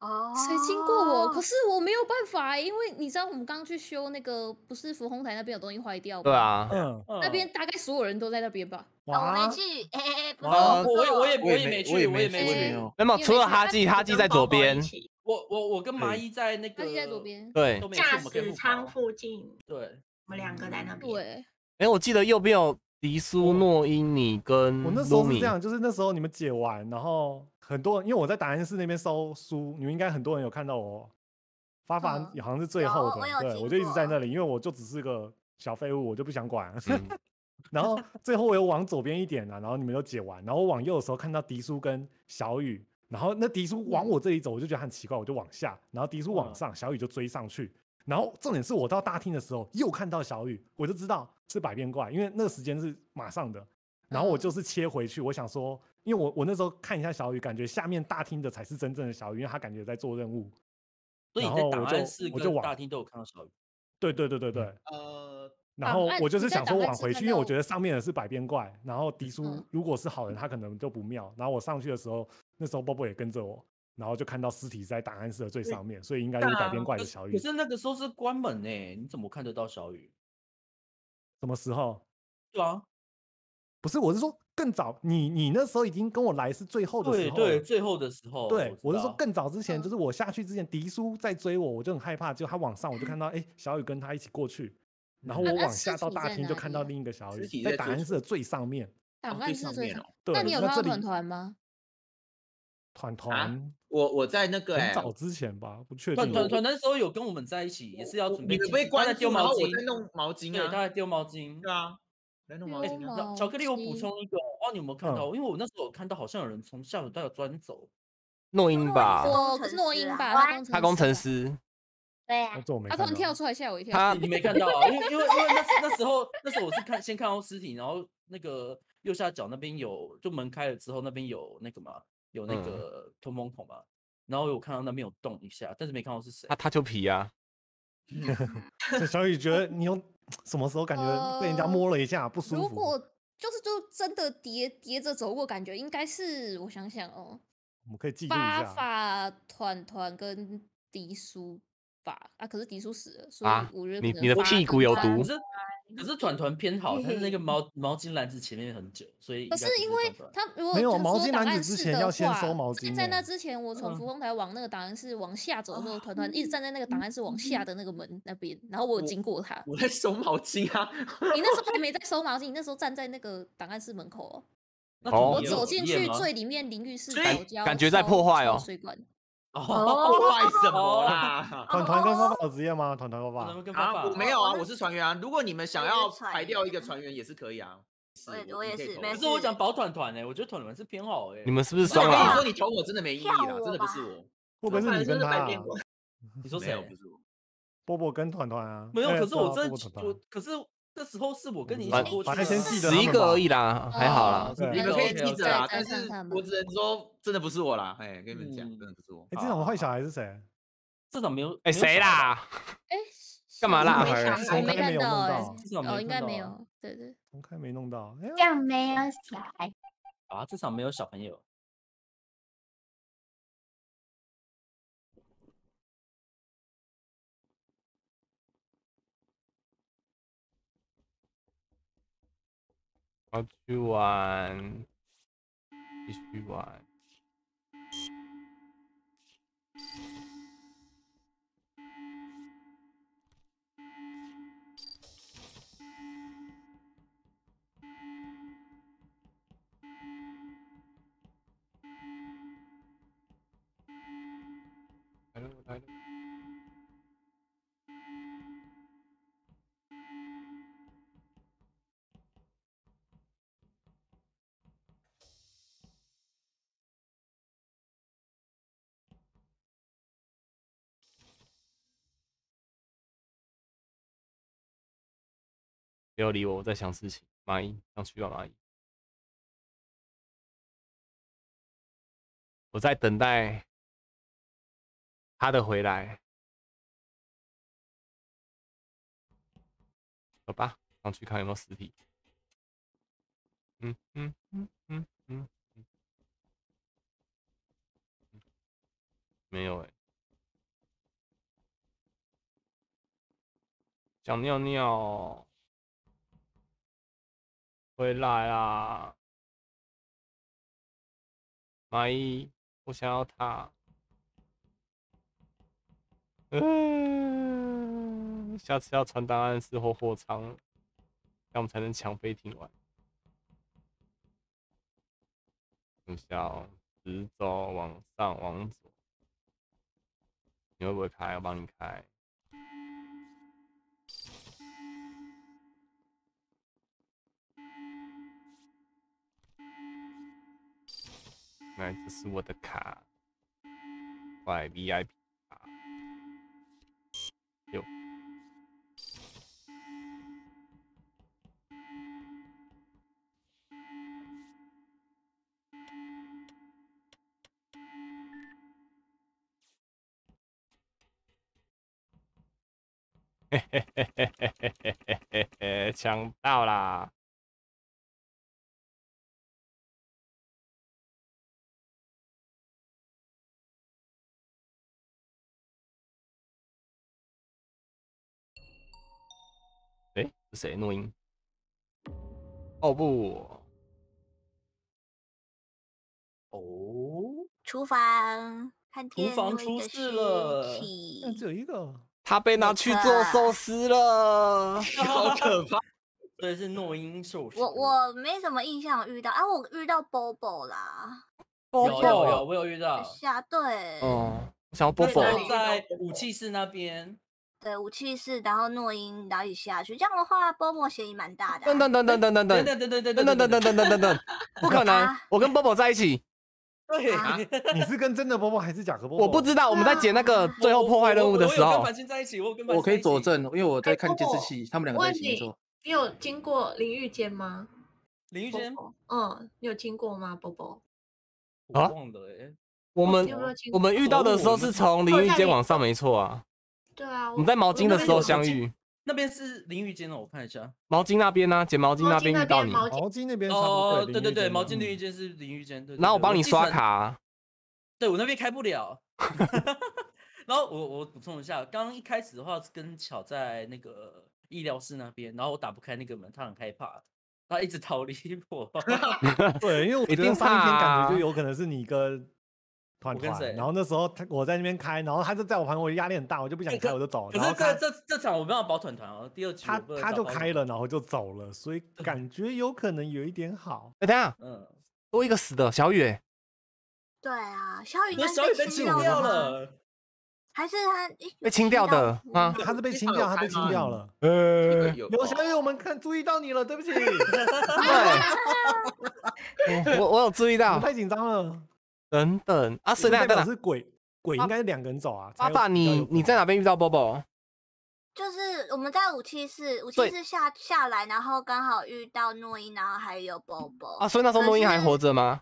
哦，谁经过我？可是我没有办法，因为你知道我们刚刚去修那个，不是福红台那边有东西坏掉吗？对，啊，嗯，那边大概所有人都在那边吧。哦我哇没，去，哎哎哎，不哇。是我也我也我也没去，我也没去。有。没有，除了哈记，哈记在左边，我我我跟麻衣在那个，哈记在左边。对。驾驶舱附近，对，我们两个在那边。对，哎，我记得右边有迪苏、诺伊、你跟我那时候是这，样，就是那时候你们解完，然后很多人，因为我在档案室那边收书，你们应该很多人有看到我发法嗯好像是最后的，对我就一直在那里，因为我就只是个小废物，我就不想管。嗯 然后最后我又往左边一点啊，然后你们都解完，然后我往右的时候看到迪叔跟小雨，然后那迪叔往我这里走，我就觉得很奇怪，我就往下，然后迪叔往嗯上，小雨就追上去。然后重点是我到大厅的时候又看到小雨，我就知道是百变怪，因为那个时间是马上的。然后我嗯就是切回去，我想说，因为我我那时候看一下小雨，感觉下面大厅的才是真正的小雨，因为他感觉在做任务。所以你在然后我就档案室我就往跟大厅都有看到小雨。对对对对对。呃，然后我就是想说往回去，因为我觉得上面的是百变怪，然后迪叔嗯如果是好人，他可能就不妙。然后我上去的时候，那时候波波也跟着我，然后就看到尸体在档案室的最上面，所以应该就是百变怪的小雨可。是那个时候是关门呢，你怎么看得到小雨？什么时候？对啊，不是，我是说更早，你你那时候已经跟我来是最后的时候了，对对，最后的时候，对，我是说更早之前，嗯就是我下去之前，迪叔在追我，我就很害怕。就他往上，我就看到哎、诶小雨跟他一起过去，然后嗯我往下到大厅就看到另一个小雨在档案室的最上面。档最案室最上上面哦。对，那你有看到团团吗？团团我我在那个哎，很早之前吧，不确定。团团团那时候有跟我们在一起，也是要准备他在丢毛巾，后我在弄毛巾对，他啊，在丢毛巾。对啊，在弄毛丢巾啊。毛那巧克力，我补充一个，哦，你有没有看嗯到？因为我那时候有看到，好像有人从下水道钻走。诺英吧，我诺英吧，他他工程师师，对啊，他。突然跳出来吓我一跳。他你没看到啊？因为因为因为那时那时候那时候我是看先看到尸体，然后那个右下角那边有就门开了之后那边有那个嘛，有那嗯个通风孔嘛，然后有看到那边有动一下，但是没看到是谁他。他就皮啊，这小雨觉得你有什么时候感觉被人家呃摸了一下不舒服？如果就是就真的叠叠着走过，感觉应该是我想想哦，我们可以记录一发下。法团团跟迪叔吧啊，可是迪叔死了，所以啊我觉得你你的屁股有毒可是团团偏好，他是那个毛毛巾篮子前面很久，所以可是因为他如果没有毛巾篮子之前要先收毛巾欸在那之前，我从嗯福丰台往那个档案室往下走的时候，团团一直站在那个档案室往下的那个门那边，然后我有经过他。我在收毛巾啊。你那时候还 没在收毛巾，你那时候站在那个档案室门口哦。我走进去最里面淋浴室感觉在破坏哦水管。哦，破坏什么哦啦？团团跟发发有职业吗？团团跟发发我没有啊，我我是船员啊。如果你们想要船排掉一个船员也是可以啊。是我也我也是可是我讲保团团呢，我觉得团团是偏好哎。你们是不是我跟你？说，你投我真的没意义啦，真的不是吧我。会不会是你跟他、啊？你说谁？没有不是我。波波跟团团啊？没有，哎可是我真我可是那时候是我跟你一反起过去的十一个而已啦，还好啦你们可以记着啦，但是我只能说，真的不是我啦。哎，跟你们讲，嗯真的不是我。哎、这种坏小孩是谁？这种没有哎，谁？啦？哎，干嘛啦没想重我没看开没有弄到哦，应该没有，对对。重开没弄到。这样没有小孩。啊，至少没有小朋友。要去玩，继续玩。不要理我，我在想事情。蚂蚁，想去吧，蚂蚁。我在等待他的回来。走吧，上去看有没有尸体。嗯嗯嗯嗯嗯嗯，没有哎、想尿尿，回来啦！蚂蚁，我想要它。嗯，下次要传档案室或货仓，这样我们才能抢飞艇玩。等下，直走，往上，往左。你会不会开？我帮你开。来，这是我的卡，快 VIP 卡。有。嘿嘿嘿嘿嘿嘿嘿嘿嘿嘿，抢到啦！谁诺音？哦不，哦，厨房看厨见房出事了体但只有一个，他被拿去做寿司了 好可怕！所以是诺英受伤。我我没什么印象遇到啊，我遇到 Bobo 啦，有有有，我有遇到。下对，哦，我想要波那波时候在武器室那边，对武器是，然后诺音然后一下去，这样的话 Bobo 嫌疑蛮大的啊、等等等等等等等等等等等等等等等等等等等，不可能！我跟波波在一起，对，你是跟真的波波还是假的波波？我不知道。我们在解那个最后破坏任务的时候我跟，繁星在一起，我跟我可以佐证，因为我在看监视波波器，他们两个在一起，没问你错。，你有经过淋浴间吗？淋浴间，嗯，你有经过吗，波波？我忘了哎。我们我们遇到的时候是从淋浴间往上，没错啊。对啊，我们在毛巾的时候相遇，那边是淋浴间哦，我看一下。毛巾那边呢，捡毛巾那边遇到你，毛巾那边哦，对对对，毛巾嗯淋浴间是淋浴间，对。对然后我帮你刷。卡，对我那边开不了。然后我我补充一下，刚刚一开始的话是跟巧在那个医疗室那边，然后我打不开那个门，他很害怕，他一直逃离我。对，因为我一定觉得上一天怕啊感觉就有可能是你跟团团，然后那时候他我在那边开，然后他就在我旁边，我压力很大，我就不想开，我就走。可是然后他这这这场我没有保团团哦，第二局他他就开了，然后就走了，所以感觉有可能有一点好。哎，等下，嗯，多一个死的小雨，欸对啊，小雨应那该小雨被清掉了。还是他被清掉的？啊。吗他是被清掉，他被清掉了。呃，有。刘小雨，我们看注意到你了，对不起，对 我我有注意到。们，太紧张了。等等啊，是代表等等是鬼，鬼应该是两个人走啊。才阿爸，你你在哪边遇到 Bobo？？就是我们在武器室，武器对室下下来，然后刚好遇到诺伊，然后还有 Bobo 啊，所以那时候诺伊还活着吗？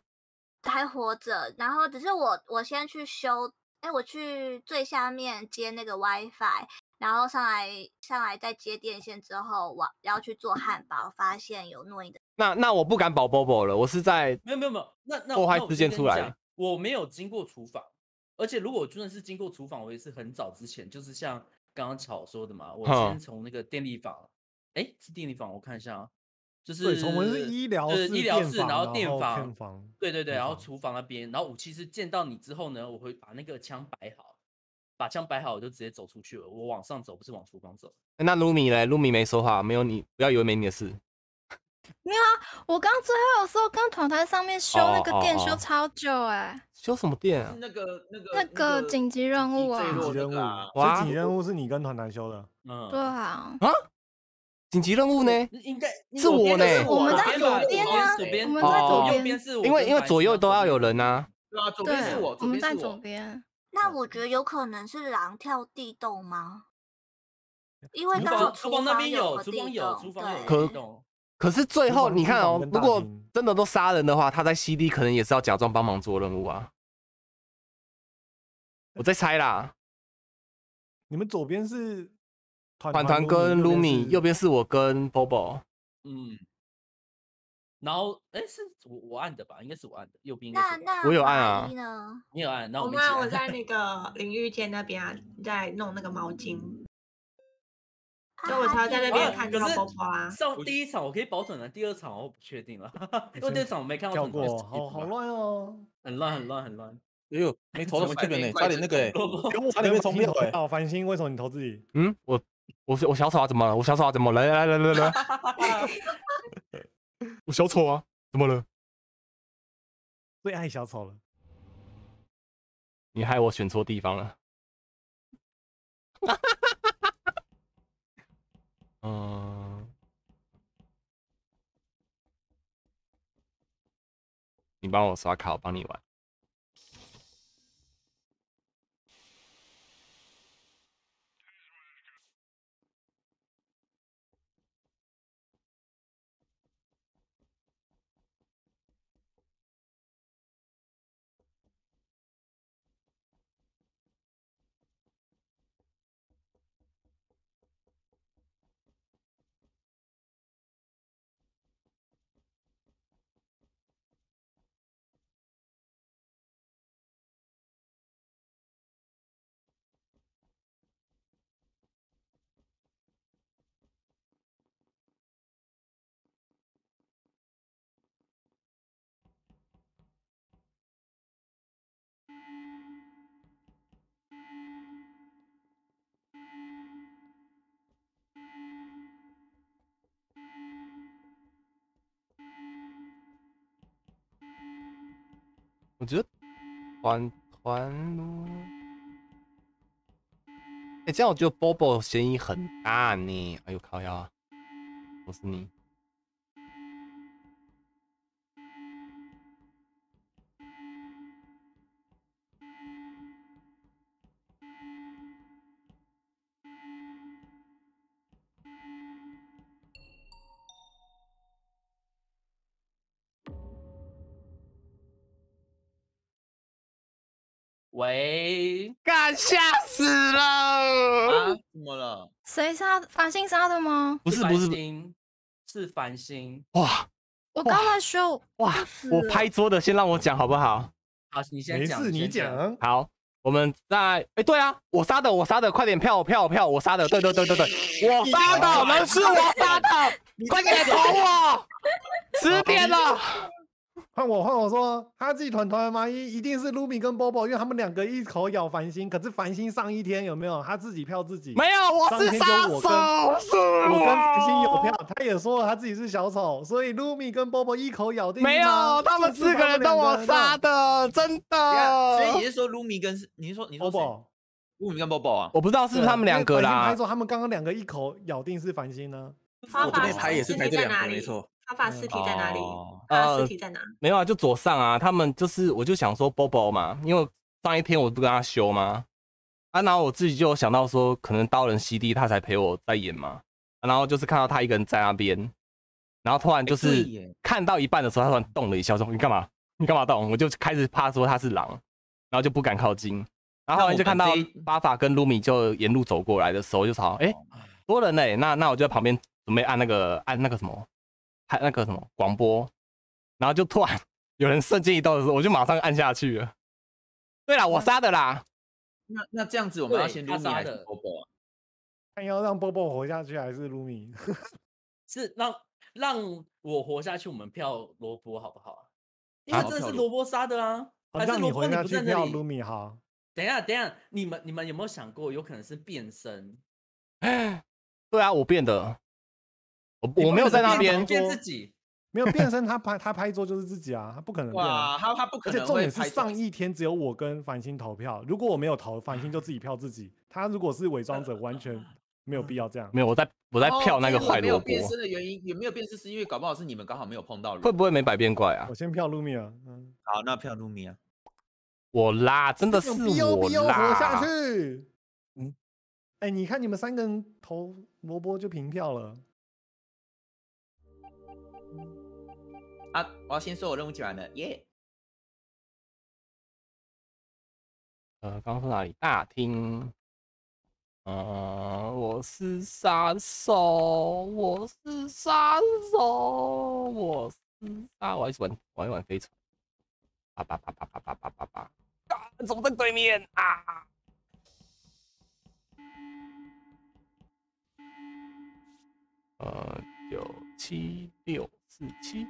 还活着，然后只是我我先去修，哎，我去最下面接那个 WiFi，然后上来上来再接电线之后，我要去做汉堡，发现有诺伊的，那那我不敢保 Bobo 了，我是在没有没有没有，那那破坏事件出来了我没有经过厨房，而且如果我真的是经过厨房，我也是很早之前，就是像刚刚巧说的嘛，我先从那个电力房，哎，是电力房，我看一下啊，就是，从我们是医疗就是室、医疗室，然后电片房，房，对对对，然后厨房那边，然后武器是见到你之后呢，我会把那个枪摆好，把枪摆好，我就直接走出去了，我往上走，不是往厨房走。那卢米嘞，卢米没说话，没有你，不要以为没你的事。没有啊，我刚最后的时候跟团团上面修那个电修哦超久哎、修什么店啊？那个那个那个紧急任务啊紧急任务紧急任务是你跟团团修的。嗯，对啊，啊？紧急任务呢？应该是我呢我们在左左边边啊左边我们在左边因为因为左右都要有人。人啊。对啊，左边是我，我们在左边是我。那我觉得有可能是狼跳地洞吗？因为厨刚好房厨房那边有，个厨房有，地洞厨房有地洞。可是最后你看哦，如果真的都杀人的话，他在 CD 可能也是要假装帮忙做任务啊。我在猜啦，你们左边是团团团跟 Lumi，右边是我跟 Bobo。嗯，然后哎，是我我按的吧？应该是我按的，右边那。那我有按啊？你有按，那我们一起妈我。在那个淋浴间那边啊，在弄那个毛巾，所以我才在那边啊看到包包啊。上第一场我可以保准了，第二场我不确定了，因为第二场我没看到跳过，细好好乱哦。很乱很乱很乱。哎呦，没投到怎么这边呢，差点那个哎，我差点被冲掉哎。哦，繁星，为什么你投自己？嗯，我我我小丑啊，怎么了？我小丑啊，怎么了？来来来来来，我小丑啊，怎么了？最爱小丑了。你害我选错地方了。嗯，你帮我刷卡，我帮你玩。我觉得团团，哎、这样我觉得 Bobo 嫌疑很大呢。哎呦靠呀，我是你。喂，干吓死了！啊，怎么了？谁杀繁星杀的吗？不是不是星，是繁星。哇我刚才说哇！我拍桌的先让我讲好不好？好，你先讲，没事，你先讲。好，我们在哎、对啊，我杀的，我杀的，快点票票票，我杀的，对对对对对，我杀的，人是我杀的，快点投我！十点了，换我，换我说，他自己团团的麻衣一定是 Lumi 跟 Bobo，因为他们两个一口咬繁星，可是繁星上一天有没有？他自己票自己，没有，我是杀手，是我跟繁星有。票，他也说了他自己是小丑，所以 Lumi 跟 Bobo 一口咬定没有，他们四个人都我杀的。真的所以你。是说 Lumi 跟是你是说你说谁 Bobo，Lumi 跟 Bobo 啊？我不知道是不是他们两个啦因为繁星拍。说他们刚刚两个一口咬定是繁星呢。我这边拍也是尸拍这两个？没错。发法尸体在哪里？哦他尸体在哪？没有啊，就左上啊，他们就是，我就想说 Bobo 嘛，因为上一天我不跟他修吗？啊，然后我自己就想到说，可能刀人 CD 他才陪我在演嘛，啊然后就是看到他一个人在那边，然后突然就是看到一半的时候，他突然动了一下，说你干嘛？你干嘛动？我就开始怕说他是狼，然后就不敢靠近，然后后来就看到巴法跟卢米就沿路走过来的时候，就吵，哎、多人嘞、那那我就在旁边准备按那个按那个什么，按那个什么广播，然后就突然 有人瞬间移动的时候，我就马上按下去了。对啦，我杀的啦。那那这样子，我们要先杀还是的 Bobo 啊？看要让 Bobo 活下去还是 Lumi？是让让我活下去，我们票萝卜好不好？因啊为这是萝卜杀的啊，还是萝卜你不在那票里？Lumi 好。等一下，等一下，你们你们有没有想过，有可能是变身？对啊，我变的，我我没有在那边成。变自己。没有变身，他拍他拍桌就是自己啊，他不可能变啊。哇，他他不可能而且重点是上一天只有我跟繁星投票，如果我没有投，繁星就自己票自己。他如果是伪装者，完全没有必要这样。没有，我在我在票那个坏萝卜，没有变身的原因，也没有变身是因为搞不好是你们刚好没有碰到人。会不会没百变怪啊我？先票 Lumi 啊，嗯，好，那票 Lumi 啊。我拉，真的是我拉活下去。嗯。哎、你看你们三个人投萝卜就平票了。啊，我要先说我任务解完了，耶、呃，刚刚说哪里？大厅。呃，我是杀手，我是杀手，我是杀，我还是玩，玩一玩飞船。叭叭叭叭叭叭叭叭叭，啊，怎么在对面啊？呃，九七六四七。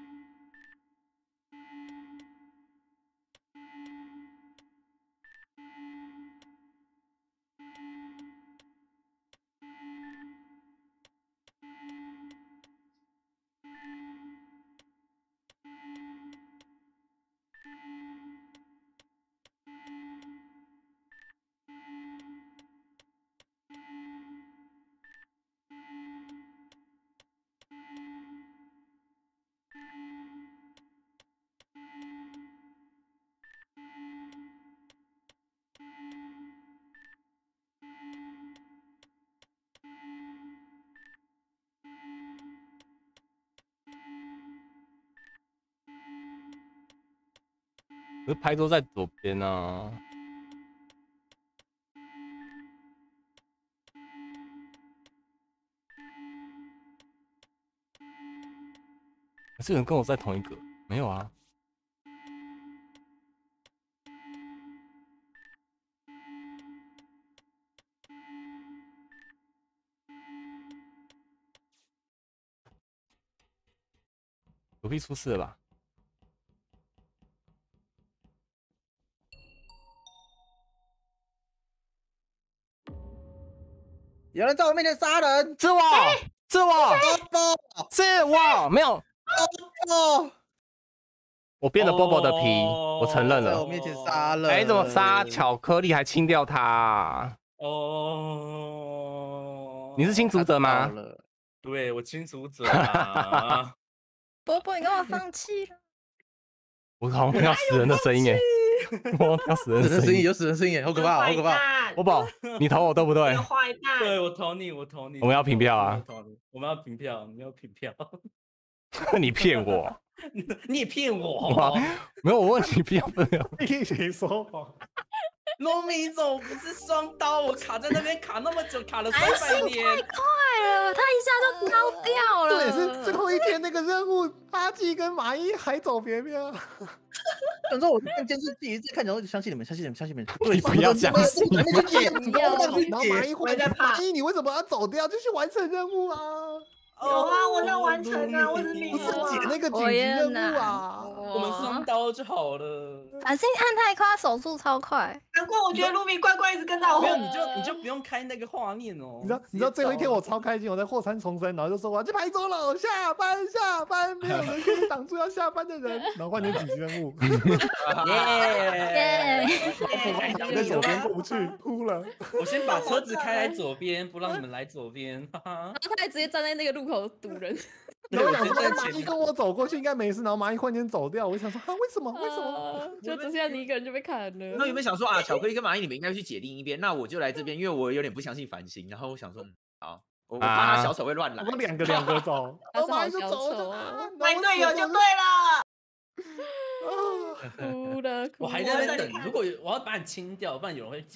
拍桌在左边啊。这个人跟我在同一个，没有啊？隔壁出事了吧？有人在我面前杀人，是我，是我，是我，没有，哦，我变了波波的皮，我承认了。在我面前杀人，哎，怎么杀巧克力还清掉它？哦，你是清除者吗？对我清除者啊。波波，你干嘛放弃了？我好像听到死人的声音哎，我好像听到死人声音，死人声音有死人声音，好可怕，好可怕。我宝，你投我对不对？坏蛋，对我投你，我投你。我们要平票啊我投你！我们要平票，我们要平票。你骗我！你也骗我！哇，没有，我问你不要不要。听谁说谎？罗米怎么不是双刀？我卡在那边卡那么久，卡了三百安年。太快了，他一下就刀掉了。对，是最后一天那个任务，阿纪跟马伊还走别边啊。想说我看监视器，一直看然后就相信你们，相信你们，相信你们。对，不要相信还没去解，不要还没去然后马伊解。回来，马伊你为什么要走掉？就去完成任务啊！有啊，我在完成啊，我是不是解那个紧急任务啊！我们双刀就好了。反正按太快，手速超快。难怪我觉得卢米乖乖一直跟在我没有，后面。你就你就不用开那个画面哦。你知道，你知道最后一天我超开心，我在霍山重生，然后就说我要去排桌了，下班下班，没有人可以挡住要下班的人，然后换成紧急任务，耶！我在左边过不去，哭了。我先把车子开来 左边，不让你们来左边。他还直接站在那个路口堵人。然后我想说蚂蚁跟我走过去应该没事，然后蚂蚁忽然间走掉，我想说啊，为什么？为什么？就只剩下你一个人就被砍了。那有没有想说啊，巧克力跟蚂蚁你们应该去解另一边，那我就来这边，因为我有点不相信繁星。然后我想说，嗯好，我我怕他小丑会乱来我。们两个两个走，然后蚂蚁就走他是好小丑了啊，买队友就对了。哭了，我还在那等，如果有我要把你清掉，不然有人会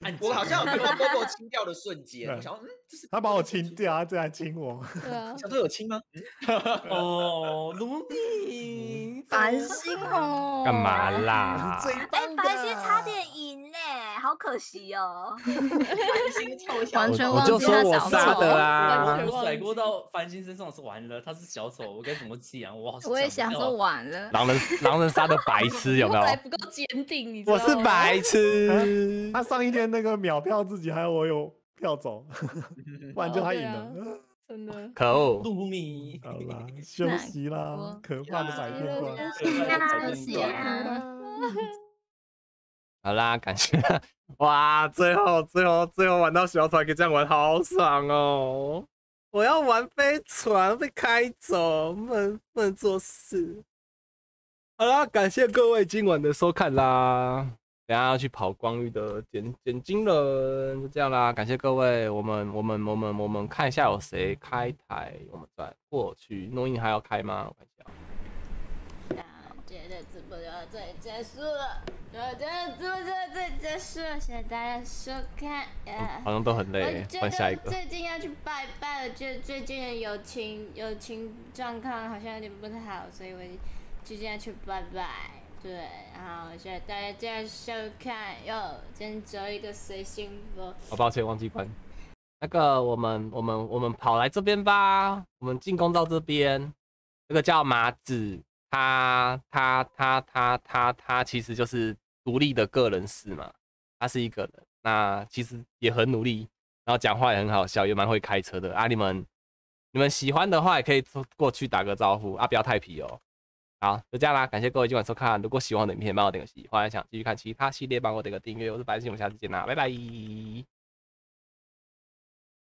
按我好像有看到波波清掉的瞬间，我想说，嗯，这是他把我亲掉，他这样亲我。对啊，小偷有亲吗？哦，卢米，繁星哦，干嘛啦？哎，繁星差点赢呢，好可惜哦。心臭小完全我就忘记他说我小丑杀的啊完！全我忘记甩锅到繁星身上是完了，他是小丑，我该怎么讲？我好我也想说完了。狼人狼人杀的白痴有没有？还不够坚定，你知道吗？我是白痴。他上一天那个秒票自己，还有我有票走，不然就他赢哦了。真的。可恶！露米，好啦，休息啦，可怕的百变怪。休息啦！好啦，感谢哇！最后最后最后玩到小船可以这样玩，好爽哦！我要玩飞船被开走，不能不能做事。好啦，感谢各位今晚的收看啦。等下要去跑光遇的捡捡金人，就这样啦。感谢各位，我们我们我们我们看一下有谁开台，我们再过去。诺印还要开吗？我看一下。今天的直播就到这里结束了，今天的直播就到这里结束了，谢谢大家收看。呀好像都很累换下一个最近要去拜拜了，觉得最近的友情友情状况好像有点不太好，所以我最近要去拜拜。对，然后谢谢大家收看。哟，今天只有一个随心播。好抱歉，忘记关。那个，我们我们我们跑来这边吧，我们进攻到这边。这个叫麻子，他他他他他他其实就是独立的个人事嘛，他是一个人，那其实也很努力，然后讲话也很好笑，也蛮会开车的啊。你们你们喜欢的话，也可以过去打个招呼啊，不要太皮哦。好，就这样啦，感谢各位今晚收看。如果喜欢我的影片，帮我点个喜欢，想继续看其他系列，帮我点个订阅。我是白金，我们下次见啦，拜拜。